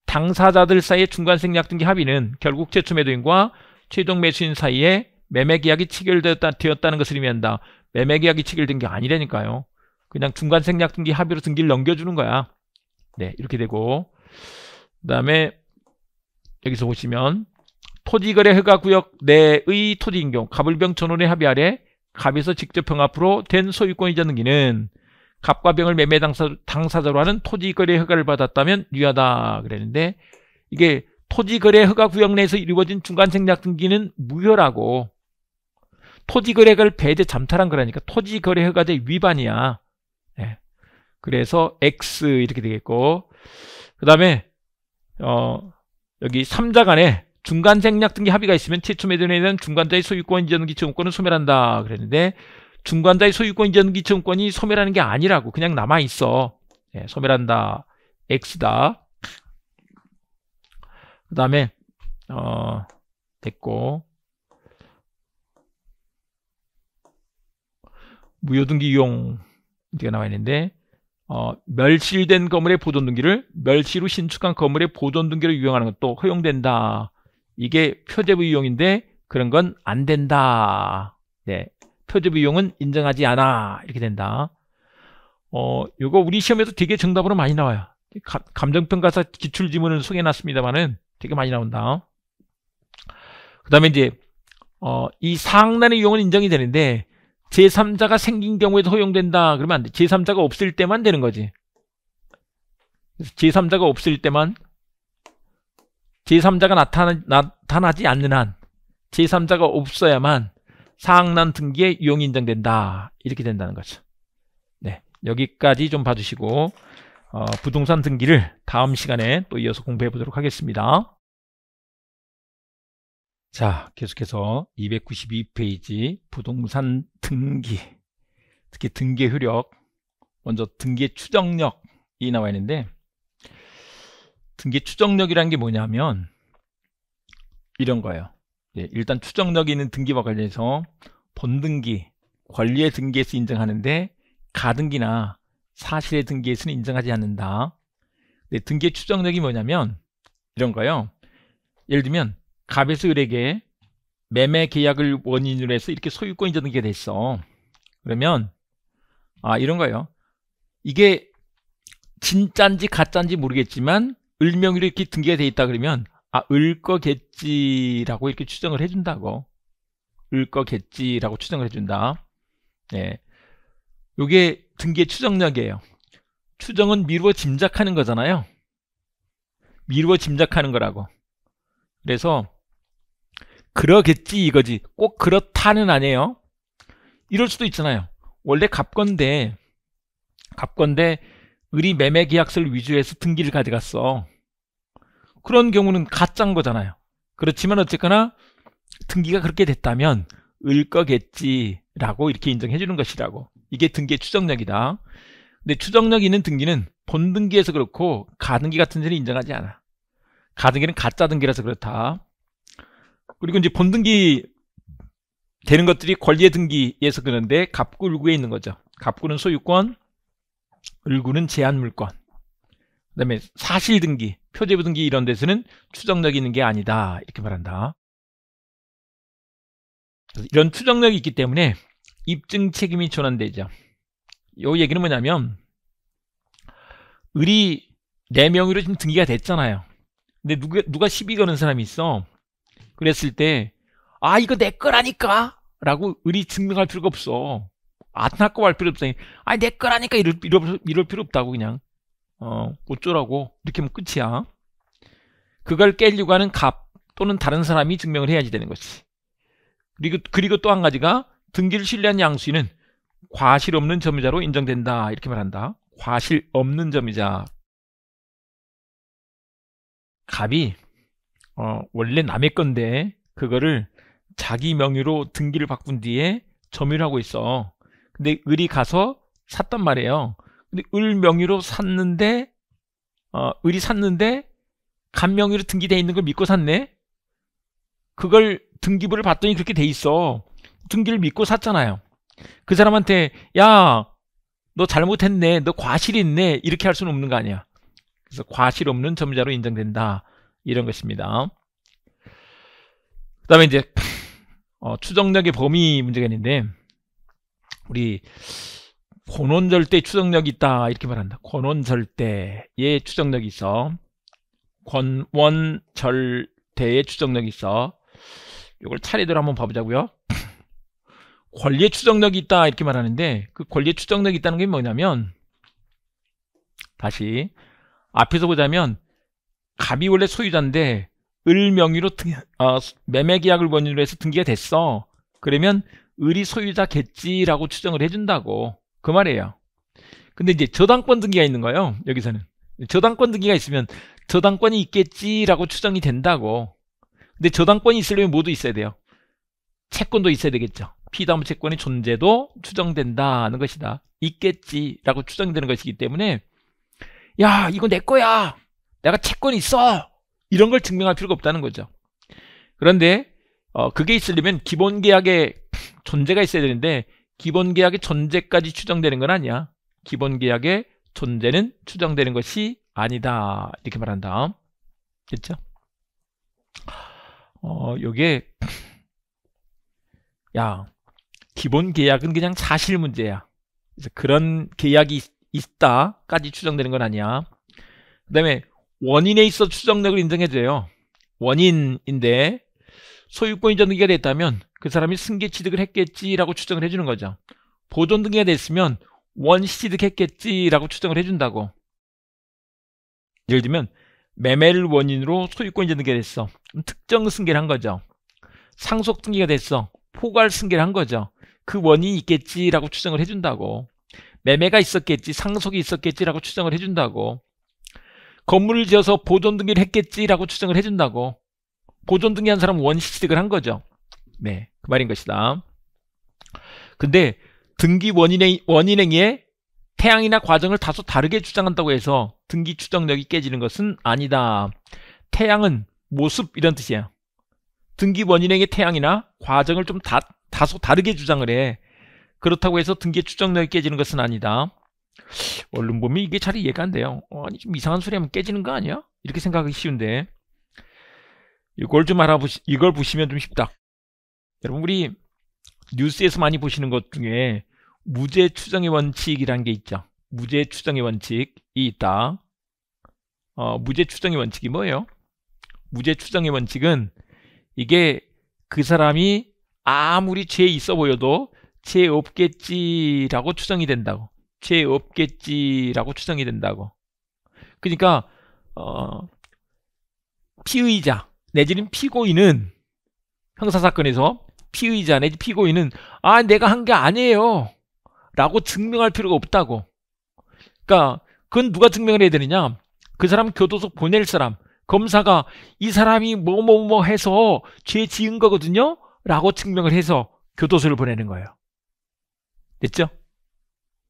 당사자들 사이의 중간 생략 등기 합의는 결국 최초 매도인과 최종 매수인 사이에 매매 계약이 체결되었다는 것을 의미한다. 매매 계약이 체결된 게 아니라니까요. 그냥 중간 생략 등기 합의로 등기를 넘겨주는 거야. 네, 이렇게 되고. 그 다음에 여기서 보시면 토지거래 허가구역 내의 토지인 경우 갑을병 전원의 합의 아래 갑에서 직접 병합으로 된 소유권 이전 등기는 갑과 병을 매매 당사, 당사 자로 하는 토지거래 허가를 받았다면 유효하다 그랬는데 이게 토지거래 허가구역 내에서 이루어진 중간생략 등기는 무효라고. 토지거래가를 배제 잠탈한 거라니까. 토지거래 허가제 위반이야 그래서 X 이렇게 되겠고 그 다음에 어 여기 3자 간에 중간 생략 등기 합의가 있으면 최초 매도인에 대한 중간자의 소유권 이전 기초권은 소멸한다 그랬는데 중간자의 소유권 이전 기초권이 소멸하는 게 아니라고 그냥 남아 있어. 네, 소멸한다. X다. 그 다음에 어 됐고 무효등기 이용 문제가 나와 있는데 어, 멸실된 건물의 보존등기를 멸실 후 신축한 건물의 보존등기로 유용하는 것도 허용된다. 이게 표제부 이용인데 그런 건 안 된다. 네, 표제부 이용은 인정하지 않아. 이렇게 된다. 어, 요거 우리 시험에도 되게 정답으로 많이 나와요. 감정평가사 기출지문을 소개해놨습니다만은 되게 많이 나온다. 그 다음에 이제, 어, 이 상란의 이용은 인정이 되는데, 제3자가 생긴 경우에도 허용된다. 그러면 안 돼. 제3자가 없을 때만 되는 거지. 제3자가 없을 때만 제3자가 나타나, 나타나 지 않는 한 제3자가 없어야만 상난 등기에 유용 인정된다. 이렇게 된다는 거죠. 네. 여기까지 좀 봐주시고 어, 부동산 등기를 다음 시간에 또 이어서 공부해 보도록 하겠습니다. 자, 계속해서 292페이지 부동산 등기, 특히 등기 효력, 먼저 등기 추정력이 나와 있는데 등기 추정력이라는 게 뭐냐면 이런 거예요. 예, 일단 추정력이 있는 등기와 관련해서 본등기, 권리의 등기에서 인정하는데 가등기나 사실의 등기에서는 인정하지 않는다. 네, 등기 추정력이 뭐냐면 이런 거예요. 예를 들면 갑에서 을에게 매매 계약을 원인으로 해서 이렇게 소유권 이전 등기가 됐어. 그러면 아 이런 거예요. 이게 진짠지 가짠지 모르겠지만 을명의로 이렇게 등기가 돼 있다 그러면 아 을 거겠지라고 이렇게 추정을 해준다고 을 거겠지라고 추정을 해준다. 네, 요게 등기의 추정력이에요. 추정은 미루어 짐작하는 거잖아요. 미루어 짐작하는 거라고. 그래서 그러겠지 이거지. 꼭 그렇다는 아니에요. 이럴 수도 있잖아요. 원래 갑건데 갑건데 을이 매매 계약서를 위조해서 등기를 가져갔어. 그런 경우는 가짜인 거잖아요. 그렇지만 어쨌거나 등기가 그렇게 됐다면 을 거겠지라고 이렇게 인정해 주는 것이라고. 이게 등기의 추정력이다. 근데 추정력 있는 등기는 본 등기에서 그렇고 가등기 같은 데는 인정하지 않아. 가등기는 가짜 등기라서 그렇다. 그리고 이제 본등기 되는 것들이 권리의 등기에서 그런데 갑구 을구에 있는 거죠. 갑구는 소유권, 을구는 제한물권. 그 다음에 사실 등기, 표제부 등기 이런 데서는 추정력이 있는 게 아니다. 이렇게 말한다. 이런 추정력이 있기 때문에 입증 책임이 전환되죠. 요 얘기는 뭐냐면 을이 4명으로 지금 등기가 됐잖아요. 근데 누가, 누가 시비 거는 사람이 있어. 그랬을 때, 아, 이거 내 거라니까! 라고 을이 증명할 필요가 없어. 안타까워 할 필요 없어. 아니, 내 거라니까 이럴, 이럴, 이럴 필요 없다고, 그냥. 어, 어쩌라고. 이렇게 하면 끝이야. 그걸 깨려고 하는 갑 또는 다른 사람이 증명을 해야지 되는 거지. 그리고, 그리고 또 한 가지가 등기를 신뢰한 양수인은 과실 없는 점유자로 인정된다. 이렇게 말한다. 과실 없는 점유자. 갑이 어, 원래 남의 건데 그거를 자기 명의로 등기를 바꾼 뒤에 점유를 하고 있어. 근데 을이 가서 샀단 말이에요. 근데 을 명의로 샀는데 어, 을이 샀는데 간 명의로 등기돼 있는 걸 믿고 샀네. 그걸 등기부를 봤더니 그렇게 돼 있어. 등기를 믿고 샀잖아요. 그 사람한테 야, 너 잘못했네. 너 과실이 있네. 이렇게 할 수는 없는 거 아니야. 그래서 과실 없는 점유자로 인정된다. 이런 것입니다. 그 다음에 이제 어, 추정력의 범위 문제가 있는데 우리 권원절대 추정력이 있다 이렇게 말한다. 권원절대의 추정력이 있어. 권원절대의 추정력이 있어. 이걸 차례대로 한번 봐보자고요. [LAUGHS] 권리의 추정력이 있다 이렇게 말하는데 그 권리의 추정력이 있다는 게 뭐냐면 다시 앞에서 보자면 갑이 원래 소유자인데 을 명의로 등, 어, 매매 계약을 원인으로 해서 등기가 됐어. 그러면 을이 소유자겠지라고 추정을 해준다고 그 말이에요. 근데 이제 저당권 등기가 있는 거예요. 여기서는. 저당권 등기가 있으면 저당권이 있겠지라고 추정이 된다고. 근데 저당권이 있으려면 모두 있어야 돼요. 채권도 있어야 되겠죠. 피담 채권의 존재도 추정된다는 것이다. 있겠지라고 추정되는 것이기 때문에 야 이거 내 거야. 내가 채권이 있어. 이런 걸 증명할 필요가 없다는 거죠. 그런데 어, 그게 있으려면 기본 계약의 존재가 있어야 되는데 기본 계약의 존재까지 추정되는 건 아니야. 기본 계약의 존재는 추정되는 것이 아니다. 이렇게 말한다. 됐죠? 어, 요게 야, 기본 계약은 그냥 사실 문제야. 그래서 그런 계약이 있다까지 추정되는 건 아니야. 그 다음에 원인에 있어 추정력을 인정해줘요. 원인인데 소유권 이전 등기가 됐다면 그 사람이 승계 취득을 했겠지라고 추정을 해주는 거죠. 보존 등기가 됐으면 원시 취득했겠지라고 추정을 해준다고. 예를 들면 매매를 원인으로 소유권 이전 등기가 됐어. 특정 승계를 한 거죠. 상속 등기가 됐어. 포괄 승계를 한 거죠. 그 원인이 있겠지라고 추정을 해준다고. 매매가 있었겠지, 상속이 있었겠지라고 추정을 해준다고. 건물을 지어서 보존 등기를 했겠지라고 추정을 해준다고. 보존 등기한 사람은 원시 취득을 한 거죠. 네, 그 말인 것이다. 근데 등기 원인행, 원인행위에 태양이나 과정을 다소 다르게 주장한다고 해서 등기 추정력이 깨지는 것은 아니다. 태양은 모습 이런 뜻이야. 등기 원인행의 태양이나 과정을 좀 다, 다소 다르게 주장을 해. 그렇다고 해서 등기 추정력이 깨지는 것은 아니다. 얼른 보면 이게 잘 이해가 안 돼요. 어, 아니 좀 이상한 소리 하면 깨지는 거 아니야? 이렇게 생각하기 쉬운데 이걸 좀 알아보시 이걸 보시면 좀 쉽다. 여러분 우리 뉴스에서 많이 보시는 것 중에 무죄 추정의 원칙이라는 게 있죠. 무죄 추정의 원칙이 있다. 어, 무죄 추정의 원칙이 뭐예요? 무죄 추정의 원칙은 이게 그 사람이 아무리 죄 있어 보여도 죄 없겠지라고 추정이 된다고. 죄 없겠지라고 추정이 된다고. 그러니까 어, 피의자 내지는 피고인은 형사 사건에서 피의자 내지 피고인은 아 내가 한 게 아니에요 라고 증명할 필요가 없다고. 그러니까 그건 누가 증명을 해야 되느냐? 그 사람 교도소 보낼 사람 검사가 이 사람이 뭐 뭐 뭐 해서 죄 지은 거거든요? 라고 증명을 해서 교도소를 보내는 거예요. 됐죠?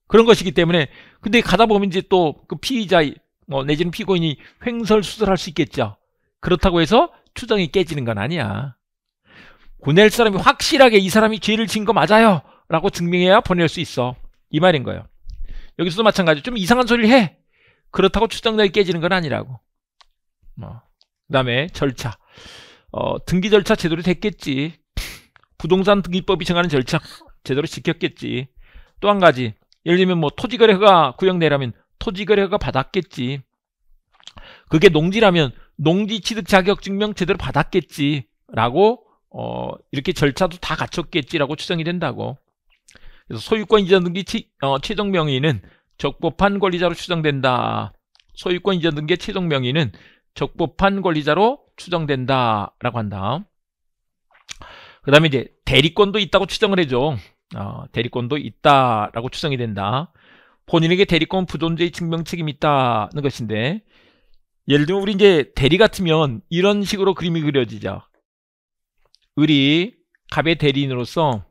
그런 것이기 때문에 근데 가다 보면 이제 또 그 피의자 뭐 내지는 피고인이 횡설수설할 수 있겠죠. 그렇다고 해서 추정이 깨지는 건 아니야. 보낼 사람이 확실하게 이 사람이 죄를 지은 거 맞아요. 라고 증명해야 보낼 수 있어. 이 말인 거예요. 여기서도 마찬가지. 좀 이상한 소리를 해. 그렇다고 추정력이 깨지는 건 아니라고. 뭐. 그 다음에 절차. 어, 등기 절차 제대로 됐겠지. 부동산 등기법이 정하는 절차 제대로 지켰겠지. 또 한 가지. 예를 들면 뭐 토지거래허가 구역내라면 토지거래허가 받았겠지. 그게 농지라면 농지 취득 자격 증명 제대로 받았겠지. 라고 어, 이렇게 절차도 다 갖췄겠지라고 추정이 된다고. 그래서 소유권 이전 등기 치, 어, 최종 명의는 적법한 권리자로 추정된다. 소유권 이전 등기의 최종 명의는 적법한 권리자로 추정된다라고 한다. 그 다음에 이제 대리권도 있다고 추정을 해줘. 어, 대리권도 있다라고 추정이 된다. 본인에게 대리권 부존재의 증명 책임이 있다는 것인데 예를 들면 우리 이제 대리 같으면 이런 식으로 그림이 그려지죠. 을이 갑의 대리인으로서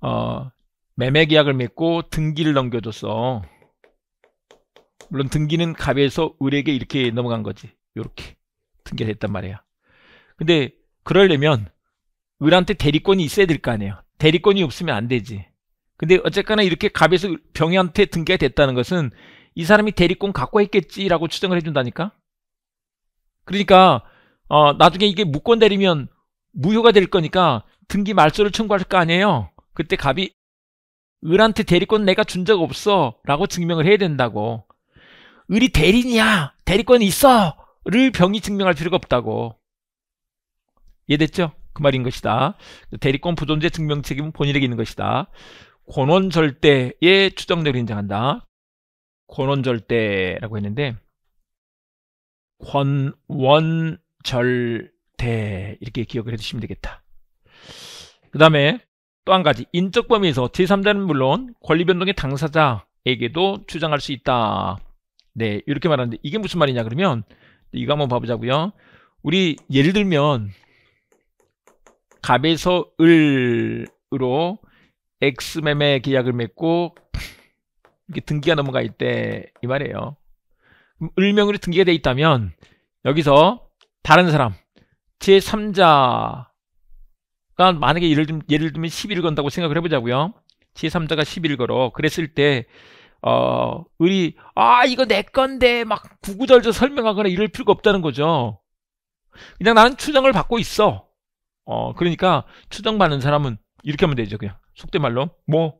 어, 매매 계약을 맺고 등기를 넘겨줬어. 물론 등기는 갑에서 을에게 이렇게 넘어간 거지. 이렇게 등기가 됐단 말이야. 근데 그러려면 을한테 대리권이 있어야 될 거 아니에요. 대리권이 없으면 안 되지. 근데 어쨌거나 이렇게 갑에서 병이한테 등기가 됐다는 것은 이 사람이 대리권 갖고 했겠지라고 추정을 해준다니까. 그러니까 어, 나중에 이게 무권 대리면 무효가 될 거니까 등기 말소를 청구할 거 아니에요. 그때 갑이 을한테 대리권 내가 준 적 없어 라고 증명을 해야 된다고. 을이 대리냐 대리권이 있어 를 병이 증명할 필요가 없다고. 이해됐죠? 그 말인 것이다. 대리권 부존재 증명 책임은 본인에게 있는 것이다. 권원절대의 추정력을 인정한다. 권원절대라고 했는데 권원절대 이렇게 기억을 해두시면 되겠다. 그 다음에 또 한 가지 인적 범위에서 제3자는 물론 권리 변동의 당사자에게도 주장할 수 있다. 네, 이렇게 말하는데 이게 무슨 말이냐 그러면 이거 한번 봐보자고요. 우리 예를 들면 갑에서 을으로 X매매 계약을 맺고 이렇게 등기가 넘어가 있대 이 말이에요. 을명으로 등기가 돼 있다면 여기서 다른 사람 제3자가 만약에 예를 들면, 예를 들면 10일 건다고 생각을 해보자고요. 제3자가 10일 걸어. 그랬을 때 어, 을이 아 이거 내 건데 막 구구절절 설명하거나 이럴 필요가 없다는 거죠. 그냥 나는 추정을 받고 있어. 어, 그러니까 추정받는 사람은 이렇게 하면 되죠. 그냥 속된 말로 뭐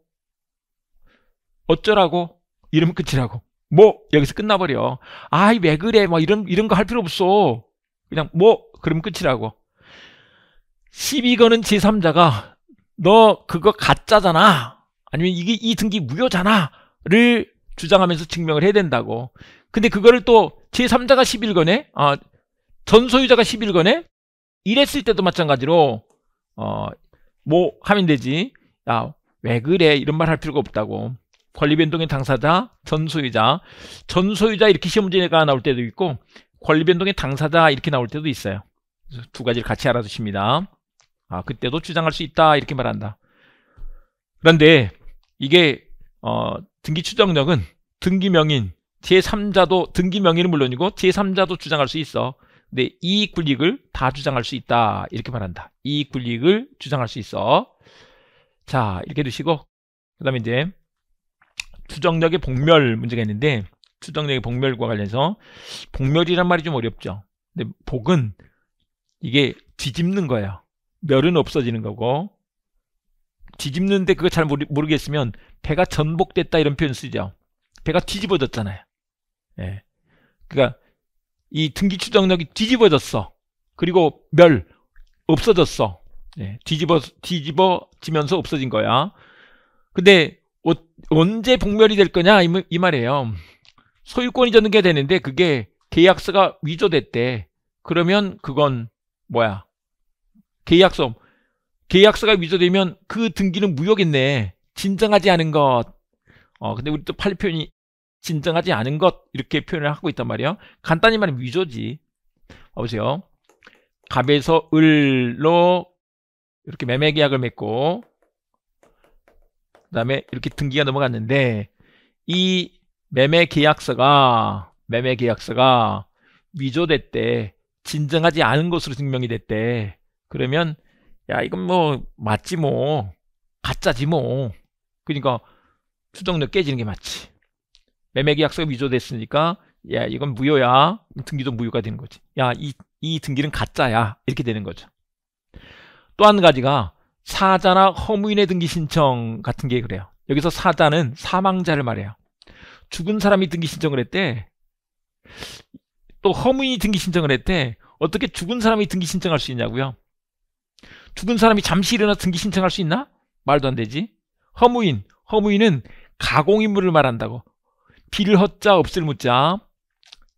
어쩌라고 이러면 끝이라고. 뭐 여기서 끝나버려. 아이 왜 그래 뭐 이런 이런 거 할 필요 없어. 그냥 뭐 그러면 끝이라고. 12건은 제3자가 너 그거 가짜잖아. 아니면 이게 이 등기 무효잖아를 주장하면서 증명을 해야 된다고. 근데 그거를 또 제3자가 11건에 아 전 소유자가 11건에 이랬을 때도 마찬가지로 어 뭐 하면 되지. 야 왜 그래 이런 말 할 필요가 없다고. 권리 변동의 당사자, 전소유자, 전소유자 이렇게 시험 문제가 나올 때도 있고 권리 변동의 당사자 이렇게 나올 때도 있어요. 두 가지를 같이 알아두십니다. 아, 그때도 주장할 수 있다 이렇게 말한다. 그런데 이게 어, 등기 추정력은 등기 명인 제3자도 등기 명인은 물론이고 제3자도 주장할 수 있어. 근데 이익 불이익을 다 주장할 수 있다 이렇게 말한다. 이익 불이익을 주장할 수 있어. 자 이렇게 두시고 그 다음에 이제 추정력의 복멸 문제가 있는데 추정력의 복멸과 관련해서 복멸이란 말이 좀 어렵죠. 근데 복은 이게 뒤집는 거예요. 멸은 없어지는 거고 뒤집는데 그거 잘 모르, 모르겠으면 배가 전복됐다 이런 표현 쓰죠. 배가 뒤집어졌잖아요. 예. 그러니까 이 등기 추정력이 뒤집어졌어. 그리고 멸 없어졌어. 예. 뒤집어 뒤집어지면서 없어진 거야. 근데 어, 언제 복멸이 될 거냐 이, 이 말이에요. 소유권이 전등게 되는데 그게 계약서가 위조됐대. 그러면 그건 뭐야? 계약서 계약서가 위조되면 그 등기는 무효겠네. 진정하지 않은 것. 어 근데 우리 또 팔 표현이 진정하지 않은 것 이렇게 표현을 하고 있단 말이에요. 간단히 말하면 위조지. 보세요. 갑에서 을로 이렇게 매매 계약을 맺고 그 다음에 이렇게 등기가 넘어갔는데 이 매매 계약서가 매매 계약서가 위조됐대 진정하지 않은 것으로 증명이 됐대 그러면 야 이건 뭐 맞지 뭐 가짜지 뭐 그러니까 추정력 깨지는 게 맞지 매매 계약서가 위조됐으니까 야 이건 무효야 등기도 무효가 되는 거지 야이 이 등기는 가짜야 이렇게 되는 거죠 또 한 가지가 사자나 허무인의 등기 신청 같은 게 그래요. 여기서 사자는 사망자를 말해요. 죽은 사람이 등기 신청을 했대. 또 허무인이 등기 신청을 했대. 어떻게 죽은 사람이 등기 신청할 수 있냐고요? 죽은 사람이 잠시 일어나 등기 신청할 수 있나? 말도 안 되지. 허무인, 허무인은 가공인물을 말한다고. 비를 헛자 없을 묻자.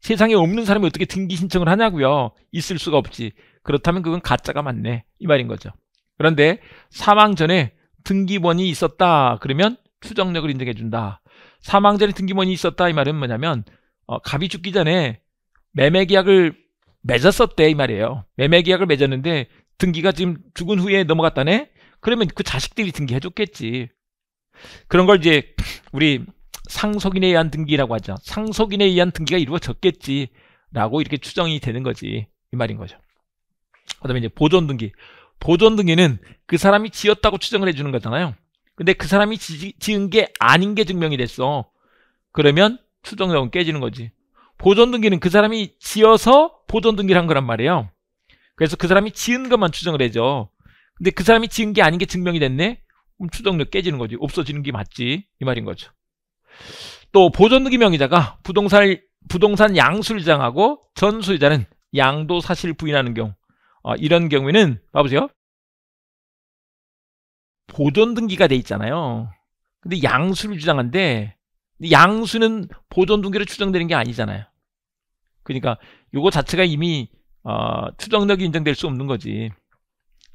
세상에 없는 사람이 어떻게 등기 신청을 하냐고요. 있을 수가 없지. 그렇다면 그건 가짜가 맞네. 이 말인 거죠. 그런데 사망 전에 등기번이 있었다. 그러면 추정력을 인정해 준다. 사망 전에 등기번이 있었다. 이 말은 뭐냐면 어, 갑이 죽기 전에 매매 계약을 맺었었대 이 말이에요. 매매 계약을 맺었는데 등기가 지금 죽은 후에 넘어갔다네. 그러면 그 자식들이 등기해 줬겠지. 그런 걸 이제 우리 상속인에 의한 등기라고 하죠. 상속인에 의한 등기가 이루어졌겠지. 라고 이렇게 추정이 되는 거지. 이 말인 거죠. 그 다음에 이제 보존 등기. 보존 등기는 그 사람이 지었다고 추정을 해주는 거잖아요. 근데 그 사람이 지, 지은 게 아닌 게 증명이 됐어. 그러면 추정력은 깨지는 거지. 보존 등기는 그 사람이 지어서 보존 등기를 한 거란 말이에요. 그래서 그 사람이 지은 것만 추정을 해줘. 근데 그 사람이 지은 게 아닌 게 증명이 됐네? 그럼 추정력 깨지는 거지. 없어지는 게 맞지. 이 말인 거죠. 또 보존 등기 명의자가 부동산 부동산 양수장하고 전소유자는 양도 사실 부인하는 경우 어, 이런 경우에는 봐보세요. 보존 등기가 돼 있잖아요. 근데 양수를 주장한데 양수는 보존 등기로 추정되는 게 아니잖아요. 그러니까 요거 자체가 이미 어, 추정력이 인정될 수 없는 거지.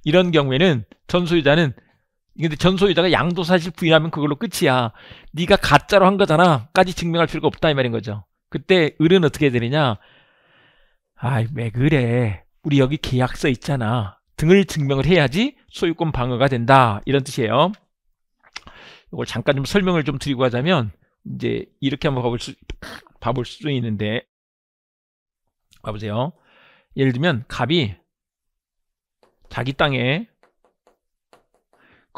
이런 경우에는 전소유자는 근데 전소유자가 양도 사실 부인하면 그걸로 끝이야. 네가 가짜로 한 거잖아. 까지 증명할 필요가 없다 이 말인 거죠. 그때 을은 어떻게 되느냐? 아이 왜 그래? 우리 여기 계약서 있잖아. 등을 증명을 해야지 소유권 방어가 된다. 이런 뜻이에요. 이걸 잠깐 좀 설명을 좀 드리고 하자면 이제 이렇게 한번 봐볼 수 봐볼 수 있는데 봐보세요. 예를 들면 갑이 자기 땅에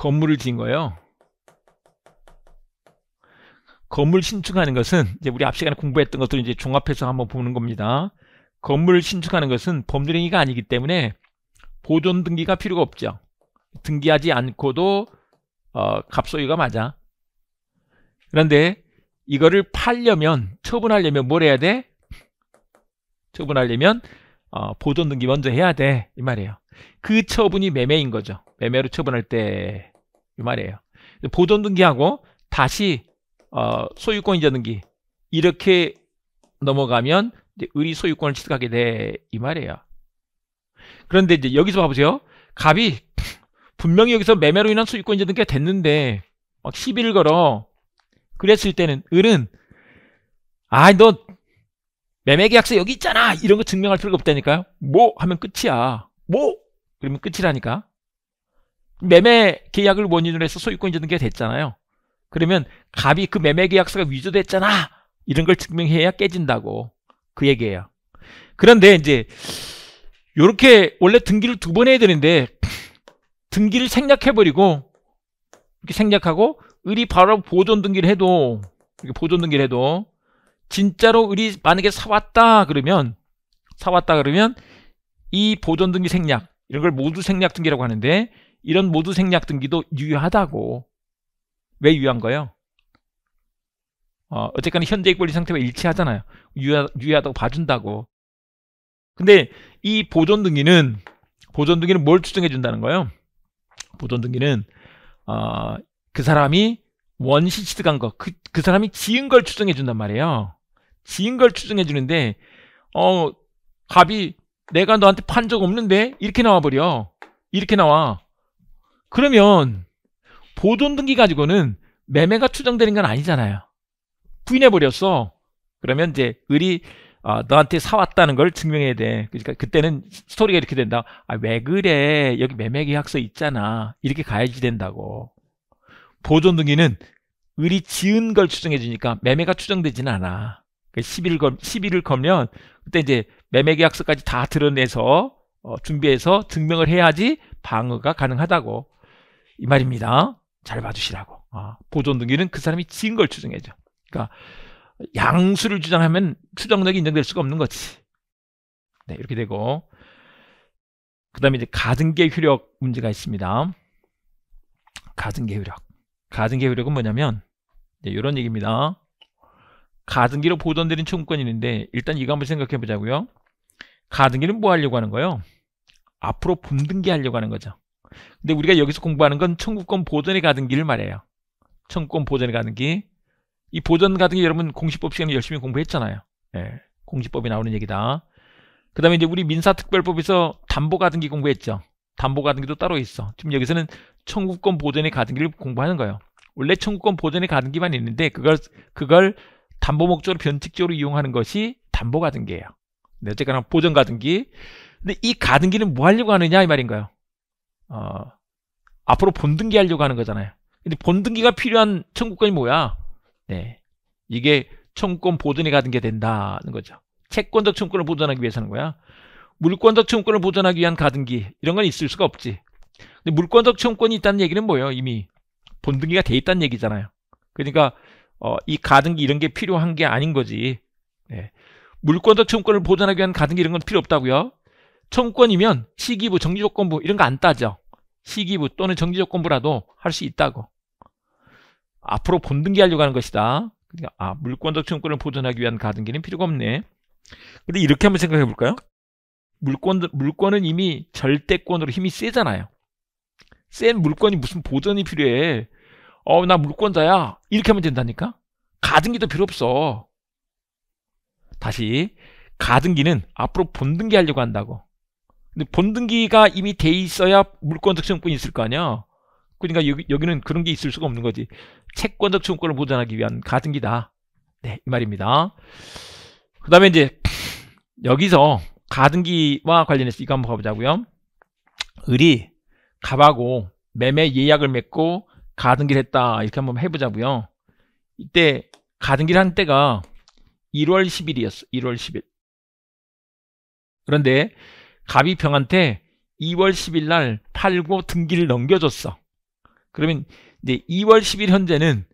건물을 지은 거예요. 건물 신축하는 것은 이제 우리 앞 시간에 공부했던 것들을 이제 종합해서 한번 보는 겁니다. 건물을 신축하는 것은 법률행위가 아니기 때문에 보존 등기가 필요가 없죠. 등기하지 않고도 어, 갑소유가 맞아. 그런데 이거를 팔려면 처분하려면 뭘 해야 돼? 처분하려면 어, 보존 등기 먼저 해야 돼 이 말이에요. 그 처분이 매매인 거죠. 매매로 처분할 때 이 말이에요. 보존 등기하고 다시 어, 소유권 이전 등기 이렇게 넘어가면 의리 소유권을 취득하게 돼 이 말이에요. 그런데 이제 여기서 봐보세요. 갑이 분명히 여기서 매매로 인한 소유권 이전 등기가 됐는데 막 시비를 걸어. 그랬을 때는 을은 아너 매매 계약서 여기 있잖아 이런 거 증명할 필요가 없다니까요. 뭐 하면 끝이야. 뭐 그러면 끝이라니까. 매매 계약을 원인으로 해서 소유권 이전 등기가 됐잖아요. 그러면 갑이 그 매매 계약서가 위조됐잖아. 이런 걸 증명해야 깨진다고. 그 얘기예요. 그런데 이제 요렇게 원래 등기를 두 번 해야 되는데 등기를 생략해버리고 이렇게 생략하고 을이 바로 보존 등기를 해도 이렇게 보존 등기를 해도 진짜로 을이 만약에 사왔다 그러면 사왔다 그러면 이 보존 등기 생략 이런 걸 모두 생략 등기라고 하는데 이런 모두 생략 등기도 유효하다고 왜 유효한 거예요? 어, 어쨌거나 현재의 권리 상태와 일치하잖아요. 유효하, 유효하다고 봐준다고. 근데 이 보존 등기는 보존 등기는 뭘 추정해 준다는 거예요? 보존 등기는 어, 그 사람이 원시 취득한 거, 그, 그 사람이 지은 걸 추정해 준단 말이에요. 지은 걸 추정해 주는데 어 갑이 내가 너한테 판 적 없는데 이렇게 나와 버려. 이렇게 나와. 그러면 보존 등기 가지고는 매매가 추정되는 건 아니잖아요. 부인해 버렸어. 그러면 이제 을이 어, 너한테 사왔다는 걸 증명해야 돼. 그러니까 그때는 스토리가 이렇게 된다. 아, 왜 그래? 여기 매매 계약서 있잖아. 이렇게 가야지 된다고. 보존 등기는 을이 지은 걸 추정해 주니까 매매가 추정되지는 않아. 그 10일 검, 10일을 걸면 그때 이제 매매 계약서까지 다 드러내서 어, 준비해서 증명을 해야지 방어가 가능하다고 이 말입니다. 잘 봐주시라고. 아, 보존 등기는 그 사람이 지은 걸 추정해줘. 그러니까 양수를 주장하면 추정력이 인정될 수가 없는 거지. 네, 이렇게 되고 그 다음에 이제 가등기 효력 문제가 있습니다. 가등기 효력. 가등기 효력은 뭐냐면 네, 이런 얘기입니다. 가등기로 보존되는 청구권이 있는데 일단 이거 한번 생각해 보자고요. 가등기는 뭐 하려고 하는 거예요? 앞으로 분등기 하려고 하는 거죠. 근데 우리가 여기서 공부하는 건 청구권 보존의 가등기를 말해요. 청구권 보존의 가등기. 이 보존 가등기 여러분 공시법 시간에 열심히 공부했잖아요. 예, 공시법이 나오는 얘기다. 그 다음에 이제 우리 민사특별법에서 담보 가등기 공부했죠. 담보 가등기도 따로 있어. 지금 여기서는 청구권 보존의 가등기를 공부하는 거예요. 원래 청구권 보존의 가등기만 있는데 그걸 그걸 담보 목적으로 변칙적으로 이용하는 것이 담보 가등기예요. 네, 어쨌거나 보존가등기. 근데 이 가등기는 뭐 하려고 하느냐 이 말인가요? 어, 앞으로 본등기 하려고 하는 거잖아요. 근데 본등기가 필요한 청구권이 뭐야? 네. 이게 청구권 보존이 가등기 된다는 거죠. 채권적 청구권을 보존하기 위해서 하는 거야. 물권적 청구권을 보존하기 위한 가등기 이런 건 있을 수가 없지. 근데 물권적 청구권이 있다는 얘기는 뭐예요? 이미 본등기가 돼 있다는 얘기잖아요. 그러니까 어, 이 가등기 이런 게 필요한 게 아닌 거지. 네. 물권적 청구권을 보존하기 위한 가등기 이런 건 필요 없다고요. 청구권이면 시기부, 정지조건부 이런 거 안 따져. 시기부 또는 정지조건부라도 할 수 있다고. 앞으로 본등기 하려고 하는 것이다. 그러니까 아 물권적 청구권을 보존하기 위한 가등기는 필요가 없네. 근데 이렇게 한번 생각해 볼까요? 물권 물권은 이미 절대권으로 힘이 세잖아요. 센 물건이 무슨 보존이 필요해. 어, 나 물권자야. 이렇게 하면 된다니까? 가등기도 필요 없어. 다시, 가등기는 앞으로 본등기 하려고 한다고. 근데 본등기가 이미 돼 있어야 물권 득정권이 있을 거 아니야? 그러니까 여기, 여기 는 그런 게 있을 수가 없는 거지. 채권적 채권을 보존하기 위한 가등기다. 네, 이 말입니다. 그 다음에 이제 여기서 가등기와 관련해서 이거 한번 봐보자고요. 을이 갑하고 매매 예약을 맺고 가등기를 했다. 이렇게 한번 해보자고요. 이때 가등기를 한 때가 1월 10일이었어. 1월 10일. 그런데 갑이 병한테 2월 10일 날 팔고 등기를 넘겨줬어. 그러면 이제 2월 10일 현재는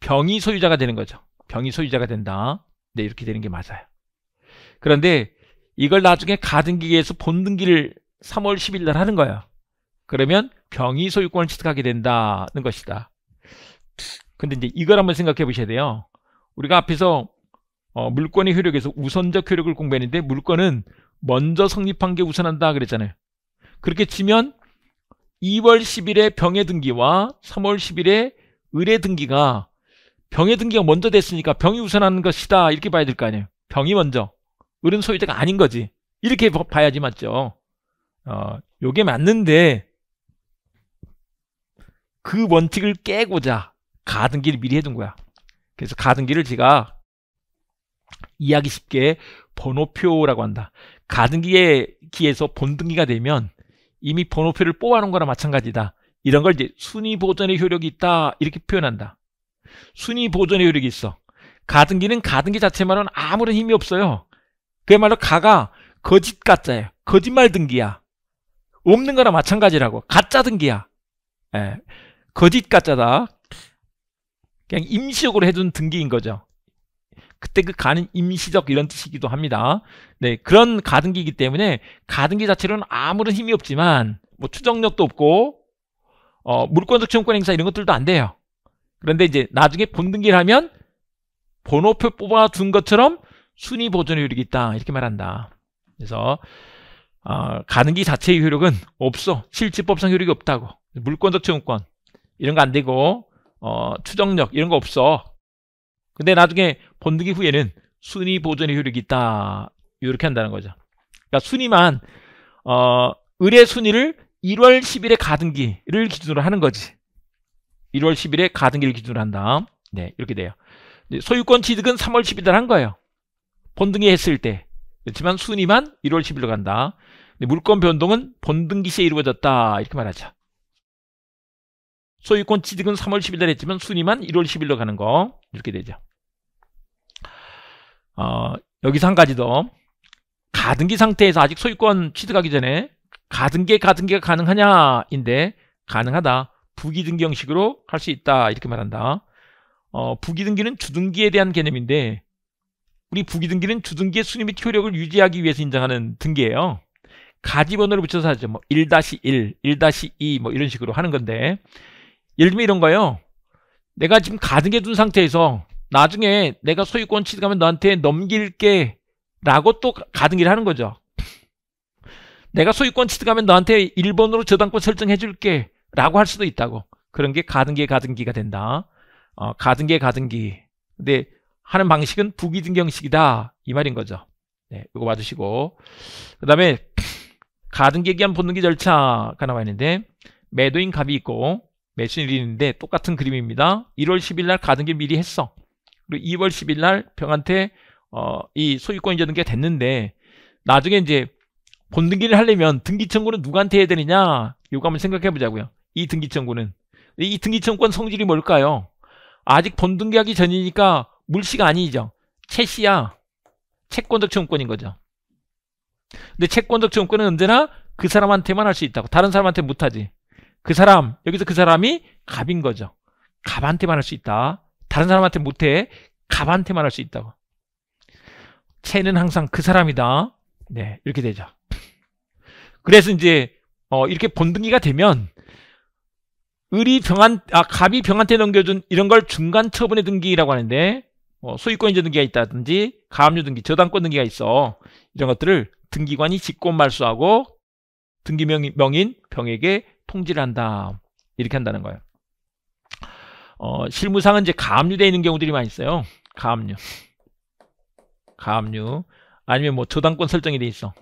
병이 소유자가 되는 거죠. 병이 소유자가 된다. 네, 이렇게 되는 게 맞아요. 그런데 이걸 나중에 가등기에서 본등기를 3월 10일 날 하는 거예요. 그러면 병이 소유권을 취득하게 된다는 것이다. 근데 이제 이걸 한번 생각해 보셔야 돼요. 우리가 앞에서 어, 물권의 효력에서 우선적 효력을 공부했는데 물권은 먼저 성립한 게 우선한다 그랬잖아요. 그렇게 치면 2월 10일에 병의 등기와 3월 10일에 의뢰 등기가 병의 등기가 먼저 됐으니까 병이 우선하는 것이다 이렇게 봐야 될 거 아니에요. 병이 먼저 을은 소유자가 아닌 거지 이렇게 봐야지 맞죠. 어, 요게 맞는데 그 원칙을 깨고자 가등기를 미리 해둔 거야. 그래서 가등기를 제가 이해하기 쉽게 번호표라고 한다. 가등기에 기에서 본등기가 되면 이미 번호표를 뽑아놓은 거나 마찬가지다. 이런 걸 이제 순위 보존의 효력이 있다. 이렇게 표현한다. 순위 보존의 효력이 있어. 가등기는 가등기 자체만은 아무런 힘이 없어요. 그야말로 가가 거짓 가짜예요. 거짓말 등기야. 없는 거나 마찬가지라고. 가짜 등기야. 예. 거짓 가짜다. 그냥 임시적으로 해둔 등기인 거죠. 그때 그 가는 임시적 이런 뜻이기도 합니다. 네, 그런 가등기이기 때문에 가등기 자체로는 아무런 힘이 없지만 뭐 추정력도 없고 어, 물권적 채권권 행사 이런 것들도 안 돼요. 그런데 이제 나중에 본등기를 하면 번호표 뽑아둔 것처럼 순위 보존의 효력이 있다 이렇게 말한다. 그래서 어, 가등기 자체의 효력은 없어. 실질법상 효력이 없다고. 물권적 채권권 이런 거 안 되고 어, 추정력 이런 거 없어. 근데 나중에 본등기 후에는 순위 보존의 효력이 있다. 이렇게 한다는 거죠. 그러니까 순위만 어, 의뢰 순위를 1월 10일에 가등기를 기준으로 하는 거지. 1월 10일에 가등기를 기준으로 한다. 네, 이렇게 돼요. 소유권 취득은 3월 10일 날한 거예요. 본등기 했을 때. 그렇지만 순위만 1월 10일로 간다. 물권 변동은 본등기 시에 이루어졌다. 이렇게 말하죠. 소유권 취득은 3월 10일 날 했지만 순위만 1월 10일로 가는 거. 이렇게 되죠. 어, 여기서 한 가지 더. 가등기 상태에서 아직 소유권 취득하기 전에 가등기 가등기가 가능하냐인데 가능하다. 부기등기 형식으로 할 수 있다. 이렇게 말한다. 어, 부기등기는 주등기에 대한 개념인데 우리 부기등기는 주등기의 순위 및 효력을 유지하기 위해서 인정하는 등기예요. 가지번호를 붙여서 하죠. 뭐 1-1, 1-2 뭐 이런 식으로 하는 건데 예를 들면 이런 거요. 내가 지금 가등기해 둔 상태에서 나중에 내가 소유권 취득하면 너한테 넘길게 라고 또 가등기를 하는 거죠. 내가 소유권 취득하면 너한테 1번으로 저당권 설정해 줄게 라고 할 수도 있다고. 그런 게 가등기의 가등기가 된다. 어, 가등기의 가등기. 근데 하는 방식은 부기등기 형식이다. 이 말인 거죠. 네, 이거 봐주시고. 그 다음에 가등기에 기한 본등기 절차가 나와 있는데 매도인 갑이 있고 매수인이 있는데 똑같은 그림입니다. 1월 10일 날 가등기 미리 했어. 그리고 2월 10일 날 병한테 어, 이 소유권 이전 등기가 됐는데 나중에 이제 본 등기를 하려면 등기 청구는 누구한테 해야 되느냐? 이거 한번 생각해 보자고요. 이 등기 청구는 이 등기 청구권 성질이 뭘까요? 아직 본 등기하기 전이니까 물시가 아니죠. 채시야. 채권적 청구권인 거죠. 근데 채권적 청구권은 언제나 그 사람한테만 할 수 있다고. 다른 사람한테 못하지. 그 사람, 여기서 그 사람이 갑인 거죠. 갑한테만 할 수 있다. 다른 사람한테 못해. 갑한테만 할 수 있다고. 채는 항상 그 사람이다. 네, 이렇게 되죠. 그래서 이제 어, 이렇게 본등기가 되면 을이 병한 아 갑이 병한테 넘겨준 이런 걸 중간 처분의 등기라고 하는데 어, 소유권 이전 등기가 있다든지 가압류 등기, 저당권 등기가 있어 이런 것들을 등기관이 직권 말소하고 등기명인 병에게 통지를 한다 이렇게 한다는 거예요. 어, 실무상은 이제 가압류되어 있는 경우들이 많이 있어요. 가압류, 가압류 아니면 뭐 저당권 설정이 돼 있어.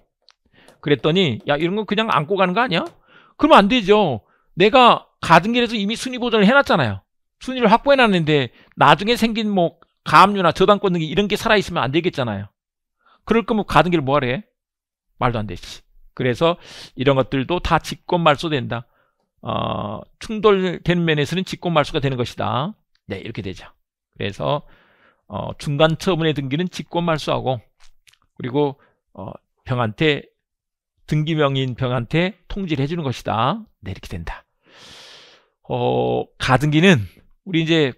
그랬더니 야 이런 거 그냥 안고 가는 거 아니야? 그러면 안 되죠. 내가 가등기에서 이미 순위 보전을 해놨잖아요. 순위를 확보해놨는데 나중에 생긴 뭐 가압류나 저당권 등기 이런 게 살아있으면 안 되겠잖아요. 그럴 거면 가등기를 뭐하래? 말도 안 되지. 그래서 이런 것들도 다 직권 말소된다. 어, 충돌되는 면에서는 직권 말소가 되는 것이다. 네, 이렇게 되죠. 그래서 어, 중간 처분의 등기는 직권 말소하고 그리고 어, 병한테 등기명인 병한테 통지를 해주는 것이다. 네, 이렇게 된다. 어, 가등기는 우리 이제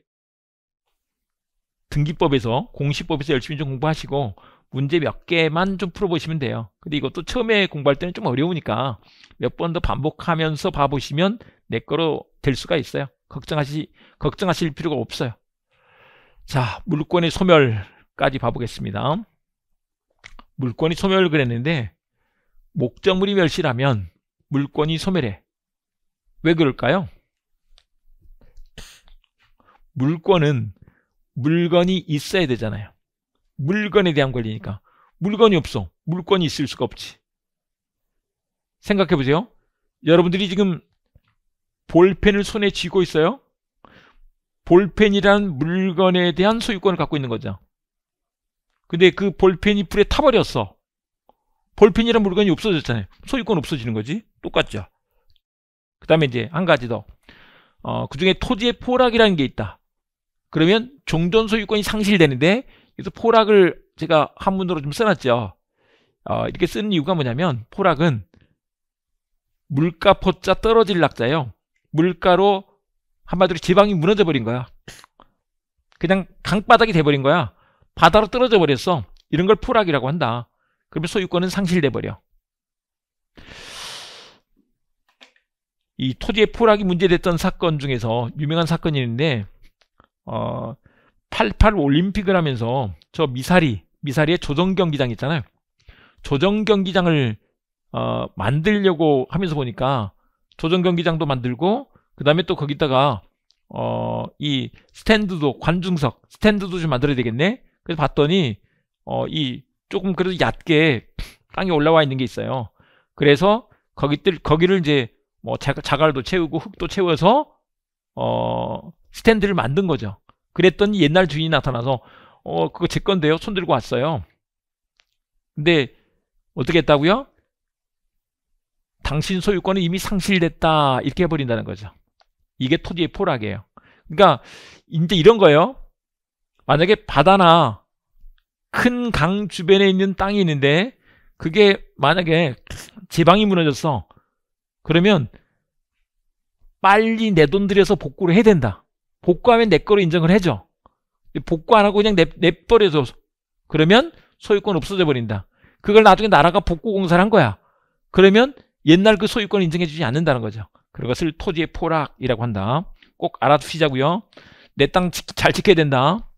등기법에서 공시법에서 열심히 좀 공부하시고 문제 몇 개만 좀 풀어보시면 돼요. 근데 이것도 처음에 공부할 때는 좀 어려우니까 몇 번 더 반복하면서 봐보시면 내 거로 될 수가 있어요. 걱정하시, 걱정하실 필요가 없어요. 자, 물권의 소멸까지 봐보겠습니다. 물권이 소멸을 그랬는데 목적물이 멸실하면 물권이 소멸해. 왜 그럴까요? 물권은 물건이 있어야 되잖아요. 물건에 대한 권리니까. 물건이 없어. 물건이 있을 수가 없지. 생각해 보세요. 여러분들이 지금 볼펜을 손에 쥐고 있어요. 볼펜이란 물건에 대한 소유권을 갖고 있는 거죠. 근데 그 볼펜이 불에 타버렸어. 볼펜이란 물건이 없어졌잖아요. 소유권 없어지는 거지. 똑같죠. 그 다음에 이제 한 가지 더. 어, 그 중에 토지의 포락이라는 게 있다. 그러면 종전 소유권이 상실되는데 그래서 포락을 제가 한문으로 좀 써놨죠. 어, 이렇게 쓰는 이유가 뭐냐면 포락은 물가 포자 떨어질 낙자예요. 물가로 한마디로 지방이 무너져 버린 거야. 그냥 강바닥이 돼버린 거야. 바다로 떨어져 버렸어. 이런 걸 포락이라고 한다. 그러면 소유권은 상실돼 버려. 이 토지의 포락이 문제됐던 사건 중에서 유명한 사건이 있는데 어, 88 올림픽을 하면서 저 미사리, 미사리의 조정 경기장 있잖아요. 조정 경기장을 어, 만들려고 하면서 보니까 조정 경기장도 만들고 그 다음에 또 거기다가 어, 이 스탠드도 관중석 스탠드도 좀 만들어야 되겠네. 그래서 봤더니 어, 이 조금 그래도 얕게 땅에 올라와 있는 게 있어요. 그래서 거기들 거기를 이제 뭐 자갈도 채우고 흙도 채워서 어, 스탠드를 만든 거죠. 그랬더니 옛날 주인이 나타나서 어 그거 제 건데요. 손 들고 왔어요. 근데 어떻게 했다고요? 당신 소유권은 이미 상실됐다 이렇게 해버린다는 거죠. 이게 토지의 포락이에요. 그러니까 이제 이런 거예요. 만약에 바다나 큰 강 주변에 있는 땅이 있는데 그게 만약에 지방이 무너졌어. 그러면 빨리 내 돈 들여서 복구를 해야 된다. 복구하면 내 거로 인정을 해줘. 복구 안 하고 그냥 내, 내버려줘. 그러면 소유권 없어져 버린다. 그걸 나중에 나라가 복구 공사를 한 거야. 그러면 옛날 그 소유권 을 인정해주지 않는다는 거죠. 그것을 토지의 포락이라고 한다. 꼭 알아두시자고요. 내 땅 잘 지켜야 된다.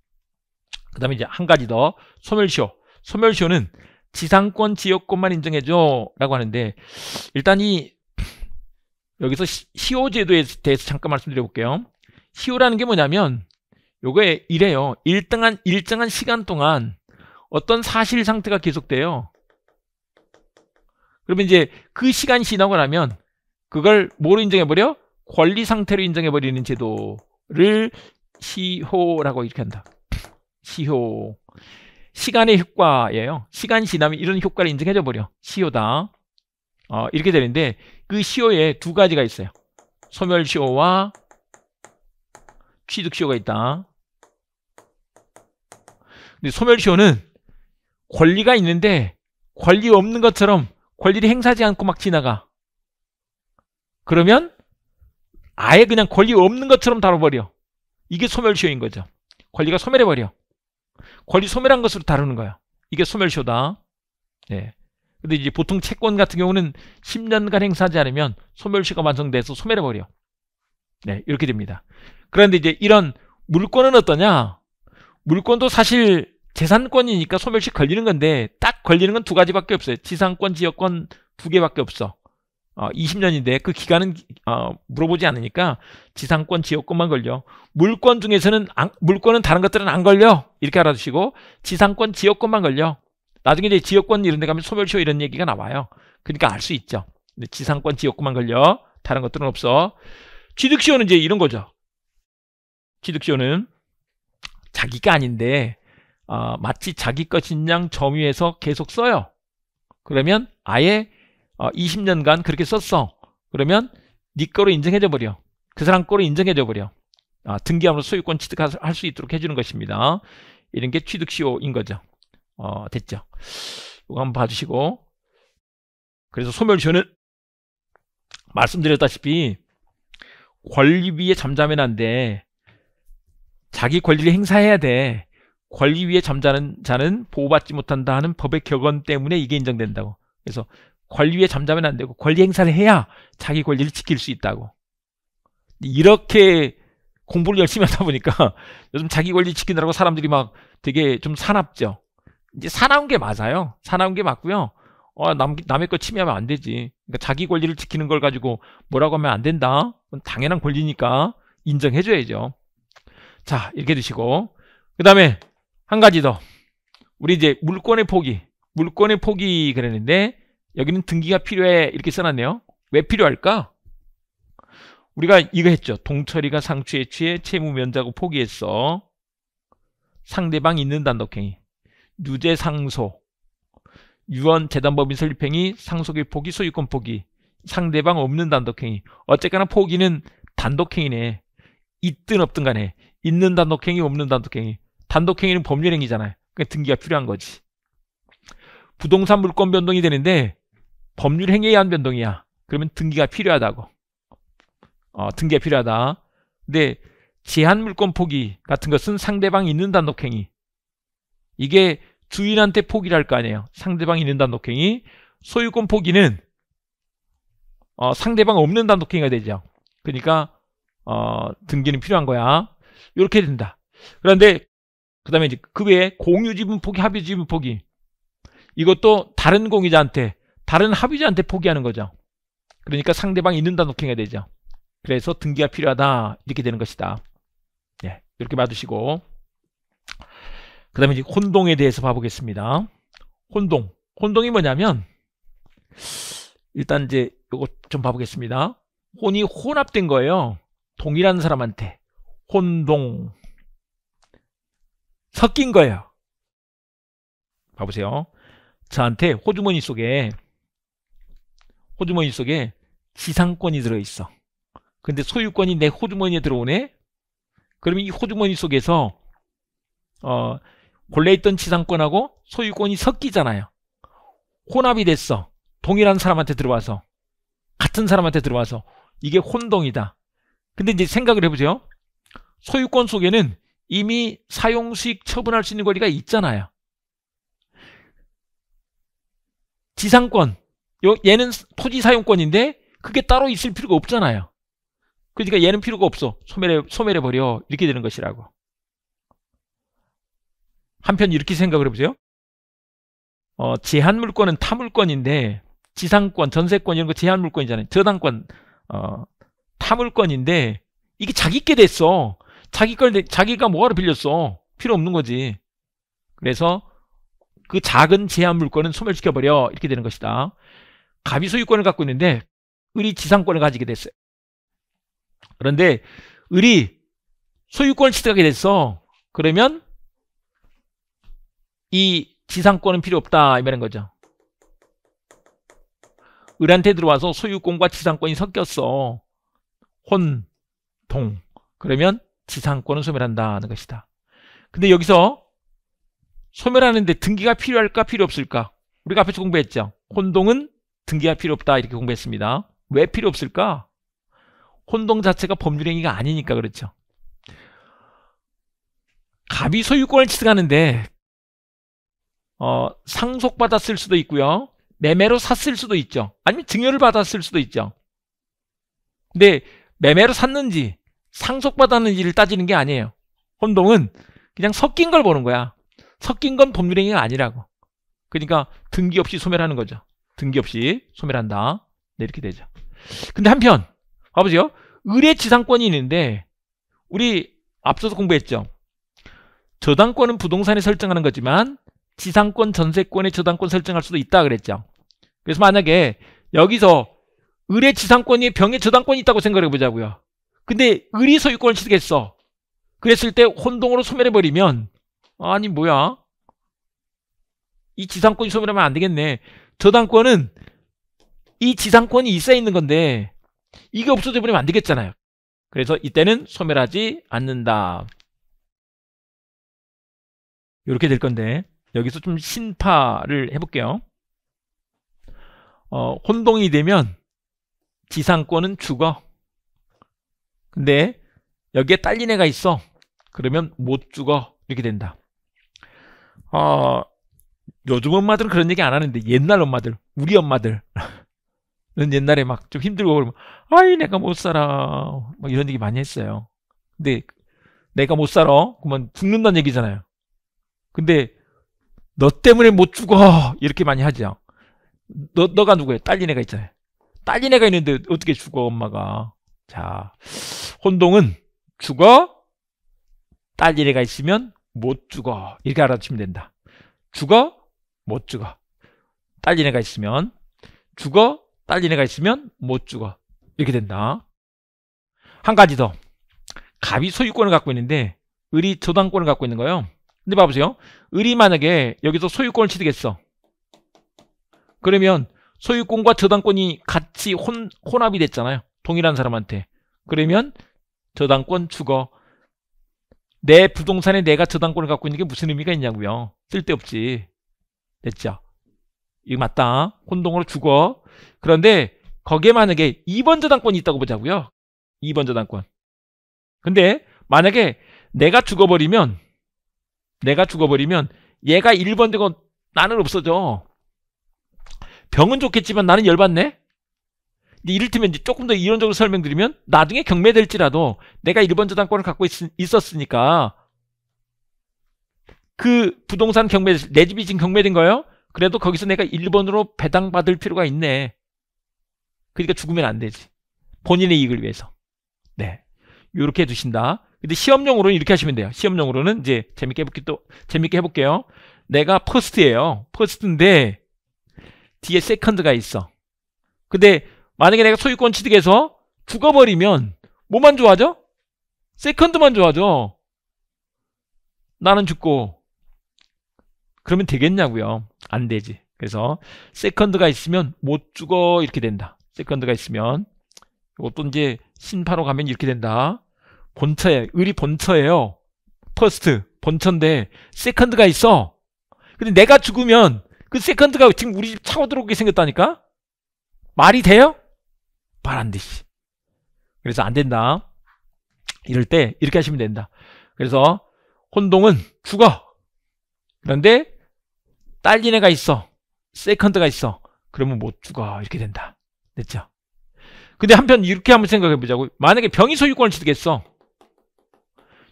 그 다음에 이제 한 가지 더 소멸시효. 소멸시효는 지상권 지역권만 인정해줘 라고 하는데 일단 이 여기서 시효제도에 대해서 잠깐 말씀드려 볼게요. 시효라는 게 뭐냐면 요거에 이래요. 일정한 일정한 시간 동안 어떤 사실 상태가 계속돼요. 그러면 이제 그 시간이 지나고 나면 그걸 뭐로 인정해버려? 권리 상태로 인정해버리는 제도를 시효라고 이렇게 한다. 시효. 시간의 효과예요. 시간이 지나면 이런 효과를 인정해줘 버려. 시효다. 어, 이렇게 되는데 그 시효에 두 가지가 있어요. 소멸시효와 취득시효가 있다. 근데 소멸시효는 권리가 있는데 권리 없는 것처럼 권리를 행사하지 않고 막 지나가. 그러면 아예 그냥 권리 없는 것처럼 다뤄버려. 이게 소멸시효인 거죠. 권리가 소멸해버려. 권리 소멸한 것으로 다루는 거야. 이게 소멸시효다. 네. 근데 이제 보통 채권 같은 경우는 10년간 행사하지 않으면 소멸시효가 완성돼서 소멸해버려. 네, 이렇게 됩니다. 그런데 이제 이런 물권은 어떠냐? 물권도 사실 재산권이니까 소멸시 걸리는 건데 딱 걸리는 건 두 가지밖에 없어요. 지상권, 지역권 두 개밖에 없어. 어, 20년인데 그 기간은 어, 물어보지 않으니까 지상권, 지역권만 걸려. 물권 중에서는 안, 물권은 다른 것들은 안 걸려. 이렇게 알아두시고 지상권, 지역권만 걸려. 나중에 이제 지역권 이런 데 가면 소멸시효 이런 얘기가 나와요. 그러니까 알 수 있죠. 지상권, 지역권만 걸려. 다른 것들은 없어. 취득시효는 이제 이런 거죠. 취득시효는 자기가 아닌데 어, 마치 자기 것인 양 점유해서 계속 써요. 그러면 아예 어, 20년간 그렇게 썼어. 그러면 네 거로 인정해줘 버려. 그 사람 거로 인정해줘 버려. 아, 등기함으로 소유권 취득할 수 있도록 해주는 것입니다. 이런 게 취득시효인 거죠. 어, 됐죠. 이거 한번 봐주시고. 그래서 소멸시효는 말씀드렸다시피 권리 위에 잠자면 안 돼. 자기 권리를 행사해야 돼. 권리 위에 잠자는 자는 보호받지 못한다 하는 법의 격언 때문에 이게 인정된다고. 그래서 권리 위에 잠자면 안 되고 권리 행사를 해야 자기 권리를 지킬 수 있다고. 이렇게 공부를 열심히 하다 보니까 [LAUGHS] 요즘 자기 권리 지키느라고 사람들이 막 되게 좀 사납죠. 이제 사나운 게 맞아요. 사나운 게 맞고요. 어, 남, 남의 거 침해하면 안 되지. 그러니까 자기 권리를 지키는 걸 가지고 뭐라고 하면 안 된다. 당연한 권리니까 인정해줘야죠. 자, 이렇게 드시고. 그 다음에 한 가지 더. 우리 이제 물권의 포기. 물권의 포기 그랬는데 여기는 등기가 필요해 이렇게 써놨네요. 왜 필요할까? 우리가 이거 했죠. 동철이가 상추에 취해 채무 면자고 포기했어. 상대방 있는 단독행위. 유죄 상소. 유언 재단법인 설립행위, 상속의 포기, 소유권 포기. 상대방 없는 단독행위. 어쨌거나 포기는 단독행위네. 있든 없든 간에. 있는 단독행위, 없는 단독행위. 단독행위는 법률행위잖아요. 그러니까 등기가 필요한 거지. 부동산 물권 변동이 되는데 법률행위에 의한 변동이야. 그러면 등기가 필요하다고. 어, 등기가 필요하다. 근데 제한 물권 포기 같은 것은 상대방 있는 단독행위. 이게 주인한테 포기를 할 거 아니에요. 상대방 있는 단독행위. 소유권 포기는 어, 상대방 없는 단독행위가 되죠. 그러니까 어, 등기는 필요한 거야. 이렇게 된다. 그런데 그 다음에 이제 그 외에 공유 지분 포기, 합의 지분 포기. 이것도 다른 공유자한테, 다른 합의자한테 포기하는 거죠. 그러니까 상대방 있는 단독행위가 되죠. 그래서 등기가 필요하다. 이렇게 되는 것이다. 예, 이렇게 봐두시고. 그 다음에 이제 혼동에 대해서 봐보겠습니다. 혼동. 혼동이 뭐냐면, 일단 이제 이거 좀 봐보겠습니다. 혼이 혼합된 거예요. 동일한 사람한테. 혼동. 섞인 거예요. 봐보세요. 저한테 호주머니 속에, 호주머니 속에 지상권이 들어있어. 근데 소유권이 내 호주머니에 들어오네? 그러면 이 호주머니 속에서, 어, 본래 있던 지상권하고 소유권이 섞이잖아요. 혼합이 됐어. 동일한 사람한테 들어와서. 같은 사람한테 들어와서. 이게 혼동이다. 근데 이제 생각을 해보세요. 소유권 속에는 이미 사용수익 처분할 수 있는 권리가 있잖아요. 지상권. 얘는 토지 사용권인데 그게 따로 있을 필요가 없잖아요. 그러니까 얘는 필요가 없어. 소멸해, 소멸해버려. 이렇게 되는 것이라고. 한편 이렇게 생각을 해보세요. 어, 제한 물권은 타 물권인데 지상권, 전세권 이런 거 제한 물권이잖아요. 저당권, 어, 타 물권인데 이게 자기 게 됐어. 자기 걸 자기가 뭐하러 빌렸어? 필요 없는 거지. 그래서 그 작은 제한 물권은 소멸시켜 버려 이렇게 되는 것이다. 갑이 소유권을 갖고 있는데 을이 지상권을 가지게 됐어요. 그런데 을이 소유권을 취득하게 됐어. 그러면 이 지상권은 필요 없다 이 말인 거죠. 을한테 들어와서 소유권과 지상권이 섞였어. 혼, 동. 그러면 지상권은 소멸한다는 것이다. 근데 여기서 소멸하는데 등기가 필요할까 필요 없을까? 우리가 앞에서 공부했죠. 혼동은 등기가 필요 없다 이렇게 공부했습니다. 왜 필요 없을까? 혼동 자체가 법률 행위가 아니니까 그렇죠. 갑이 소유권을 취득하는데 어, 상속받았을 수도 있고요. 매매로 샀을 수도 있죠. 아니면 증여를 받았을 수도 있죠. 근데 매매로 샀는지 상속받았는지를 따지는 게 아니에요. 혼동은 그냥 섞인 걸 보는 거야. 섞인 건 법률 행위가 아니라고. 그러니까 등기 없이 소멸하는 거죠. 등기 없이 소멸한다. 네, 이렇게 되죠. 근데 한편 봐보세요. 의뢰 지상권이 있는데 우리 앞서서 공부했죠. 저당권은 부동산에 설정하는 거지만 지상권, 전세권에 저당권 설정할 수도 있다 그랬죠. 그래서 만약에 여기서 을의 지상권이 병의 저당권이 있다고 생각해 보자고요. 근데 을이 소유권을 취득했어. 그랬을 때 혼동으로 소멸해버리면 아니 뭐야? 이 지상권이 소멸하면 안 되겠네. 저당권은 이 지상권이 있어야 있는 건데 이게 없어져 버리면 안 되겠잖아요. 그래서 이때는 소멸하지 않는다. 이렇게 될 건데 여기서 좀 신파를 해볼게요. 어, 혼동이 되면 지상권은 죽어. 근데 여기에 딸린 애가 있어. 그러면 못 죽어. 이렇게 된다. 어, 요즘 엄마들은 그런 얘기 안 하는데 옛날 엄마들, 우리 엄마들은 옛날에 막 좀 힘들고 그러면 아이 내가 못 살아. 막 이런 얘기 많이 했어요. 근데 내가 못 살아. 그러면 죽는다는 얘기잖아요. 근데 너 때문에 못 죽어. 이렇게 많이 하죠. 너, 너가 누구야? 딸린 애가 있잖아요. 딸린 애가 있는데 어떻게 죽어, 엄마가. 자, 혼동은 죽어, 딸린 애가 있으면 못 죽어. 이렇게 알아두시면 된다. 죽어, 못 죽어. 딸린 애가 있으면 죽어, 딸린 애가 있으면 못 죽어. 이렇게 된다. 한 가지 더. 갑이 소유권을 갖고 있는데 을이 저당권을 갖고 있는 거예요. 근데 봐보세요. 을이 만약에 여기서 소유권을 취득했어. 그러면 소유권과 저당권이 같이 혼, 혼합이 됐잖아요. 동일한 사람한테. 그러면 저당권 죽어. 내 부동산에 내가 저당권을 갖고 있는 게 무슨 의미가 있냐고요. 쓸데없지. 됐죠? 이거 맞다. 혼동으로 죽어. 그런데 거기에 만약에 2번 저당권이 있다고 보자고요. 2번 저당권. 근데 만약에 내가 죽어버리면 내가 죽어버리면 얘가 1번 되고 나는 없어져. 병은 좋겠지만 나는 열받네? 근데 이를테면 이제 조금 더 이론적으로 설명드리면 나중에 경매될지라도 내가 1번 저당권을 갖고 있, 었으니까 그 부동산 경매, 내 집이 지금 경매된 거예요? 그래도 거기서 내가 1번으로 배당받을 필요가 있네. 그러니까 죽으면 안 되지. 본인의 이익을 위해서. 네. 요렇게 해두신다. 근데 시험용으로는 이렇게 하시면 돼요. 시험용으로는 이제 재밌게 해볼게 또, 재밌게 해볼게요. 내가 first예요. first인데, 뒤에 세컨드가 있어. 근데 만약에 내가 소유권 취득해서 죽어버리면 뭐만 좋아져? 세컨드만 좋아져. 나는 죽고 그러면 되겠냐고요. 안 되지. 그래서 세컨드가 있으면 못 죽어 이렇게 된다. 세컨드가 있으면 이것도 이제 신파로 가면 이렇게 된다. 본처에 을이 본처예요. first 본처인데 세컨드가 있어. 근데 내가 죽으면 그 세컨드가 지금 우리 집 차고 들어오게 생겼다니까? 말이 돼요? 말 안 되지. 그래서 안 된다. 이럴 때 이렇게 하시면 된다. 그래서 혼동은 죽어. 그런데 딸린 애가 있어. 세컨드가 있어. 그러면 못 죽어. 이렇게 된다. 됐죠? 근데 한편 이렇게 한번 생각해 보자고. 만약에 병이 소유권을 취득했어.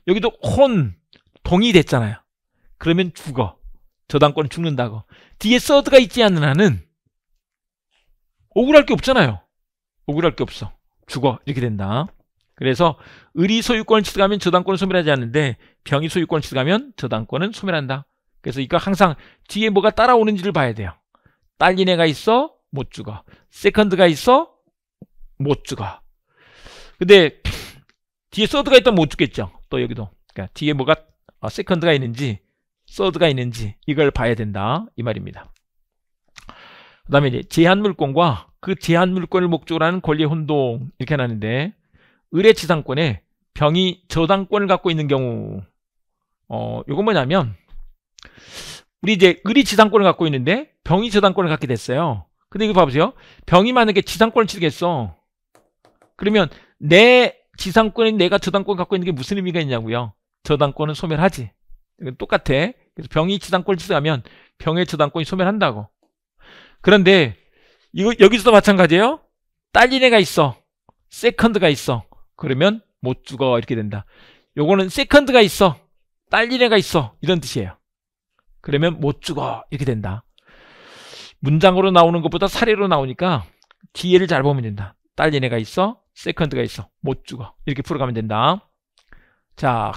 여기도 혼, 동이 됐잖아요. 그러면 죽어. 저당권 죽는다고. 뒤에 서드가 있지 않는 한은 억울할 게 없잖아요. 억울할 게 없어. 죽어. 이렇게 된다. 그래서 을이 소유권을 취득하면 저당권은 소멸하지 않는데 병이 소유권을 취득하면 저당권은 소멸한다. 그래서 이거 항상 뒤에 뭐가 따라오는지를 봐야 돼요. 딸린 애가 있어? 못 죽어. 세컨드가 있어? 못 죽어. 근데 뒤에 third가 있다면 못 죽겠죠. 또 여기도. 그러니까 뒤에 뭐가 어, 세컨드가 있는지 third가 있는지 이걸 봐야 된다 이 말입니다. 그 다음에 이제 제한물권과 그 제한물권을 목적으로 하는 권리 혼동 이렇게 하는데 을의 지상권에 병이 저당권을 갖고 있는 경우 어 요건 뭐냐면 우리 이제 의리 지상권을 갖고 있는데 병이 저당권을 갖게 됐어요. 근데 이거 봐보세요. 병이 만약에 지상권을 취득했어. 그러면 내 지상권이 내가 저당권 갖고 있는 게 무슨 의미가 있냐고요. 저당권은 소멸하지. 똑같아. 그래서 병이 지상권을 취득하면 병의 저당권이 소멸한다고. 그런데 이거 여기서도 마찬가지예요. 딸린 애가 있어. 세컨드가 있어. 그러면 못 죽어 이렇게 된다. 요거는 세컨드가 있어. 딸린 애가 있어. 이런 뜻이에요. 그러면 못 죽어 이렇게 된다. 문장으로 나오는 것보다 사례로 나오니까 뒤에를 잘 보면 된다. 딸린 애가 있어. 세컨드가 있어. 못 죽어. 이렇게 풀어가면 된다. 자,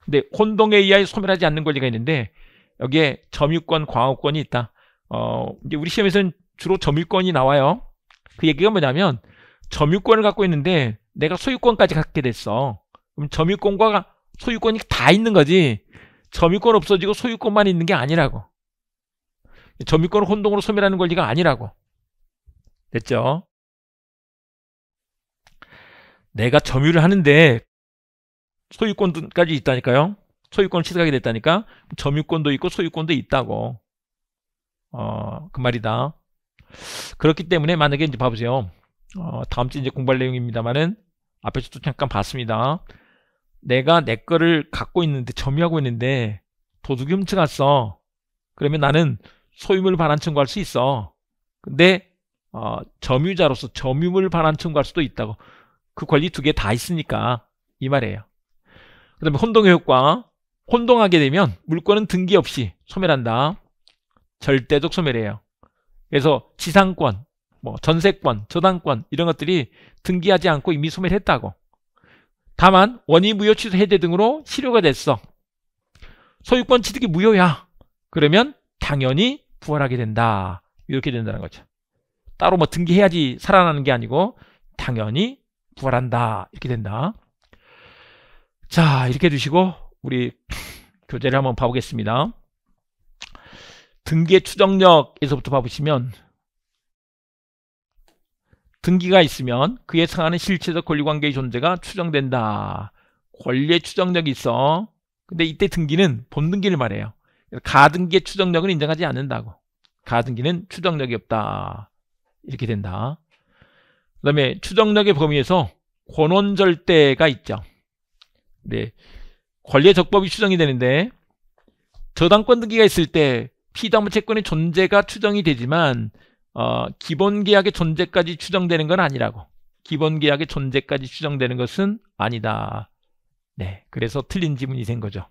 근데 혼동에 의하여 소멸하지 않는 권리가 있는데 여기에 점유권, 광업권이 있다. 어, 이제 우리 시험에서는 주로 점유권이 나와요. 그 얘기가 뭐냐면 점유권을 갖고 있는데 내가 소유권까지 갖게 됐어. 그럼 점유권과 소유권이 다 있는 거지. 점유권 없어지고 소유권만 있는 게 아니라고. 점유권을 혼동으로 소멸하는 권리가 아니라고. 됐죠? 내가 점유를 하는데 소유권까지 있다니까요. 소유권을 취득하게 됐다니까 점유권도 있고 소유권도 있다고. 어, 그 말이다. 그렇기 때문에 만약에 이제 봐보세요. 어, 다음 주 이제 공부할 내용입니다만은 앞에서도 잠깐 봤습니다. 내가 내 거를 갖고 있는데 점유하고 있는데 도둑이 훔쳐갔어. 그러면 나는 소유물 반환 청구할 수 있어. 근데 어, 점유자로서 점유물 반환 청구할 수도 있다고. 그 권리 두 개 다 있으니까 이 말이에요. 그 다음에 혼동의 효과. 혼동하게 되면 물건은 등기 없이 소멸한다. 절대적 소멸이에요. 그래서 지상권, 뭐 전세권, 저당권 이런 것들이 등기하지 않고 이미 소멸했다고. 다만 원의 무효 취소 해제 등으로 실효가 됐어. 소유권 취득이 무효야. 그러면 당연히 부활하게 된다. 이렇게 된다는 거죠. 따로 뭐 등기해야지 살아나는 게 아니고 당연히 부활한다. 이렇게 된다. 자, 이렇게 두시고 우리 [LAUGHS] 교재를 한번 봐보겠습니다. 등기의 추정력에서부터 봐보시면 등기가 있으면 그에 상하는 실체적 권리관계의 존재가 추정된다. 권리의 추정력이 있어. 근데 이때 등기는 본등기를 말해요. 가등기의 추정력은 인정하지 않는다고. 가등기는 추정력이 없다. 이렇게 된다. 그 다음에 추정력의 범위에서 권원절대가 있죠. 네. 권리의 적법이 추정이 되는데 저당권 등기가 있을 때 피담보 채권의 존재가 추정이 되지만 어, 기본 계약의 존재까지 추정되는 건 아니라고. 기본 계약의 존재까지 추정되는 것은 아니다. 네. 그래서 틀린 지문이 된 거죠.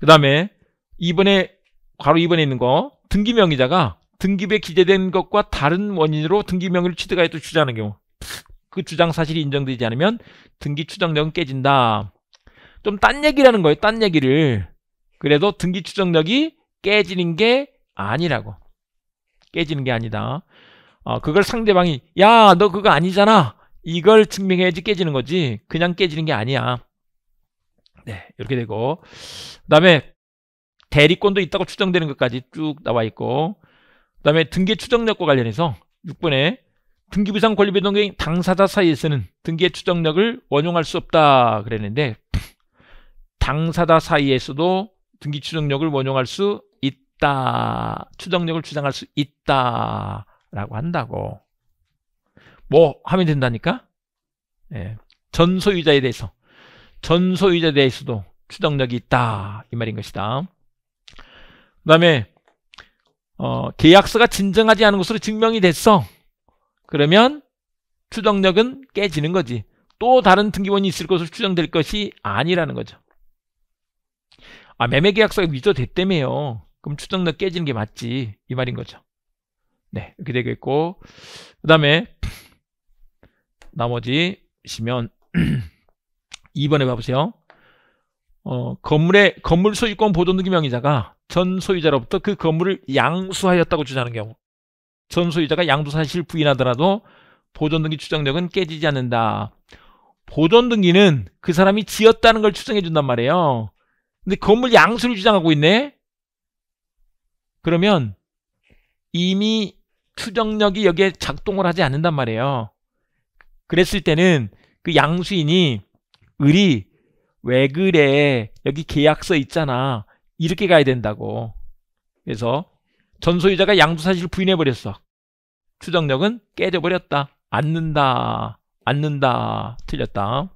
그 다음에 2번에 바로 2번에 있는 거 등기명의자가 등기부에 기재된 것과 다른 원인으로 등기명의를 취득하였다 주장하는 경우 그 주장 사실이 인정되지 않으면 등기 추정력은 깨진다. 좀 딴 얘기라는 거예요. 딴 얘기를. 그래도 등기 추정력이 깨지는 게 아니라고. 깨지는 게 아니다. 어, 그걸 상대방이 야 너 그거 아니잖아. 이걸 증명해야지 깨지는 거지. 그냥 깨지는 게 아니야. 네 이렇게 되고 그 다음에 대리권도 있다고 추정되는 것까지 쭉 나와 있고 그 다음에 등기 추정력과 관련해서 6번에 등기부상 권리배동의 당사자 사이에서는 등기의 추정력을 원용할 수 없다 그랬는데 당사자 사이에서도 등기 추정력을 원용할 수 있다. 추정력을 주장할 수 있다. 라고 한다고. 뭐 하면 된다니까? 예. 전 소유자에 대해서 전 소유자에 대해서도 추정력이 있다. 이 말인 것이다. 그 다음에 어, 계약서가 진정하지 않은 것으로 증명이 됐어. 그러면 추정력은 깨지는 거지. 또 다른 등기원이 있을 것으로 추정될 것이 아니라는 거죠. 아, 매매 계약서가 위조됐다며요. 그럼 추정력 깨지는 게 맞지. 이 말인 거죠. 네, 이렇게 되겠고. 그 다음에, 나머지, 시면, 2번에 [CLEARS THROAT] 봐보세요. 어, 건물의, 건물 소유권 보존등기 명의자가 전 소유자로부터 그 건물을 양수하였다고 주장하는 경우. 전 소유자가 양도 사실 부인하더라도 보존등기 추정력은 깨지지 않는다. 보존등기는 그 사람이 지었다는 걸 추정해 준단 말이에요. 근데 건물 양수를 주장하고 있네? 그러면 이미 추정력이 여기에 작동을 하지 않는단 말이에요. 그랬을 때는 그 양수인이 을이 왜 그래? 여기 계약서 있잖아. 이렇게 가야 된다고. 그래서 전소유자가 양도사실을 부인해버렸어. 추정력은 깨져버렸다. 않는다. 않는다. 틀렸다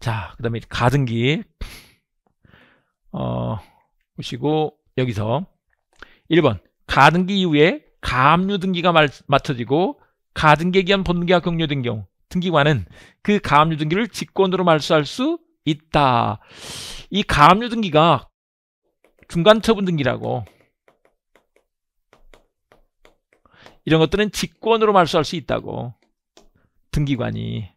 자, 그 다음에 가등기. 어, 보시고, 여기서 1번. 가등기 이후에 가압류 등기가 맞춰지고 가등기에 기한 본등기가 격려된 경우 등기관은 그 가압류 등기를 직권으로 말소할 수 있다. 이 가압류 등기가 중간 처분 등기라고 이런 것들은 직권으로 말소할 수 있다고 등기관이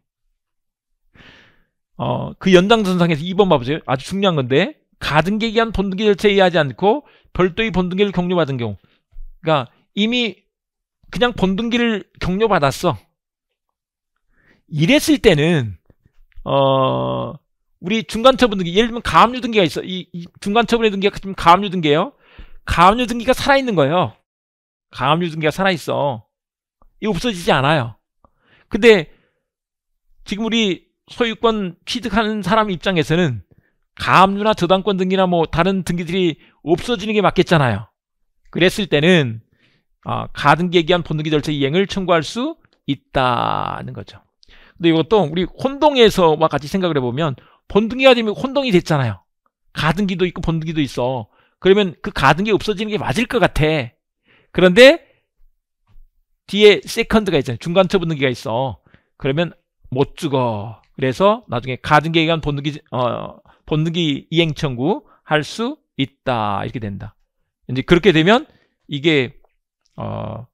어, 그 연장선상에서 2번 봐보세요. 아주 중요한 건데 가등기에 기한 본등기 절차에 의하지 않고 별도의 본등기를 격려받은 경우 그러니까 이미 그냥 본등기를 격려받았어. 이랬을 때는 어 우리 중간처분 등기 예를 들면 가압류 등기가 있어. 이, 이 중간처분의 등기가 지금 가압류 등기예요. 가압류 등기가 살아있는 거예요. 가압류 등기가 살아있어. 이거 없어지지 않아요. 근데 지금 우리 소유권 취득하는 사람 입장에서는 가압류나 저당권 등기나 뭐 다른 등기들이 없어지는 게 맞겠잖아요. 그랬을 때는 어, 가등기에 기한 본등기 절차 이행을 청구할 수 있다는 거죠. 근데 이것도 우리 혼동에서와 같이 생각을 해보면 본등기가 되면 혼동이 됐잖아요. 가등기도 있고 본등기도 있어. 그러면 그 가등기 없어지는 게 맞을 것 같아. 그런데 뒤에 세컨드가 있잖아요. 중간 처분 등기가 있어. 그러면 못 죽어. 그래서 나중에 가등기에 본등기 어, 본등기 이행 청구 할 수 있다. 이렇게 된다. 이제 그렇게 되면 이게 어,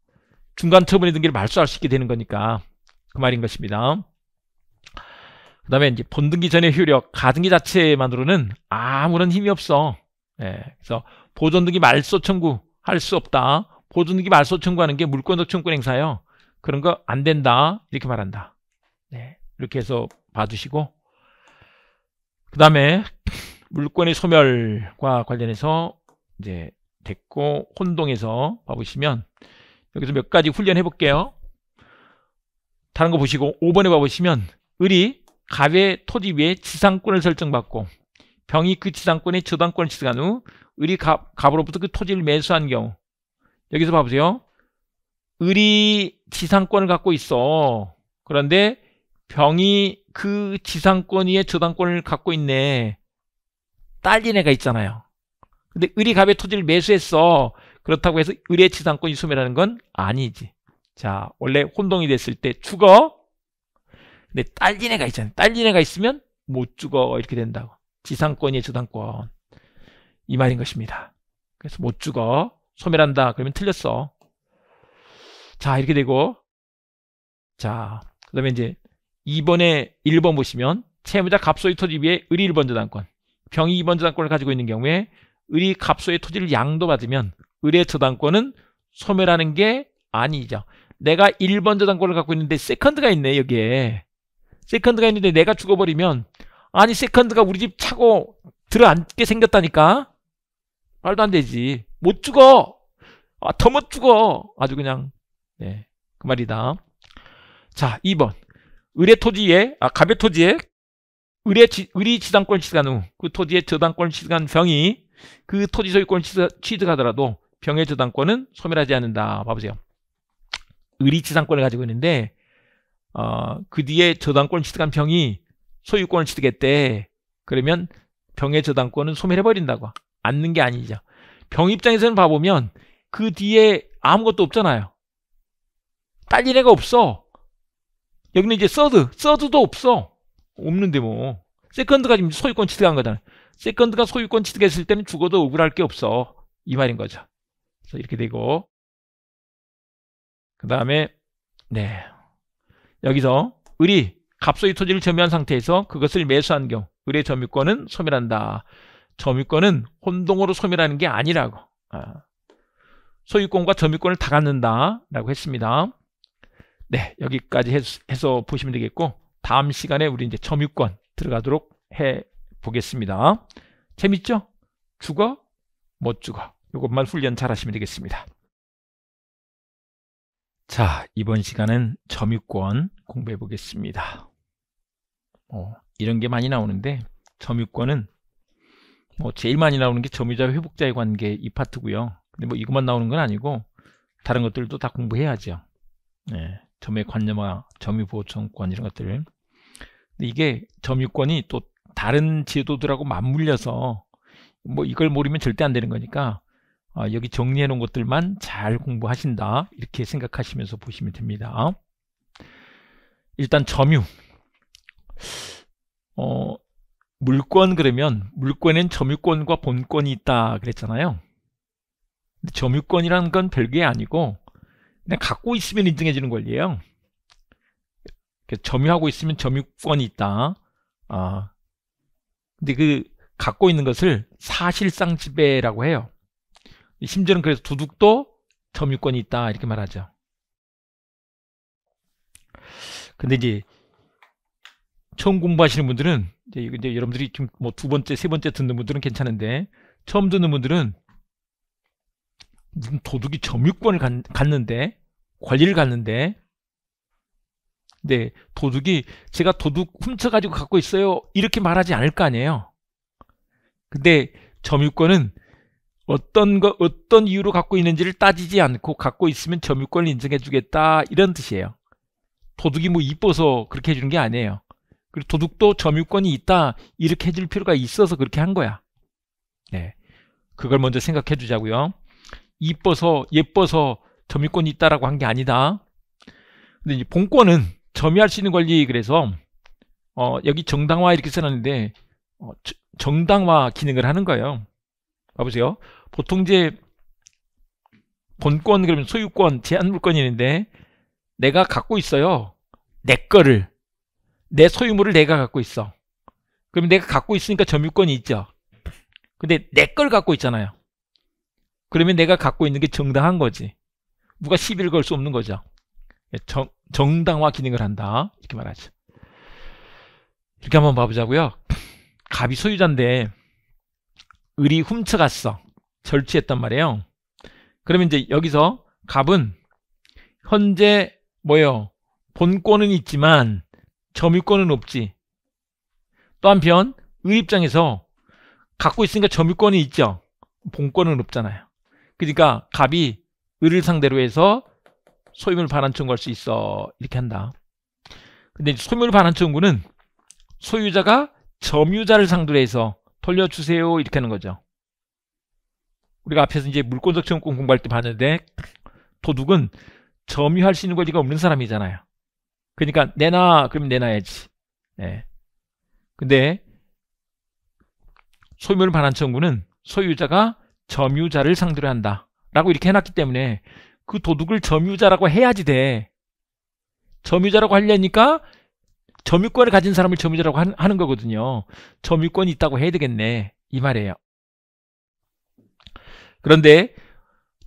중간 처분의 등기를 말소할 수 있게 되는 거니까 그 말인 것입니다. 그 다음에 이제 본등기 전의 효력, 가등기 자체만으로는 아무런 힘이 없어. 예, 그래서 보존등기 말소 청구 할 수 없다. 보존등기 말소 청구하는 게 물권적 청구 행사예요. 그런 거 안 된다. 이렇게 말한다. 네, 이렇게 해서 봐주시고 그 다음에 물권의 소멸과 관련해서 이제 됐고 혼동해서 봐보시면 여기서 몇 가지 훈련해 볼게요. 다른 거 보시고 5번에 봐보시면 을이 갑의 토지 위에 지상권을 설정받고 병이 그 지상권에 저당권을 취득한 후 을이 갑, 갑으로부터 그 토지를 매수한 경우 여기서 봐보세요. 을이 지상권을 갖고 있어. 그런데 병이 그 지상권 위에 저당권을 갖고 있네. 딸린 애가 있잖아요. 근데 을이 갑의 토지를 매수했어. 그렇다고 해서 을의 지상권이 소멸하는 건 아니지. 자, 원래 혼동이 됐을 때 죽어. 근데 딸린 애가 있잖아요. 딸린 애가 있으면 못 죽어. 이렇게 된다고. 지상권이 저당권. 이 말인 것입니다. 그래서 못 죽어. 소멸한다. 그러면 틀렸어. 자, 이렇게 되고. 자, 그 다음에 이제 2번에 1번 보시면 채무자 갑소의 토지 위에 을이 1번 저당권, 병이 2번 저당권을 가지고 있는 경우에 을이 갑소의 토지를 양도받으면 을의 저당권은 소멸하는 게 아니죠. 내가 1번 저당권을 갖고 있는데 세컨드가 있네 여기에. 세컨드가 있는데 내가 죽어버리면 아니 세컨드가 우리 집 차고 들어앉게 생겼다니까. 말도 안 되지. 못 죽어. 아, 더 못 죽어. 아주 그냥 네, 그 말이다. 자, 2번. 을의 토지에 아 갑의 토지에 을의 지, 을이 지상권을 취득한 후 그 토지에 저당권을 취득한 병이 그 토지 소유권을 취득, 하더라도 병의 저당권은 소멸하지 않는다. 봐보세요. 을이 지상권을 가지고 있는데 어, 그 뒤에 저당권을 취득한 병이 소유권을 취득했대. 그러면 병의 저당권은 소멸해버린다고. 않는 게 아니죠. 병 입장에서는 봐보면 그 뒤에 아무것도 없잖아요. 딸린 애가 없어. 여기는 이제 서드, 서드도 없어. 없는데 뭐. 세컨드가 지금 소유권 취득한 거잖아요. 세컨드가 소유권 취득했을 때는 죽어도 억울할 게 없어. 이 말인 거죠. 그래서 이렇게 되고. 그 다음에, 네. 여기서 을이 갑소유 토지를 점유한 상태에서 그것을 매수한 경우 을의 점유권은 소멸한다. 점유권은 혼동으로 소멸하는 게 아니라고. 아. 소유권과 점유권을 다 갖는다. 라고 했습니다. 네, 여기까지 해서 보시면 되겠고, 다음 시간에 우리 이제 점유권 들어가도록 해 보겠습니다. 재밌죠? 죽어? 못 죽어. 이것만 훈련 잘 하시면 되겠습니다. 자, 이번 시간은 점유권 공부해 보겠습니다. 어, 이런 게 많이 나오는데 점유권은 뭐 제일 많이 나오는 게 점유자 회복자의 관계 이 파트고요. 근데 뭐 이것만 나오는 건 아니고 다른 것들도 다 공부해야죠. 네, 점유의 관념화, 점유보호청권 이런 것들. 이게 점유권이 또 다른 제도들하고 맞물려서 뭐 이걸 모르면 절대 안 되는 거니까 어, 여기 정리해 놓은 것들만 잘 공부하신다 이렇게 생각하시면서 보시면 됩니다. 일단 점유 어, 물권 그러면 물권엔 점유권과 본권이 있다 그랬잖아요. 점유권이라는 건 별게 아니고 그냥 갖고 있으면 인증해지는 권리예요. 점유하고 있으면 점유권이 있다. 아, 근데 그 갖고 있는 것을 사실상 지배라고 해요. 심지어는 그래서 두둑도 점유권이 있다 이렇게 말하죠. 근데 이제 처음 공부하시는 분들은 이제, 이제 여러분들이 지금 뭐 두 번째, 세 번째 듣는 분들은 괜찮은데 처음 듣는 분들은 무슨 도둑이 점유권을 갖, 는데 권리를 갖는데 네, 도둑이 제가 도둑 훔쳐가지고 갖고 있어요. 이렇게 말하지 않을 거 아니에요. 근데 점유권은 어떤 거, 어떤 이유로 갖고 있는지를 따지지 않고 갖고 있으면 점유권을 인정해 주겠다. 이런 뜻이에요. 도둑이 뭐 이뻐서 그렇게 해주는 게 아니에요. 그리고 도둑도 점유권이 있다. 이렇게 해줄 필요가 있어서 그렇게 한 거야. 네. 그걸 먼저 생각해 두자고요. 이뻐서, 예뻐서 점유권이 있다라고 한 게 아니다. 근데 이제 본권은 점유할 수 있는 권리 그래서 어, 여기 정당화 이렇게 써놨는데 어, 정당화 기능을 하는 거예요. 봐보세요. 보통 이제 본권 그러면 소유권 제한 물권이 있는데 내가 갖고 있어요. 내 거를 내 소유물을 내가 갖고 있어. 그러면 내가 갖고 있으니까 점유권이 있죠. 근데 내 걸 갖고 있잖아요. 그러면 내가 갖고 있는 게 정당한 거지. 누가 시비를 걸 수 없는 거죠. 정, 정당화 기능을 한다. 이렇게 말하죠. 이렇게 한번 봐보자고요. [CLEARS THROAT] 갑이 소유자인데 을이 훔쳐갔어. 절취했단 말이에요. 그러면 이제 여기서 갑은 현재 뭐요? 본권은 있지만 점유권은 없지. 또 한편 의 입장에서 갖고 있으니까 점유권이 있죠. 본권은 없잖아요. 그러니까 갑이 을을 상대로 해서 소유물 반환 청구할 수 있어. 이렇게 한다. 근데 소유물 반환 청구는 소유자가 점유자를 상대로 해서 돌려주세요. 이렇게 하는 거죠. 우리가 앞에서 이제 물권적 청구권 공부할 때 봤는데 도둑은 점유할 수 있는 권리가 없는 사람이잖아요. 그러니까 내놔 그러면 내놔야지. 네. 근데 소유물 반환 청구는 소유자가 점유자를 상대로 한다. 라고 이렇게 해놨기 때문에 그 도둑을 점유자라고 해야지 돼. 점유자라고 하려니까 점유권을 가진 사람을 점유자라고 하는 거거든요. 점유권이 있다고 해야 되겠네. 이 말이에요. 그런데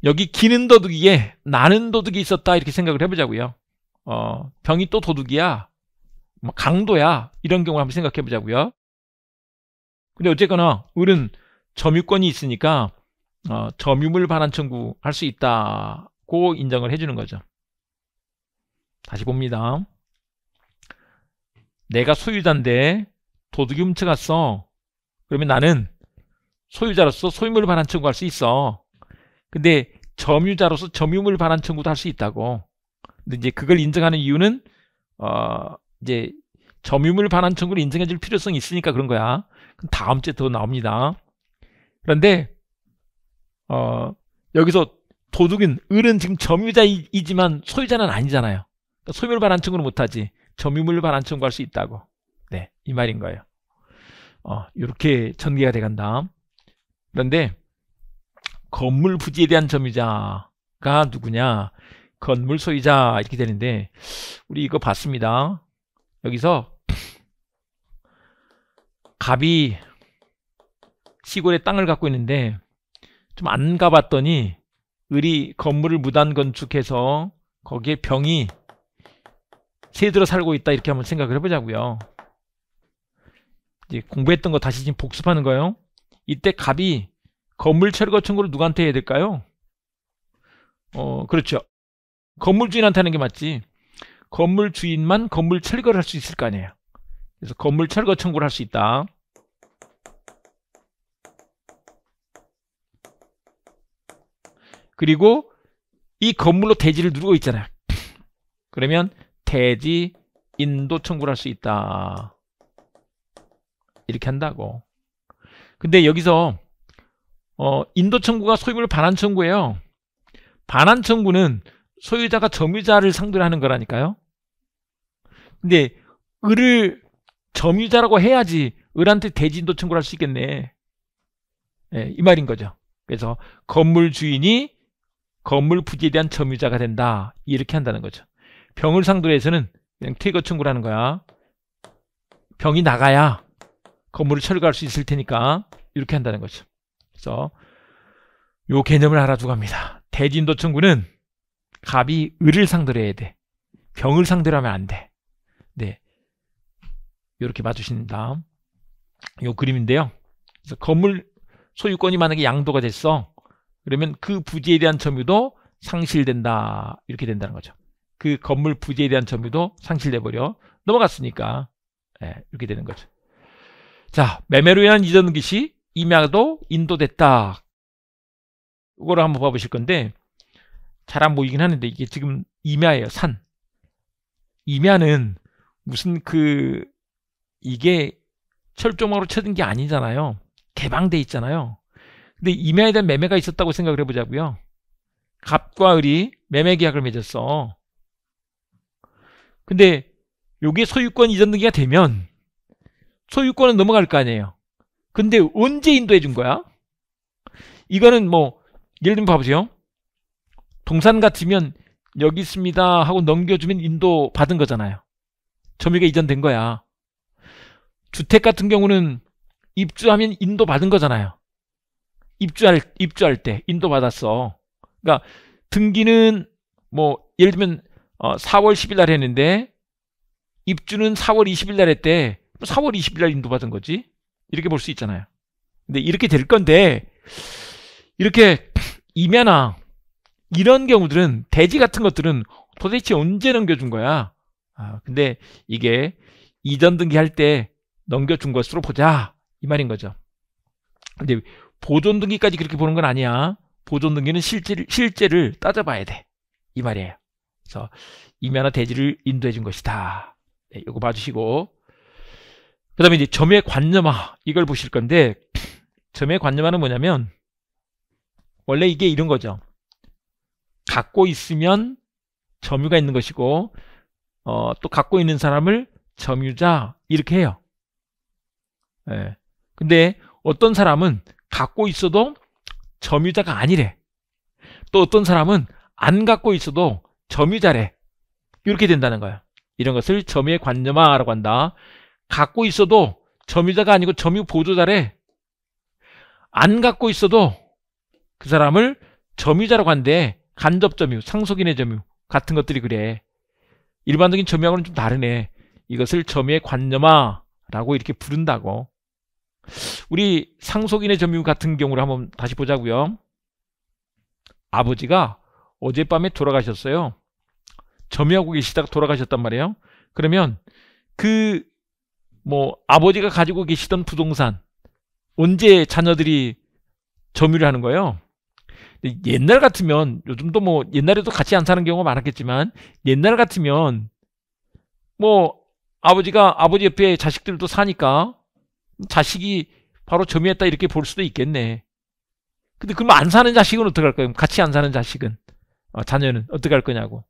여기 기는 도둑이에 나는 도둑이 있었다 이렇게 생각을 해보자고요. 어, 병이 또 도둑이야. 뭐 강도야. 이런 경우를 한번 생각해 보자고요. 근데 어쨌거나 을은 점유권이 있으니까 어, 점유물 반환 청구 할 수 있다고 인정을 해주는 거죠. 다시 봅니다. 내가 소유자인데 도둑이 훔쳐갔어. 그러면 나는 소유자로서 소유물 반환 청구할 수 있어. 근데 점유자로서 점유물 반환 청구도 할 수 있다고. 근데 이제 그걸 인정하는 이유는 어 이제 점유물 반환 청구를 인정해 줄 필요성이 있으니까 그런 거야. 다음 주에 더 나옵니다. 그런데 어 여기서 도둑은 을은 지금 점유자이지만 소유자는 아니잖아요. 그러니까 소유물 반환 청구는 못하지. 점유물 반환 청구할 수 있다고. 네, 이 말인 거예요. 어, 이렇게 전개가 돼간다. 그런데 건물 부지에 대한 점유자가 누구냐? 건물 소유자 이렇게 되는데 우리 이거 봤습니다. 여기서 갑이 시골에 땅을 갖고 있는데 좀 안 가봤더니 을이 건물을 무단 건축해서 거기에 병이 새들어 살고 있다 이렇게 한번 생각을 해보자고요. 이제 공부했던 거 다시 지금 복습하는 거예요. 이때 갑이 건물 철거 청구를 누구한테 해야 될까요? 어 그렇죠. 건물 주인한테 하는 게 맞지. 건물 주인만 건물 철거를 할 수 있을 거 아니에요. 그래서 건물 철거 청구를 할 수 있다. 그리고 이 건물로 대지를 누르고 있잖아요. 그러면 대지 인도 청구를 할 수 있다. 이렇게 한다고. 근데 여기서 어, 인도 청구가 소유물 반환 청구예요. 반환 청구는 소유자가 점유자를 상대로 하는 거라니까요. 근데 을을 점유자라고 해야지 을한테 대진도 청구를 할 수 있겠네. 네, 이 말인 거죠. 그래서 건물 주인이 건물 부지에 대한 점유자가 된다. 이렇게 한다는 거죠. 병을 상대로 해서는 그냥 퇴거 청구를 하는 거야. 병이 나가야 건물을 철거할 수 있을 테니까 이렇게 한다는 거죠. 그래서 요 개념을 알아두고 합니다. 대진도 청구는 갑이 을을 상대로 해야 돼. 병을 상대로 하면 안 돼. 이렇게 봐주신다. 요 그림인데요. 그래서 건물 소유권이 만약에 양도가 됐어. 그러면 그 부지에 대한 점유도 상실된다. 이렇게 된다는 거죠. 그 건물 부지에 대한 점유도 상실돼 버려. 넘어갔으니까. 네, 이렇게 되는 거죠. 자, 매매로 인한 이전 등기시 임야도 인도됐다. 이거를 한번 봐보실 건데 잘 안 보이긴 하는데 이게 지금 임야예요. 산. 임야는 무슨 그 이게 철조망으로 쳐진 게 아니잖아요. 개방돼 있잖아요. 근데 임야에 대한 매매가 있었다고 생각을 해보자고요. 갑과 을이 매매 계약을 맺었어. 근데 요게 소유권 이전 등기가 되면 소유권은 넘어갈 거 아니에요. 근데 언제 인도해 준 거야? 이거는 뭐 예를 들면 봐보세요. 동산 같으면 여기 있습니다 하고 넘겨주면 인도 받은 거잖아요. 점유가 이전된 거야. 주택 같은 경우는 입주하면 인도 받은 거잖아요. 입주할 입주할 때 인도 받았어. 그러니까 등기는 뭐 예를 들면 어 4월 10일 날 했는데 입주는 4월 20일 날 했대. 4월 20일 날 인도 받은 거지. 이렇게 볼 수 있잖아요. 근데 이렇게 될 건데 이렇게 임야나 이런 경우들은 대지 같은 것들은 도대체 언제 넘겨준 거야? 아, 근데 이게 이전 등기할 때 넘겨준 것으로 보자 이 말인 거죠. 근데 보존 등기까지 그렇게 보는 건 아니야. 보존 등기는 실제를, 실제를 따져봐야 돼. 이 말이에요. 그래서 임야나 대지를 인도해 준 것이다. 네, 이거 봐주시고 그 다음에 이제 점의 관념화 이걸 보실 건데 점의 관념화는 뭐냐면 원래 이게 이런 거죠. 갖고 있으면 점유가 있는 것이고 어, 또 갖고 있는 사람을 점유자 이렇게 해요. 예. 근데 어떤 사람은 갖고 있어도 점유자가 아니래. 또 어떤 사람은 안 갖고 있어도 점유자래. 이렇게 된다는 거야. 이런 것을 점유의 관념화라고 한다. 갖고 있어도 점유자가 아니고 점유 보조자래. 안 갖고 있어도 그 사람을 점유자라고 한대. 간접 점유, 상속인의 점유 같은 것들이 그래. 일반적인 점유하고는 좀 다르네. 이것을 점유의 관념화라고 이렇게 부른다고. 우리 상속인의 점유 같은 경우를 한번 다시 보자고요. 아버지가 어젯밤에 돌아가셨어요. 점유하고 계시다가 돌아가셨단 말이에요. 그러면 그 뭐 아버지가 가지고 계시던 부동산 언제 자녀들이 점유를 하는 거예요? 옛날 같으면 요즘도 뭐 옛날에도 같이 안 사는 경우가 많았겠지만 옛날 같으면 뭐 아버지가 아버지 옆에 자식들도 사니까 자식이 바로 점유했다 이렇게 볼 수도 있겠네. 근데 그러면 안 사는 자식은 어떻게 할 거예요? 같이 안 사는 자식은 어, 자녀는 어떻게 할 거냐고.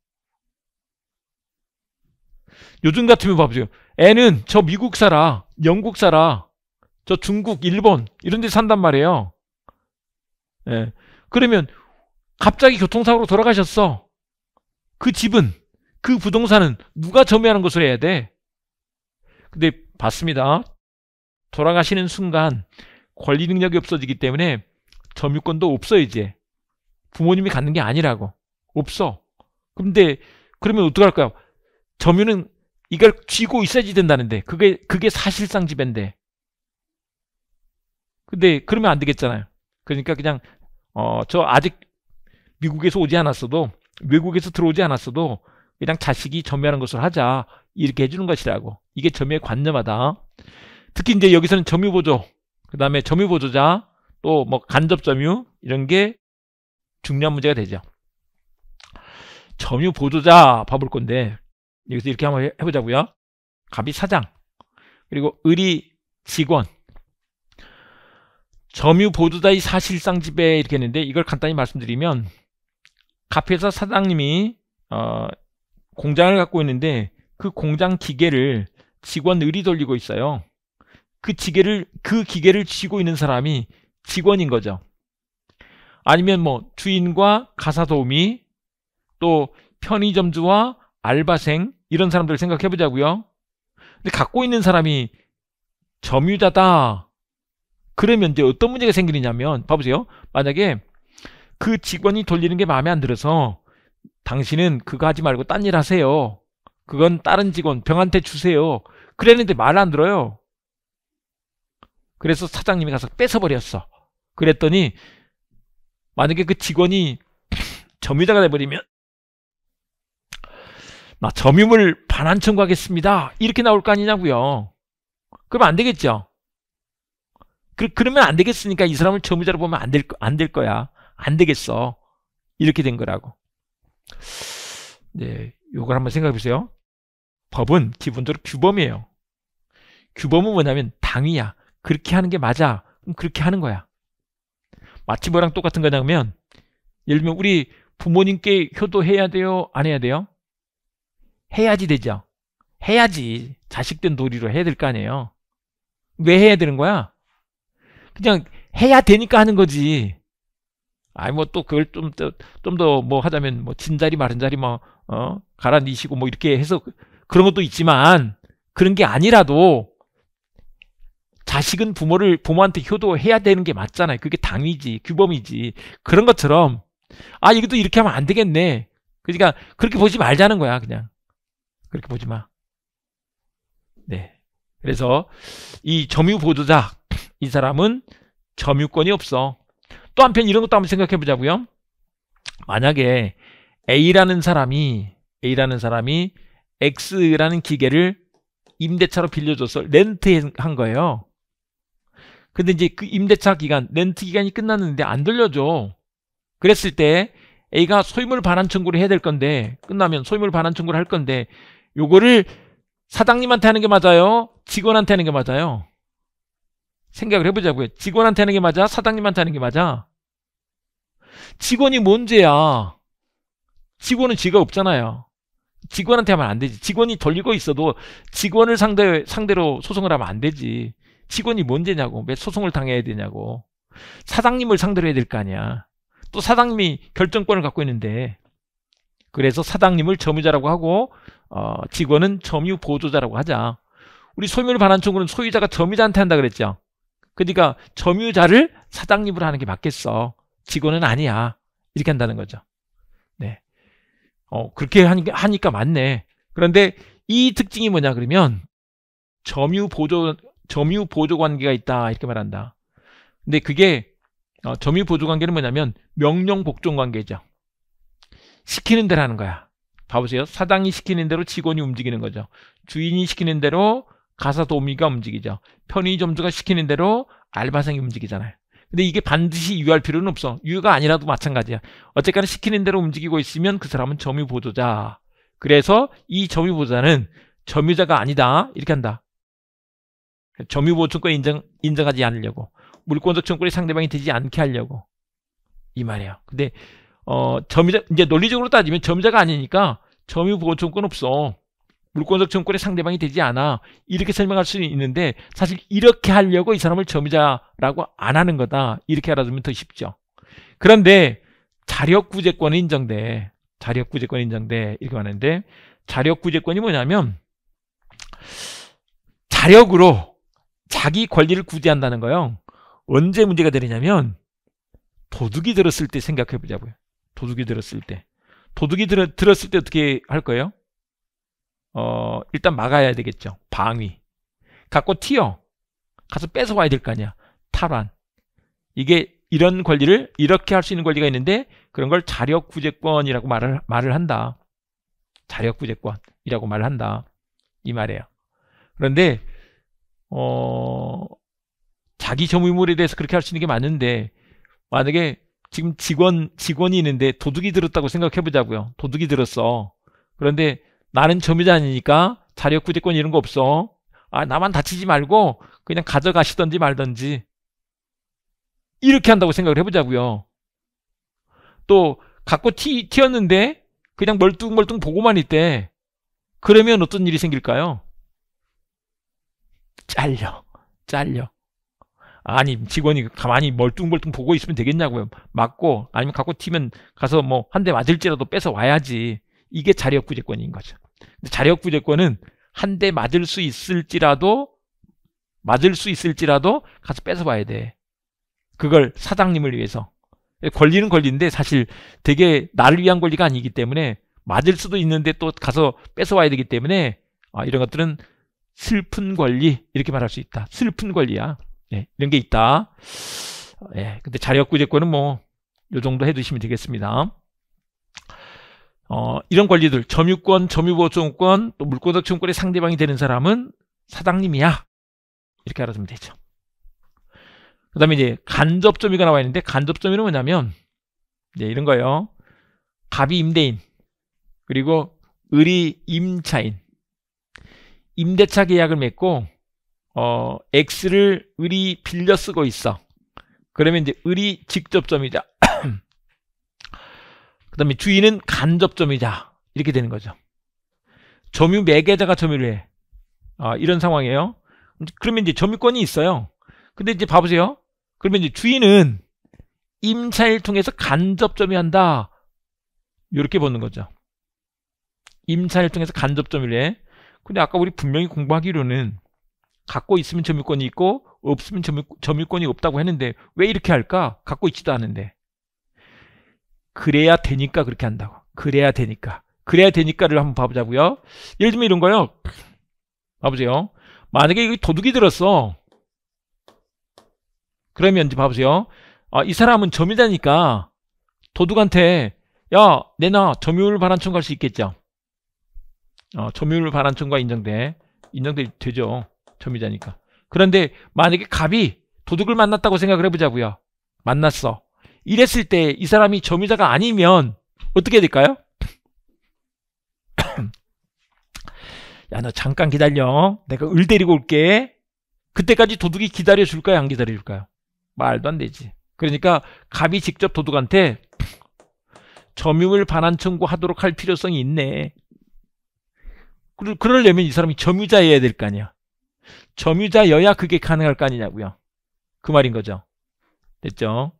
요즘 같으면 봐보세요. 애는 저 미국 살아, 영국 살아, 저 중국, 일본 이런 데 산단 말이에요. 예. 그러면 갑자기 교통사고로 돌아가셨어. 그 집은 그 부동산은 누가 점유하는 것으로 해야 돼? 근데 봤습니다. 돌아가시는 순간 권리 능력이 없어지기 때문에 점유권도 없어 이제. 부모님이 갖는 게 아니라고. 없어. 근데 그러면 어떡할 거야? 점유는 이걸 쥐고 있어야지 된다는데 그게 그게 사실상 지배인데. 근데 그러면 안 되겠잖아요. 그러니까 그냥 어 저 아직 미국에서 오지 않았어도 외국에서 들어오지 않았어도 그냥 자식이 점유하는 것을 하자 이렇게 해주는 것이라고 이게 점유의 관념하다. 특히 이제 여기서는 점유보조, 그 다음에 점유보조자, 또 뭐 간접점유 이런 게 중요한 문제가 되죠. 점유보조자 봐볼 건데 여기서 이렇게 한번 해보자고요. 갑이 사장, 그리고 을이 직원, 점유보조자의 사실상 지배 이렇게 했는데 이걸 간단히 말씀드리면 갑회사 사장님이 어, 공장을 갖고 있는데 그 공장 기계를 직원 을이 돌리고 있어요. 그 기계를 그 기계를 쥐고 있는 사람이 직원인 거죠. 아니면 뭐 주인과 가사 도우미 또 편의점주와 알바생 이런 사람들 생각해 보자고요. 근데 갖고 있는 사람이 점유자다. 그러면 이제 어떤 문제가 생기느냐면 봐보세요. 만약에 그 직원이 돌리는 게 마음에 안 들어서 당신은 그거 하지 말고 딴 일 하세요. 그건 다른 직원 병한테 주세요. 그랬는데 말 안 들어요. 그래서 사장님이 가서 뺏어버렸어. 그랬더니 만약에 그 직원이 [CLEARS THROAT] 점유자가 돼버리면 나 점유물 반환 청구하겠습니다. 이렇게 나올 거 아니냐고요. 그러면 안 되겠죠. 그, 그러면 안 되겠으니까 이 사람을 점유자로 보면 안 될, 안 될 거야. 안 되겠어. 이렇게 된 거라고. 네, 요걸 한번 생각해 보세요. 법은 기본적으로 규범이에요. 규범은 뭐냐면 당위야. 그렇게 하는 게 맞아. 그럼 그렇게 하는 거야. 마치 뭐랑 똑같은 거냐면 예를 들면 우리 부모님께 효도해야 돼요? 안 해야 돼요? 해야지 되죠. 해야지. 자식된 도리로 해야 될 거 아니에요. 왜 해야 되는 거야? 그냥 해야 되니까 하는 거지. 아니 뭐 또 그걸 좀좀더 뭐 하자면 뭐 진자리 마른 자리 뭐 어 가라니시고 뭐 이렇게 해서 그런 것도 있지만 그런 게 아니라도 자식은 부모를 부모한테 효도해야 되는 게 맞잖아요. 그게 당위지 규범이지 그런 것처럼 아 이것도 이렇게 하면 안 되겠네. 그러니까 그렇게 보지 말자는 거야 그냥 그렇게 보지 마. 네. 그래서 이 점유 보조자 이 사람은 점유권이 없어. 또 한편 이런 것도 한번 생각해 보자고요. 만약에 A라는 사람이 A라는 사람이 X라는 기계를 임대차로 빌려줘서 렌트한 거예요. 근데 이제 그 임대차 기간, 렌트 기간이 끝났는데 안 돌려줘. 그랬을 때 A가 소유물 반환 청구를 해야 될 건데 끝나면 소유물 반환 청구를 할 건데 요거를 사장님한테 하는 게 맞아요? 직원한테 하는 게 맞아요? 생각을 해보자고요. 직원한테 하는 게 맞아? 사장님한테 하는 게 맞아? 직원이 뭔 죄야? 직원은 죄가 없잖아요. 직원한테 하면 안 되지. 직원이 돌리고 있어도 직원을 상대, 상대로 소송을 하면 안 되지. 직원이 뭔 죄냐고. 왜 소송을 당해야 되냐고. 사장님을 상대로 해야 될 거 아니야. 또 사장님이 결정권을 갖고 있는데. 그래서 사장님을 점유자라고 하고, 어, 직원은 점유 보조자라고 하자. 우리 소유물 반환 청구는 소유자가 점유자한테 한다 그랬죠. 그러니까 점유자를 사장님으로 하는 게 맞겠어. 직원은 아니야. 이렇게 한다는 거죠. 네. 어, 그렇게 하니까, 하니까 맞네. 그런데 이 특징이 뭐냐 그러면 점유 보조 점유 보조 관계가 있다 이렇게 말한다. 근데 그게 어, 점유 보조 관계는 뭐냐면 명령 복종 관계죠. 시키는 대로 하는 거야. 봐보세요. 사장이 시키는 대로 직원이 움직이는 거죠. 주인이 시키는 대로 가사 도우미가 움직이죠. 편의점주가 시키는 대로 알바생이 움직이잖아요. 근데 이게 반드시 유효할 필요는 없어. 유효가 아니라도 마찬가지야. 어쨌거나 시키는 대로 움직이고 있으면 그 사람은 점유 보조자. 그래서 이 점유 보조자는 점유자가 아니다. 이렇게 한다. 점유보증권 인정, 인정하지 않으려고. 물권적 청구권이 상대방이 되지 않게 하려고. 이 말이에요. 근데, 어, 점유자, 이제 논리적으로 따지면 점유자가 아니니까 점유보증권 없어. 물권적 청구권의 상대방이 되지 않아. 이렇게 설명할 수는 있는데 사실 이렇게 하려고 이 사람을 점유자라고 안 하는 거다. 이렇게 알아두면 더 쉽죠. 그런데 자력구제권은 인정돼. 자력구제권 인정돼. 이렇게 하는데 자력구제권이 뭐냐면 자력으로 자기 권리를 구제한다는 거요. 언제 문제가 되느냐면 도둑이 들었을 때 생각해 보자고요. 도둑이 들었을 때. 도둑이 들, 들었을 때 어떻게 할 거예요? 어, 일단 막아야 되겠죠. 방위. 갖고 튀어. 가서 뺏어와야 될 거 아니야. 탈환. 이게 이런 권리를 이렇게 할 수 있는 권리가 있는데 그런 걸 자력 구제권이라고 말을 말을 한다. 자력 구제권이라고 말을 한다. 이 말이에요. 그런데 어 자기 점유물에 대해서 그렇게 할 수 있는 게 맞는데 만약에 지금 직원 직원이 있는데 도둑이 들었다고 생각해 보자고요. 도둑이 들었어. 그런데 나는 점유자 아니니까 자력 구제권 이런 거 없어. 아, 나만 다치지 말고 그냥 가져가시던지 말던지. 이렇게 한다고 생각을 해보자고요. 또 갖고 튀, 튀었는데 그냥 멀뚱멀뚱 보고만 있대. 그러면 어떤 일이 생길까요? 잘려. 잘려. 아니 직원이 가만히 멀뚱멀뚱 보고 있으면 되겠냐고요. 맞고 아니면 갖고 튀면 가서 뭐 한 대 맞을지라도 뺏어 와야지. 이게 자력 구제권인 거죠. 자력 구제권은 한 대 맞을 수 있을지라도 맞을 수 있을지라도 가서 뺏어봐야 돼. 그걸 사장님을 위해서. 권리는 권리인데 사실 되게 나를 위한 권리가 아니기 때문에 맞을 수도 있는데 또 가서 뺏어 와야 되기 때문에 아, 이런 것들은 슬픈 권리 이렇게 말할 수 있다. 슬픈 권리야. 네, 이런 게 있다. 예, 근데 자력구제권은 뭐 요 정도 해두시면 되겠습니다. 어, 이런 권리들 점유권, 점유보증권, 또 물권덕증권의 상대방이 되는 사람은 사장님이야. 이렇게 알아두면 되죠. 그 다음에 이제 간접점유가 나와 있는데 간접점유는 뭐냐면 이제 이런 거예요. 갑이 임대인 그리고 을이 임차인 임대차 계약을 맺고 어 X를 을이 빌려 쓰고 있어. 그러면 이제 을이 직접점이자 그 다음에 주인은 간접점이자 이렇게 되는 거죠. 점유 매개자가 점유를 해. 아, 이런 상황이에요. 그러면 이제 점유권이 있어요. 근데 이제 봐보세요. 그러면 이제 주인은 임차일 통해서 간접 점유한다. 이렇게 보는 거죠. 임차일 통해서 간접 점유를 해. 근데 아까 우리 분명히 공부하기로는 갖고 있으면 점유권이 있고 없으면 점유, 점유 권이 없다고 했는데 왜 이렇게 할까? 갖고 있지도 않은데. 그래야 되니까 그렇게 한다고. 그래야 되니까. 그래야 되니까를 한번 봐보자고요. 예를 들면 이런 거요. 봐보세요. 만약에 여기 도둑이 들었어. 그러면 이제 봐보세요. 아, 이 사람은 점유자니까 도둑한테 야 내놔 점유율 반환 청구할 수 있겠죠. 어, 점유율 반환 청구가 인정돼. 인정돼 되죠. 점유자니까. 그런데 만약에 갑이 도둑을 만났다고 생각을 해보자고요. 만났어. 이랬을 때 이 사람이 점유자가 아니면 어떻게 될까요? [COUGHS] 야 너 잠깐 기다려. 내가 을 데리고 올게. 그때까지 도둑이 기다려줄까요? 안 기다려줄까요? 말도 안 되지. 그러니까 갑이 직접 도둑한테 점유물 반환 청구하도록 할 필요성이 있네. 그러려면 이 사람이 점유자여야 될 거 아니야. 점유자여야 그게 가능할 거 아니냐고요. 그 말인 거죠. 됐죠?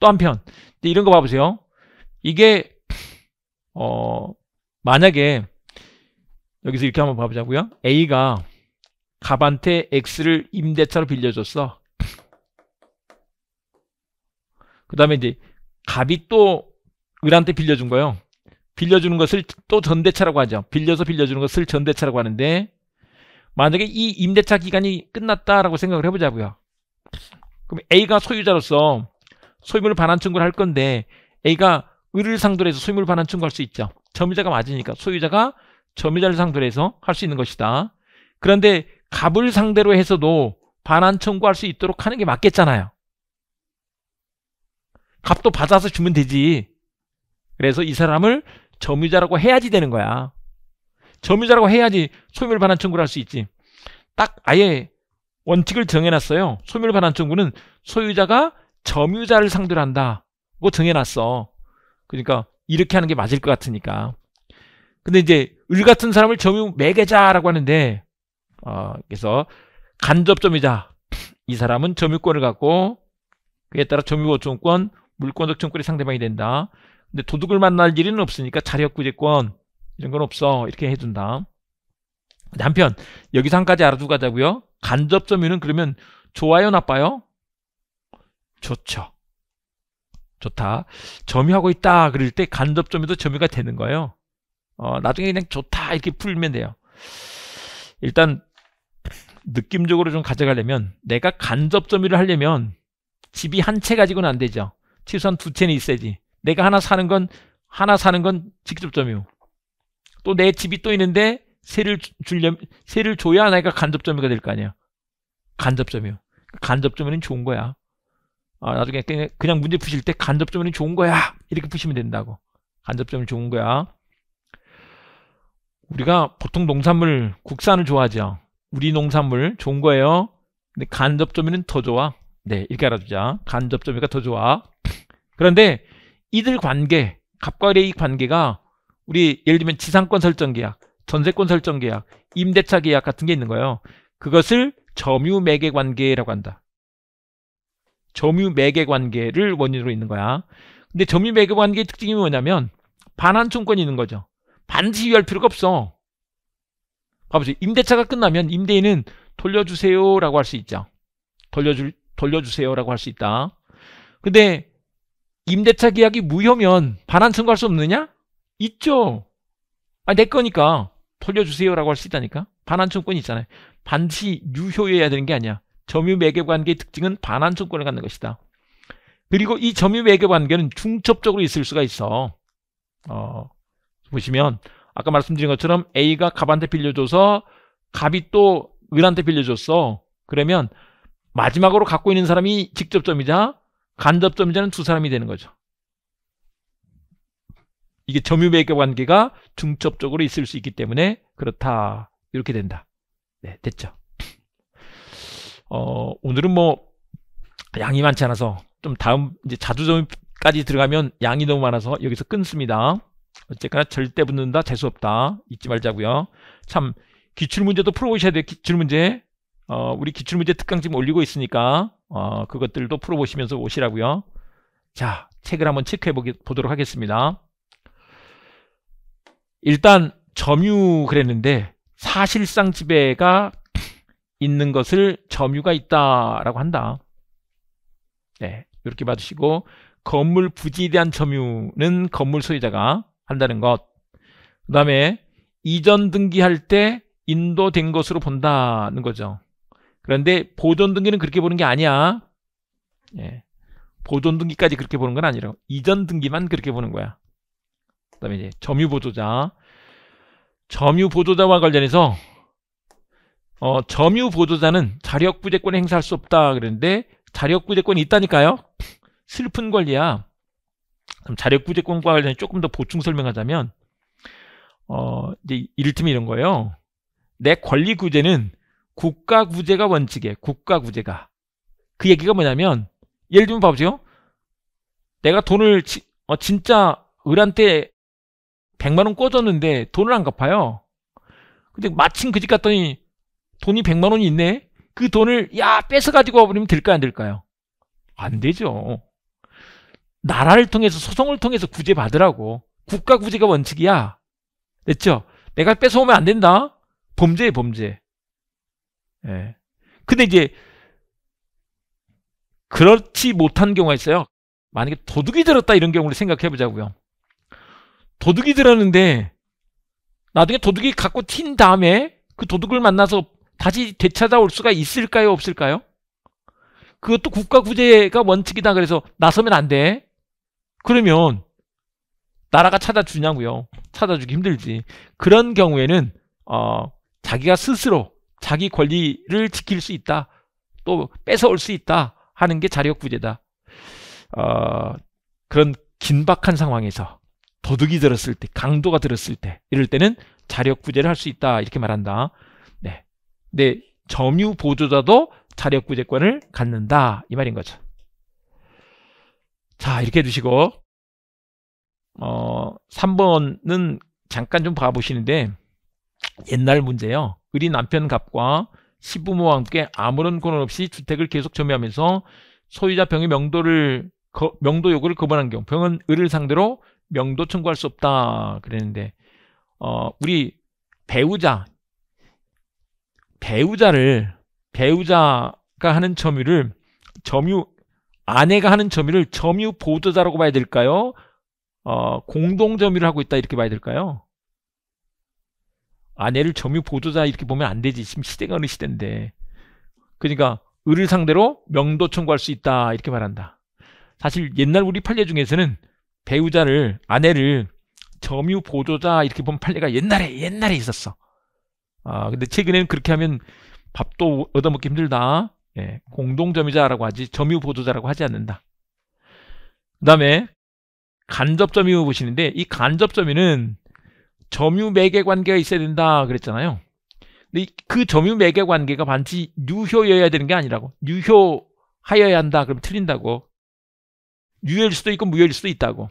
또 한편 이런 거 봐보세요. 이게 어 만약에 여기서 이렇게 한번 봐보자고요. A가 갑한테 X를 임대차로 빌려줬어. 그 다음에 이제 갑이 또 을한테 빌려준 거예요. 빌려주는 것을 또 전대차라고 하죠. 빌려서 빌려주는 것을 전대차라고 하는데 만약에 이 임대차 기간이 끝났다라고 생각을 해보자고요. 그럼 A가 소유자로서 소유물 반환 청구를 할 건데 A가 을을 상대로 해서 소유물 반환 청구할 수 있죠. 점유자가 맞으니까 소유자가 점유자를 상대로 해서 할 수 있는 것이다. 그런데 갑을 상대로 해서도 반환 청구할 수 있도록 하는 게 맞겠잖아요. 값도 받아서 주면 되지. 그래서 이 사람을 점유자라고 해야지 되는 거야. 점유자라고 해야지 소멸 반환 청구를 할 수 있지. 딱 아예 원칙을 정해놨어요. 소멸 반환 청구는 소유자가 점유자를 상대로 한다. 고 정해놨어. 그러니까 이렇게 하는 게 맞을 것 같으니까. 근데 이제 을 같은 사람을 점유 매개자라고 하는데 어, 그래서 간접점유자 이 사람은 점유권을 갖고 그에 따라 점유보증권 물권적 청구의 상대방이 된다. 근데 도둑을 만날 일은 없으니까 자력구제권 이런 건 없어. 이렇게 해준다. 한편 여기서 한 가지 알아두고 가자고요. 간접 점유는 그러면 좋아요 나빠요? 좋죠. 좋다. 점유하고 있다 그럴 때 간접 점유도 점유가 되는 거예요. 어, 나중에 그냥 좋다 이렇게 풀면 돼요. 일단 느낌적으로 좀 가져가려면 내가 간접 점유를 하려면 집이 한 채 가지고는 안 되죠. 최소한 두 채는 있어야지. 내가 하나 사는 건 하나 사는 건 직접 점유. 또내 집이 또 있는데 세를 줄려 세를 줘야 내가 간접 점유가 될 거 아니야. 간접 점유. 간접 점유는 좋은 거야. 아, 나중에 그냥 문제 푸실 때 간접 점유는 좋은 거야. 이렇게 푸시면 된다고. 간접 점유 좋은 거야. 우리가 보통 농산물 국산을 좋아하죠. 우리 농산물 좋은 거예요. 근데 간접 점유는 더 좋아. 네, 이렇게 알아두자. 간접 점유가 더 좋아. 그런데 이들 관계, 갑과 을의 이 관계가 우리 예를 들면 지상권 설정 계약, 전세권 설정 계약, 임대차 계약 같은 게 있는 거예요. 그것을 점유 매개 관계라고 한다. 점유 매개 관계를 원인으로 있는 거야. 근데 점유 매개 관계의 특징이 뭐냐면 반환청권이 있는 거죠. 반드시 유할 필요가 없어. 봐보세요. 임대차가 끝나면 임대인은 돌려주세요라고 할 수 있죠. 돌려줄 돌려주세요라고 할 수 있다. 근데 임대차 계약이 무효면 반환 청구할 수 없느냐? 있죠. 아, 내 거니까 돌려주세요라고 할 수 있다니까. 반환 청구권이 있잖아요. 반드시 유효여야 되는 게 아니야. 점유 매개 관계의 특징은 반환청권을 갖는 것이다. 그리고 이 점유 매개 관계는 중첩적으로 있을 수가 있어. 어, 보시면 아까 말씀드린 것처럼 A가 갑한테 빌려줘서 갑이 또 을한테 빌려줬어. 그러면 마지막으로 갖고 있는 사람이 직접점이자 간접점이자는 두 사람이 되는 거죠. 이게 점유매개 관계가 중첩적으로 있을 수 있기 때문에 그렇다. 이렇게 된다. 네, 됐죠. 어, 오늘은 뭐 양이 많지 않아서 좀 다음 이제 자주점까지 들어가면 양이 너무 많아서 여기서 끊습니다. 어쨌거나 절대 붙는다 재수 없다 잊지 말자고요. 참 기출 문제도 풀어보셔야 돼요. 기출 문제 어, 우리 기출 문제 특강 지금 올리고 있으니까 어, 그것들도 풀어보시면서 오시라고요. 자 책을 한번 체크해 보도록 하겠습니다. 일단 점유 그랬는데 사실상 지배가 있는 것을 점유가 있다라고 한다. 네, 이렇게 봐주시고 건물 부지에 대한 점유는 건물 소유자가 한다는 것. 그 다음에 이전 등기할 때 인도된 것으로 본다는 거죠. 그런데 보존 등기는 그렇게 보는 게 아니야. 예. 보존 등기까지 그렇게 보는 건 아니라고. 이전 등기만 그렇게 보는 거야. 그 다음에 이제 점유 보조자. 점유 보조자와 관련해서 어, 점유 보조자는 자력 부재권을 행사할 수 없다 그랬는데 자력 부재권이 있다니까요. 슬픈 권리야. 그럼 자력 부재권과 관련해 조금 더 보충 설명하자면 어, 이제 이를테면 이런 거예요. 내 권리 구제는 국가 구제가 원칙이에요. 국가 구제가. 그 얘기가 뭐냐면 예를 들면 봐보세요. 내가 돈을 지, 어, 진짜 을한테 100만 원 꿔줬는데 돈을 안 갚아요. 근데 마침 그 집 갔더니 돈이 100만 원이 있네. 그 돈을 야 뺏어 가지고 와버리면 될까요, 안 될까요? 안 되죠. 나라를 통해서 소송을 통해서 구제 받으라고. 국가 구제가 원칙이야. 됐죠? 내가 뺏어오면 안 된다. 범죄에 범죄. 예. 근데 이제 그렇지 못한 경우가 있어요. 만약에 도둑이 들었다 이런 경우를 생각해 보자고요. 도둑이 들었는데 나중에 도둑이 갖고 튄 다음에 그 도둑을 만나서 다시 되찾아올 수가 있을까요? 없을까요? 그것도 국가 구제가 원칙이다. 그래서 나서면 안 돼. 그러면 나라가 찾아주냐고요. 찾아주기 힘들지. 그런 경우에는 어, 자기가 스스로 자기 권리를 지킬 수 있다. 또 뺏어올 수 있다. 하는 게 자력 구제다. 어, 그런 긴박한 상황에서 도둑이 들었을 때, 강도가 들었을 때, 이럴 때는 자력 구제를 할 수 있다. 이렇게 말한다. 네. 네. 점유 보조자도 자력 구제권을 갖는다. 이 말인 거죠. 자, 이렇게 해두시고, 어, 3번은 잠깐 좀 봐보시는데, 옛날 문제요. 의리 남편 갑과 시부모와 함께 아무런 권한 없이 주택을 계속 점유하면서 소유자 병의 명도를 명도 요구를 거부한 경우 병은 을을 상대로 명도 청구할 수 없다 그랬는데 어 우리 배우자 배우자를 배우자가 하는 점유를 점유 아내가 하는 점유를 점유 보조자라고 봐야 될까요? 어 공동 점유를 하고 있다 이렇게 봐야 될까요? 아내를 점유 보조자 이렇게 보면 안 되지. 지금 시대가 어느 시대인데. 그러니까 을을 상대로 명도 청구할 수 있다 이렇게 말한다. 사실 옛날 우리 판례 중에서는 배우자를 아내를 점유 보조자 이렇게 본 판례가 옛날에 옛날에 있었어. 아 근데 최근에는 그렇게 하면 밥도 얻어먹기 힘들다. 예, 공동점유자라고 하지 점유 보조자라고 하지 않는다. 그다음에 간접점유 보시는데 이 간접점유는 점유 매개 관계가 있어야 된다 그랬잖아요. 근데 그 점유 매개 관계가 반드시 유효여야 되는 게 아니라고. 유효하여야 한다. 그럼 틀린다고. 유효일 수도 있고 무효일 수도 있다고.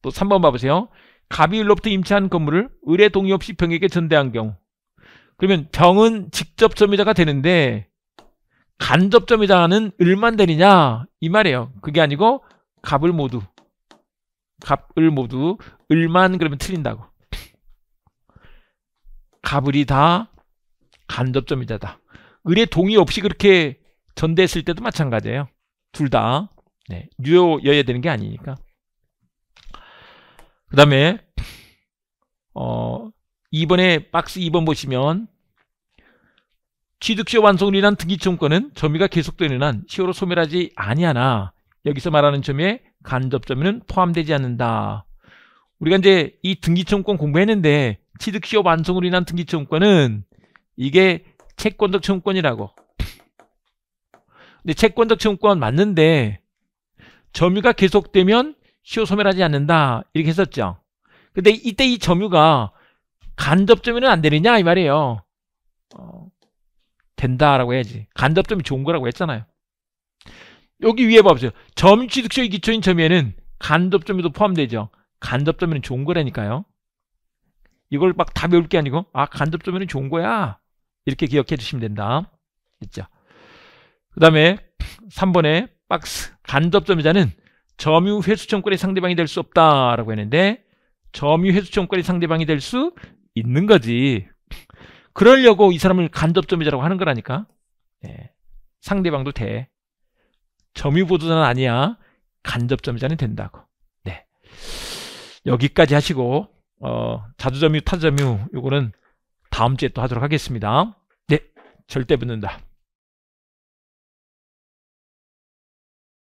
또 3번 봐보세요. 갑이 을로부터 임차한 건물을 을의 동의 없이 병에게 전대한 경우. 그러면 병은 직접 점유자가 되는데 간접 점유자는 을만 되느냐 이 말이에요. 그게 아니고 갑을 모두 갑을 모두 을만 그러면 틀린다고. 갑을이 다 간접 점유자다. 을의 동의 없이 그렇게 전대했을 때도 마찬가지예요. 둘 다. 네, 유효여야 되는 게 아니니까. 그 다음에 어 2번에 박스 2번 보시면 취득시효 완성으로 인한 등기청구권은 점유가 계속되는 한 시효로 소멸하지 아니하나 여기서 말하는 점유에 간접 점유는 포함되지 않는다. 우리가 이제 이 등기청구권 공부했는데 취득 시효 완성으로 인한 등기청구권은 이게 채권적 청구권이라고. 근데 채권적 청구권 맞는데 점유가 계속되면 시효 소멸하지 않는다 이렇게 했었죠. 근데 이때 이 점유가 간접 점유는 안 되느냐 이 말이에요. 어, 된다라고 해야지. 간접 점유 좋은 거라고 했잖아요. 여기 위에 봐보세요. 점취득시의 기초인 점유에는 간접 점유도 포함되죠. 간접 점유는 좋은 거라니까요. 이걸 막 다 외울 게 아니고 아 간접 점유는 좋은 거야. 이렇게 기억해 주시면 된다. 됐죠? 그 다음에 3번에 박스 간접 점유자는 점유 회수청권의 상대방이 될 수 없다라고 했는데 점유 회수청권의 상대방이 될 수 있는 거지. 그러려고 이 사람을 간접 점유자라고 하는 거라니까. 예. 상대방도 돼. 점유 보도자는 아니야. 간접 점유자는 된다고. 네. 여기까지 하시고 어, 자주점유, 타점유 요거는 다음 주에 또 하도록 하겠습니다. 네. 절대 붙는다.